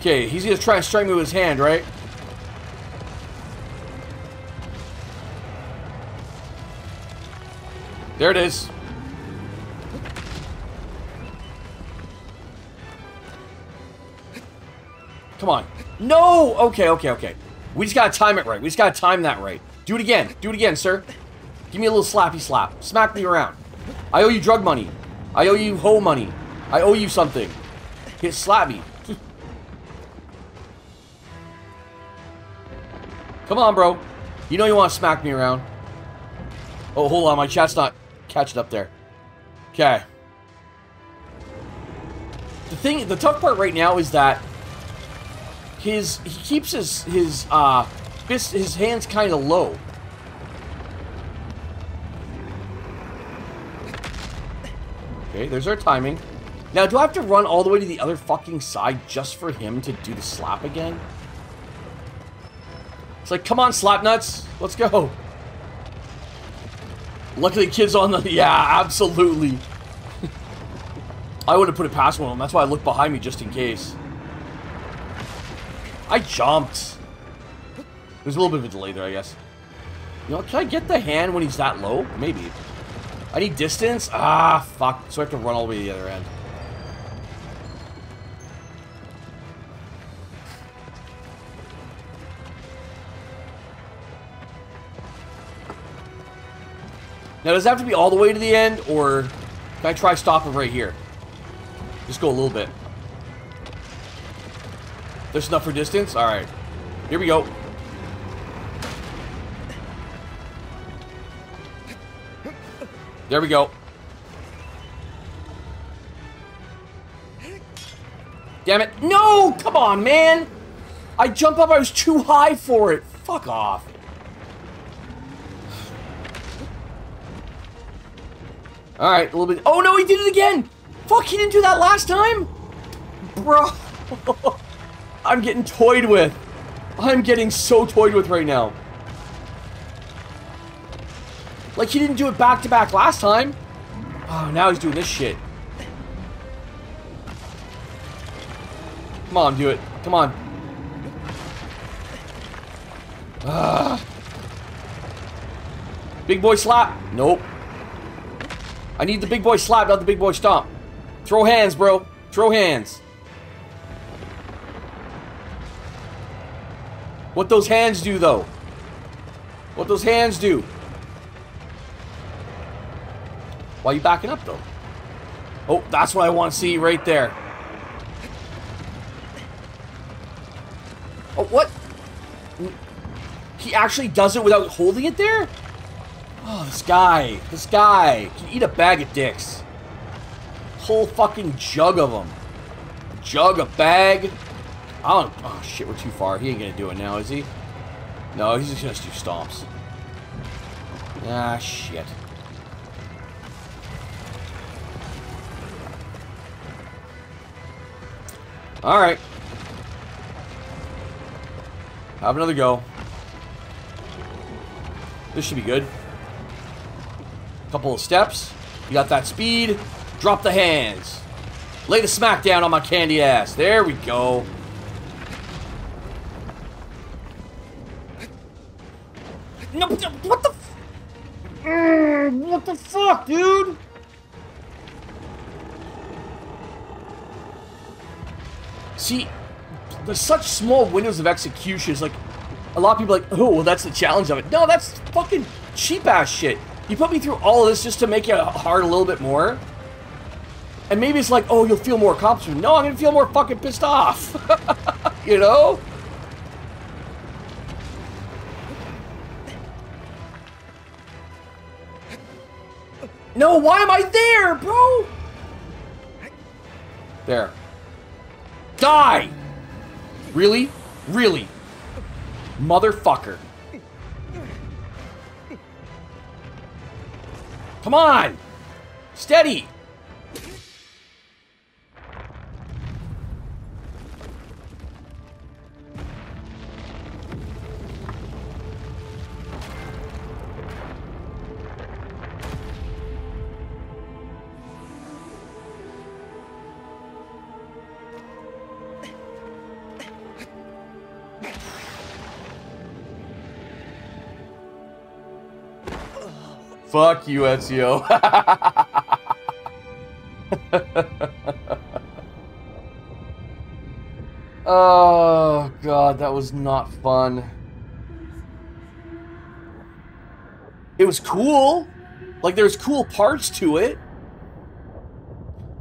Okay, he's gonna try and strike me with his hand, right? There it is. Come on. No! Okay, okay, okay. We just gotta time it right. We just gotta time that right. Do it again. Do it again, sir. Give me a little slappy slap. Smack me around. I owe you drug money. I owe you hoe money. I owe you something. Hit slap me. Come on, bro. You know you want to smack me around. Oh, hold on. My chat's not catching up there. Okay. The thing, the tough part right now is that his he keeps his his uh fist his hands kind of low. Okay, there's our timing. Now, do I have to run all the way to the other fucking side just for him to do the slap again? It's like, come on, slap nuts. Let's go. Luckily, kid's on the... Yeah, absolutely. I would have put it past one of them. That's why I looked behind me just in case. I jumped. There's a little bit of a delay there, I guess. You know, can I get the hand when he's that low? Maybe. I need distance? Ah, fuck. So I have to run all the way to the other end. Now, does it have to be all the way to the end, or can I try stopping right here? Just go a little bit. There's enough for distance? Alright. Here we go. There we go. Damn it. No! Come on, man! I jump up, I was too high for it. Fuck off. Alright, a little bit. Oh no, he did it again! Fuck, he didn't do that last time? Bro. I'm getting toyed with. I'm getting so toyed with right now. Like, he didn't do it back-to-back -back last time. Oh, now he's doing this shit. Come on, do it. Come on. Ah. Big boy slap. Nope. I need the big boy slap, not the big boy stomp. Throw hands, bro. Throw hands. What those hands do, though. What those hands do. Why are you backing up, though? Oh, that's what I want to see right there. Oh, what? He actually does it without holding it there? Oh, this guy. This guy can eat a bag of dicks. Whole fucking jug of them. A jug, a bag. I don't... Oh, shit, we're too far. He ain't gonna do it now, is he? No, he's just gonna do stomps. Ah, shit. Alright. Have another go. This should be good. Couple of steps. You got that speed. Drop the hands. Lay the smack down on my candy ass. There we go. No, what the? Mm, what the fuck, dude? See, there's such small windows of execution. It's like a lot of people like, oh, well, that's the challenge of it. No, that's fucking cheap ass shit. You put me through all of this just to make it hard a little bit more. And maybe it's like, oh, you'll feel more accomplished. No, I'm gonna feel more fucking pissed off. you know? No, why am I there, bro? There. Die! Really? Really? Motherfucker. Come on! Steady! Fuck you, Ezio. oh, God, that was not fun. It was cool. Like, there's cool parts to it.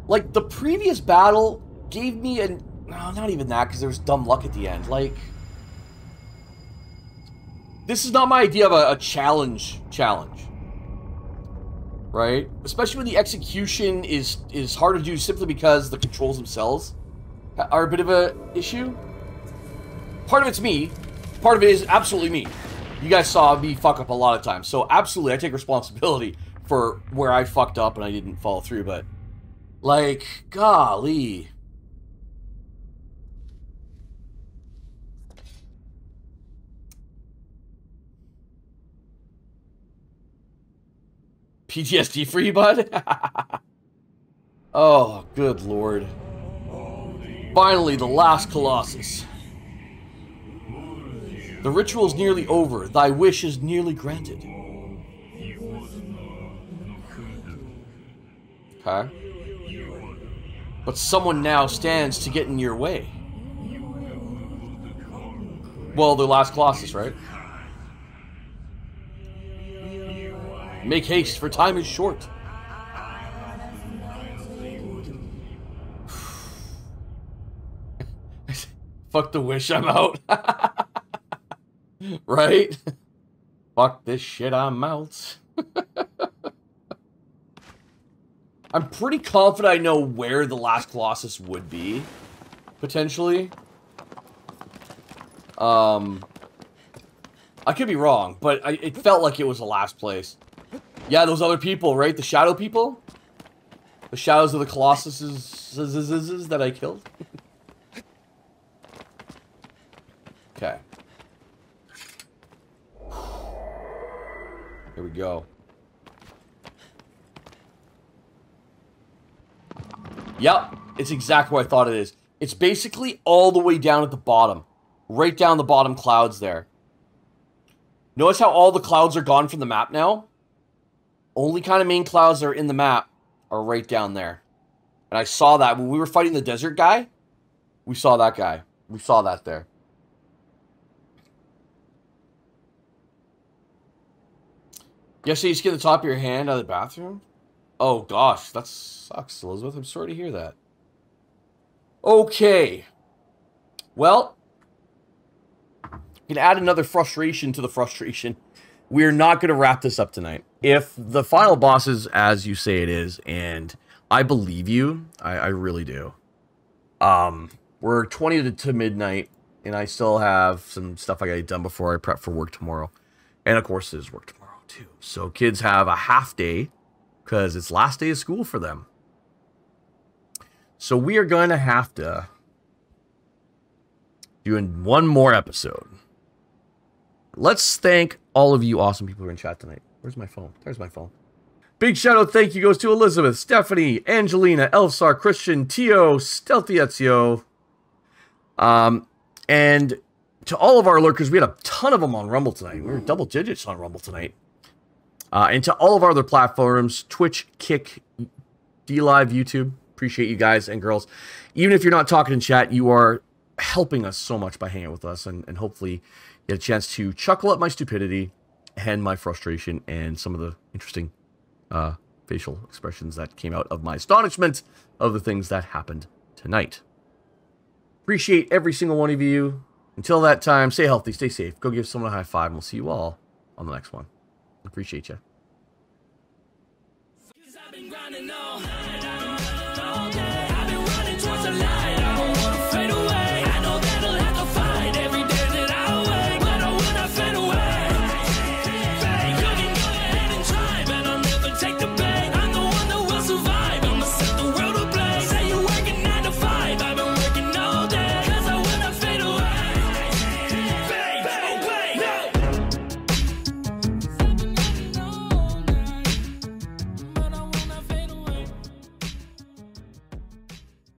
Like, the previous battle gave me an... No, not even that, because there was dumb luck at the end. Like... This is not my idea of a, a challenge challenge. Right? Especially when the execution is, is hard to do simply because the controls themselves are a bit of a issue. Part of it's me. Part of it is absolutely me. You guys saw me fuck up a lot of times. So absolutely, I take responsibility for where I fucked up and I didn't follow through. But, like, golly. PTSD you, bud? oh, good lord. Finally, the last Colossus. The ritual is nearly over. Thy wish is nearly granted. Okay. But someone now stands to get in your way. Well, the last Colossus, right? Make haste, for time is short. Fuck the wish, I'm out. right? Fuck this shit, I'm out. I'm pretty confident I know where the last Colossus would be, potentially. Um, I could be wrong, but I, it felt like it was the last place. Yeah, those other people, right? The shadow people? The shadows of the Colossuses that I killed? okay. Here we go. Yep, it's exactly what I thought it is. It's basically all the way down at the bottom. Right down the bottom clouds there. Notice how all the clouds are gone from the map now? Only kind of main clouds that are in the map are right down there. And I saw that when we were fighting the desert guy. We saw that guy. We saw that there. Yesterday you skinned the top of your hand out of the bathroom? Oh gosh, that sucks, Elizabeth. I'm sorry to hear that. Okay. Well, you can add another frustration to the frustration. We're not going to wrap this up tonight if the final boss is as you say it is, and I believe you, I, I really do. Um, we're 20 to, to midnight, and I still have some stuff I got to get done before I prep for work tomorrow. And of course, is work tomorrow too. So kids have a half day because it's last day of school for them. So we are going to have to do one more episode. Let's thank all of you awesome people who are in chat tonight. Where's my phone? There's my phone. Big shout out thank you goes to Elizabeth, Stephanie, Angelina, Elfsar, Christian, Tio, Stealthy Ezio. Um, and to all of our lurkers, we had a ton of them on Rumble tonight. We were double digits on Rumble tonight. Uh, and to all of our other platforms, Twitch, Kick, DLive, YouTube. Appreciate you guys and girls. Even if you're not talking in chat, you are helping us so much by hanging with us and, and hopefully get a chance to chuckle at my stupidity and my frustration and some of the interesting uh, facial expressions that came out of my astonishment of the things that happened tonight. Appreciate every single one of you. Until that time, stay healthy, stay safe. Go give someone a high five, and we'll see you all on the next one. Appreciate you.